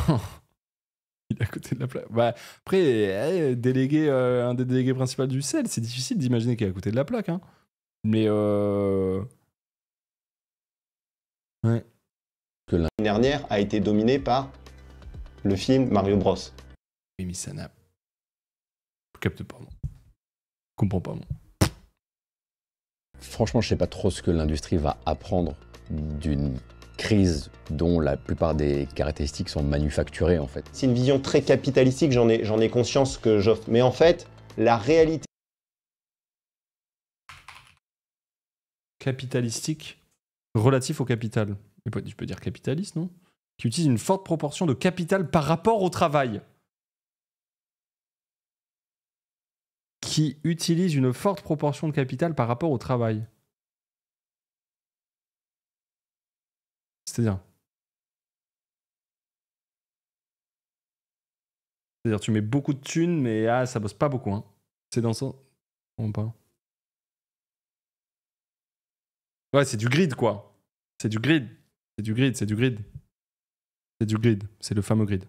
Il est à côté de la plaque. Bah, après, eh, délégué, euh, un des délégués principaux du CEL, c'est difficile d'imaginer qu'il est à côté de la plaque. Hein. Mais. Euh... Ouais. L'année dernière a été dominé par le film Mario Bros. Oui, mais ça n'a. Je capte pas, moi. Je comprends pas, moi. Franchement, je sais pas trop ce que l'industrie va apprendre d'une crise dont la plupart des caractéristiques sont manufacturées en fait. C'est une vision très capitalistique, j'en ai, conscience que j'offre. Mais en fait, la réalité capitalistique relatif au capital. Tu peux dire capitaliste, non? Qui utilise une forte proportion de capital par rapport au travail. Qui utilise une forte proportion de capital par rapport au travail. C'est-à-dire? C'est-à-dire tu mets beaucoup de thunes, mais ah, ça bosse pas beaucoup. Hein. C'est dans ça. Non, pas. Ouais, c'est du grid, quoi. C'est du grid. C'est du grid, c'est du grid. C'est du grid. C'est le fameux grid.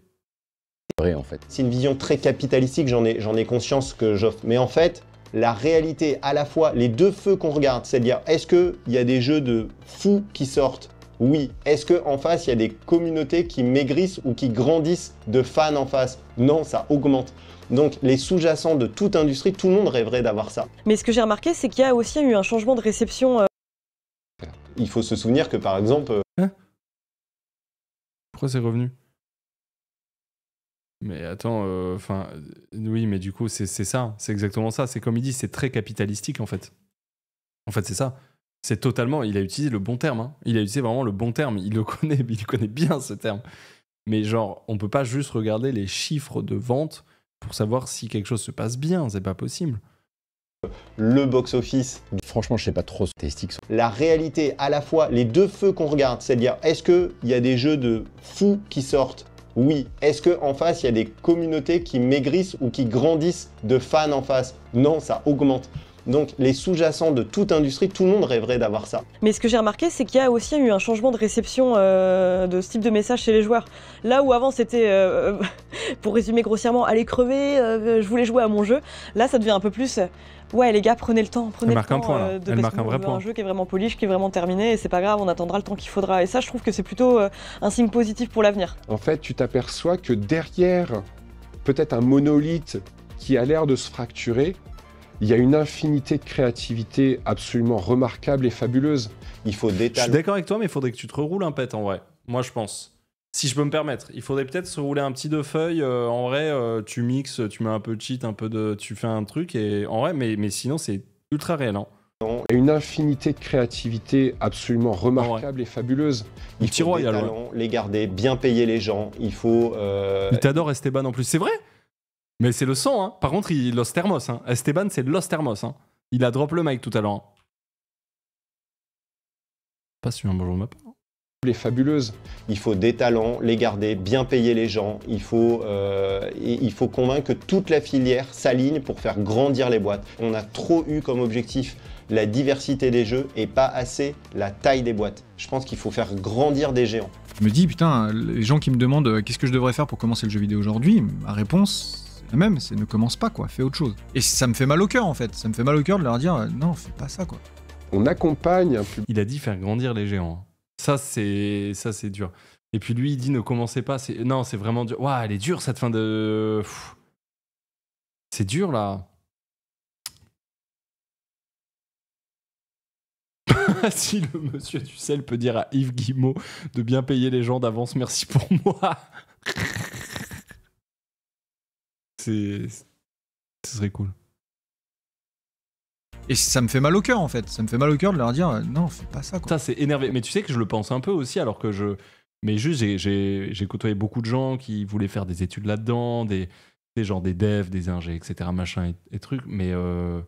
Vrai en fait. C'est une vision très capitalistique, j'en ai, j'en ai conscience que j'offre. Mais en fait, la réalité, à la fois, les deux feux qu'on regarde, c'est-à-dire, est-ce qu'il y a des jeux de fous qui sortent? Oui. Est-ce qu'en face, il y a des communautés qui maigrissent ou qui grandissent de fans en face? Non, ça augmente. Donc, les sous-jacents de toute industrie, tout le monde rêverait d'avoir ça. Mais ce que j'ai remarqué, c'est qu'il y a aussi eu un changement de réception euh, il faut se souvenir que par exemple, euh, Pourquoi c'est revenu? Mais attends, euh, enfin, oui, mais du coup, c'est ça, c'est exactement ça. C'est comme il dit, c'est très capitalistique en fait. En fait, c'est ça. C'est totalement. Il a utilisé le bon terme. hein. Il a utilisé vraiment le bon terme. Il le *laughs* connaît, il connaît bien ce terme. Mais genre, on peut pas juste regarder les chiffres de vente pour savoir si quelque chose se passe bien. C'est pas possible. le box-office, Franchement, je sais pas trop statistique. la réalité, à la fois les deux feux qu'on regarde, c'est-à-dire est-ce qu'il y a des jeux de fous qui sortent Oui. Est-ce qu'en face, il y a des communautés qui maigrissent ou qui grandissent de fans en face? Non, ça augmente. Donc les sous-jacents de toute industrie, tout le monde rêverait d'avoir ça. Mais ce que j'ai remarqué, c'est qu'il y a aussi eu un changement de réception euh, de ce type de message chez les joueurs. Là où avant c'était, euh, *laughs* pour résumer grossièrement, allez crever, euh, je voulais jouer à mon jeu. Là, ça devient un peu plus, euh, ouais les gars, prenez le temps, prenez Elle le marque un temps. point, euh, de- Elle marque que un vrai point. Un jeu qui est vraiment polish, qui est vraiment terminé, et c'est pas grave, on attendra le temps qu'il faudra. Et ça, je trouve que c'est plutôt euh, un signe positif pour l'avenir. En fait, tu t'aperçois que derrière peut-être un monolithe qui a l'air de se fracturer, il y a une infinité de créativité absolument remarquable et fabuleuse. Il faut Je suis détaler. d'accord avec toi, mais il faudrait que tu te reroules un pet en vrai. Moi, je pense. Si je peux me permettre, il faudrait peut-être se rouler un petit deux feuilles. euh, en vrai, euh, tu mixes, tu mets un peu de cheat, un peu de, tu fais un truc et en vrai, mais, mais sinon c'est ultra réel. Hein. Il y a une infinité de créativité absolument remarquable et fabuleuse. Il Petit faut des talents, les garder, bien payer les gens. Il faut. euh, Il t'adore Esteban en plus, c'est vrai? Mais c'est le sang. Hein. Par contre, il Los Thermos. Hein. Esteban, c'est Los Thermos. Hein. Il a drop le mic tout à l'heure. hein. Pas sûr, bonjour ma part. Les fabuleuses. Il faut des talents, les garder, bien payer les gens. Il faut, euh, et il faut convaincre que toute la filière s'aligne pour faire grandir les boîtes. On a trop eu comme objectif la diversité des jeux et pas assez la taille des boîtes. Je pense qu'il faut faire grandir des géants. Je me dis, putain, les gens qui me demandent euh, qu'est-ce que je devrais faire pour commencer le jeu vidéo aujourd'hui, ma réponse, même, c'est ne commence pas, quoi, fais autre chose. Et ça me fait mal au cœur, en fait. Ça me fait mal au cœur de leur dire, euh, non, fais pas ça, quoi. On accompagne un public. Il a dit faire grandir les géants. hein. Ça, c'est ça, c'est dur. Et puis lui, il dit ne commencez pas. C'est non, c'est vraiment dur. Waouh, elle est dure cette fin de. C'est dur là. *laughs* si le monsieur du sel peut dire à Yves Guillemot de bien payer les gens d'avance, merci pour moi. *laughs* c'est. Ce serait cool. Et ça me fait mal au cœur, en fait. Ça me fait mal au cœur de leur dire, non, fais pas ça, quoi. Ça, c'est énervé. Mais tu sais que je le pense un peu aussi, alors que je. Mais juste, j'ai- côtoyé beaucoup de gens qui voulaient faire des études là-dedans, des, des gens, des devs, des ingés, etc., machin et, et trucs. Mais euh,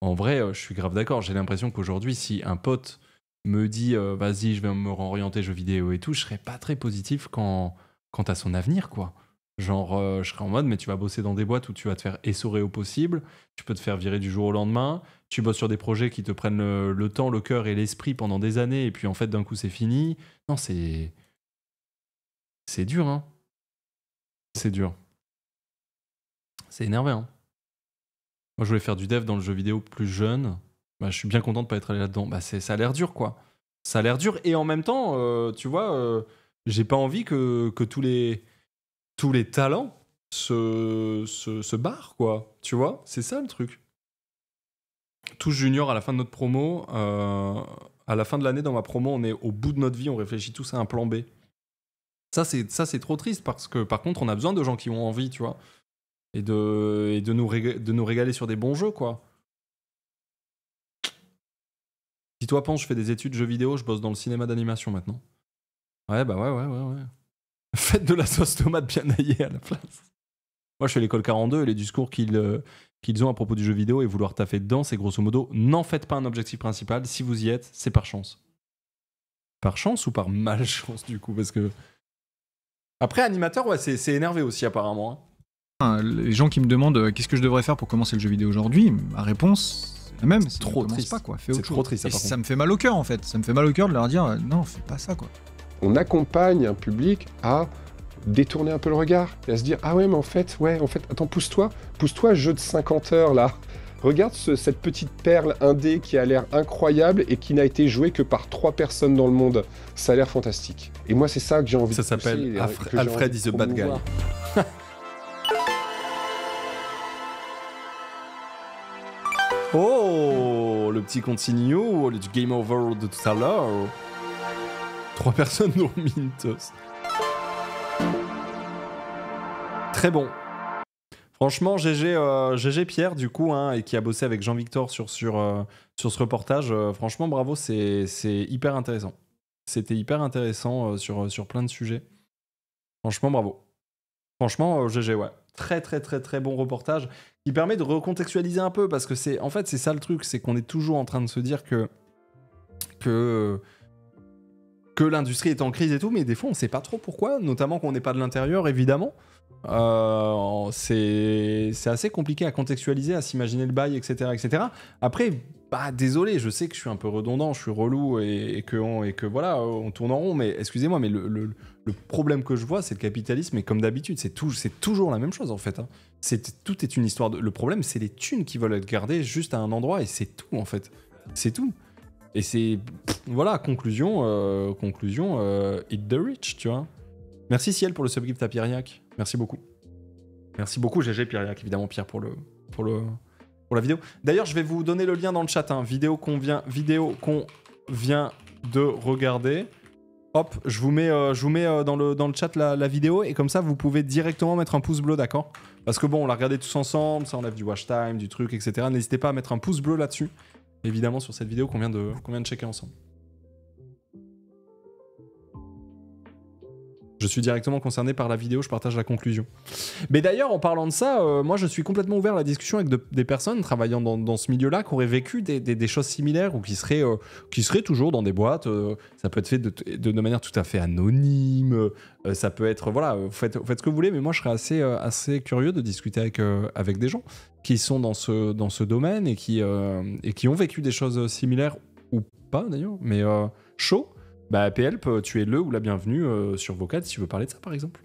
en vrai, euh, je suis grave d'accord. J'ai l'impression qu'aujourd'hui, si un pote me dit, euh, vas-y, je vais me réorienter jeux vidéo et tout, je serais pas très positif quand, quant à son avenir, quoi. Genre, euh, je serais en mode, mais tu vas bosser dans des boîtes où tu vas te faire essorer au possible, tu peux te faire virer du jour au lendemain, tu bosses sur des projets qui te prennent le, temps, le cœur et l'esprit pendant des années, et puis en fait, d'un coup, c'est fini. Non, c'est. C'est dur, hein. C'est dur. C'est énervé, hein. Moi, je voulais faire du dev dans le jeu vidéo plus jeune. Bah, je suis bien content de pas être allé là-dedans. Bah, ça a l'air dur, quoi. Ça a l'air dur. Et en même temps, euh, tu vois, euh, j'ai pas envie que tous, les, tous les talents se, se, barrent, quoi. Tu vois, c'est ça le truc. Tous juniors à la fin de notre promo, euh, à la fin de l'année dans ma promo, on est au bout de notre vie, on réfléchit tous à un plan B. Ça, c'est, trop triste parce que par contre, on a besoin de gens qui ont envie, tu vois. Et de, nous, réga- de nous régaler sur des bons jeux, quoi. Si toi penses, je fais des études jeux vidéo, je bosse dans le cinéma d'animation maintenant. Ouais, bah ouais, ouais, ouais, ouais. Faites de la sauce tomate bien aillée à la place. Moi, je fais l'école 42 et les discours qu'ils euh, qu'ils ont à propos du jeu vidéo et vouloir taffer dedans, c'est grosso modo, n'en faites pas un objectif principal. Si vous y êtes, c'est par chance. Par chance ou par malchance, du coup Parce que. Après, animateur, ouais, c'est énervé aussi, apparemment. hein. Enfin, Les gens qui me demandent euh, qu'est-ce que je devrais faire pour commencer le jeu vidéo aujourd'hui, ma réponse, c'est la même, c'est trop commence triste. pas, quoi, fais C'est autre trop chose. triste, ça, Et par ça contre. me fait mal au cœur, en fait. Ça me fait mal au cœur de leur dire, euh, non, fais pas ça, quoi. On accompagne un public à détourner un peu le regard et à se dire ah ouais mais en fait ouais en fait attends pousse-toi pousse-toi jeu de 50 heures là. Regarde ce- cette petite perle indé qui a l'air incroyable et qui n'a été jouée que par trois personnes dans le monde. Ça a l'air fantastique. Et moi c'est ça que j'ai envie Ça s'appelle Alfred- is a bad guy. Oh le petit continue le game over de tout à l'heure Trois personnes dont Mintos. Très bon. Franchement, GG, euh, Pierre, du coup, hein, et qui a bossé avec Jean-Victor sur, euh, ce reportage, euh, franchement, bravo, c'est hyper intéressant. C'était hyper intéressant sur, sur plein de sujets. Franchement, bravo. Franchement, GG, ouais. Très, très, très, très bon reportage qui permet de recontextualiser un peu parce que c'est, en fait, c'est ça le truc, c'est qu'on est toujours en train de se dire que, que, que l'industrie est en crise et tout, mais des fois, on sait pas trop pourquoi, notamment qu'on n'est pas de l'intérieur, évidemment. Euh, c'est assez compliqué à contextualiser, à s'imaginer le bail, etc., etc. Après, bah désolé, je sais que je suis un peu redondant, je suis relou et, que, voilà, on tourne en rond, mais excusez-moi, mais le, problème que je vois, c'est le capitalisme, et comme d'habitude, c'est toujours la même chose en fait. hein. Tout est une histoire de. Le problème, c'est les thunes qui veulent être gardées juste à un endroit, et c'est tout en fait. C'est tout. Et c'est voilà, conclusion, euh, conclusion, euh, eat the rich, tu vois. Merci Ciel pour le subgift à Pierriac. Merci beaucoup. Merci beaucoup GG Pierriac, évidemment Pierre pour le pour le la vidéo. D'ailleurs, je vais vous donner le lien dans le chat. hein. Vidéo qu'on vient vidéo de regarder. Hop, je vous mets, euh, euh, dans, le, dans le chat la, la vidéo et comme ça vous pouvez directement mettre un pouce bleu, d'accord? Parce que bon, on l'a regardé tous ensemble, ça enlève du watch time, du truc, etc. N'hésitez pas à mettre un pouce bleu là-dessus, évidemment sur cette vidéo qu'on vient de, qu'on vient de checker ensemble. Je suis directement concerné par la vidéo, je partage la conclusion. Mais d'ailleurs, en parlant de ça, euh, moi je suis complètement ouvert à la discussion avec de- des personnes travaillant dans, ce milieu-là qui auraient vécu des, choses similaires ou qui seraient, euh, qui seraient toujours dans des boîtes. euh, ça peut être fait de, manière tout à fait anonyme. ça peut être, voilà, faites, ce que vous voulez, mais moi je serais assez, curieux de discuter avec, des gens qui sont dans ce, domaine et qui, et qui ont vécu des choses similaires ou pas d'ailleurs, mais chaud. Bah, PLP, tu es le ou la bienvenue euh, sur Vocal si tu veux parler de ça par exemple.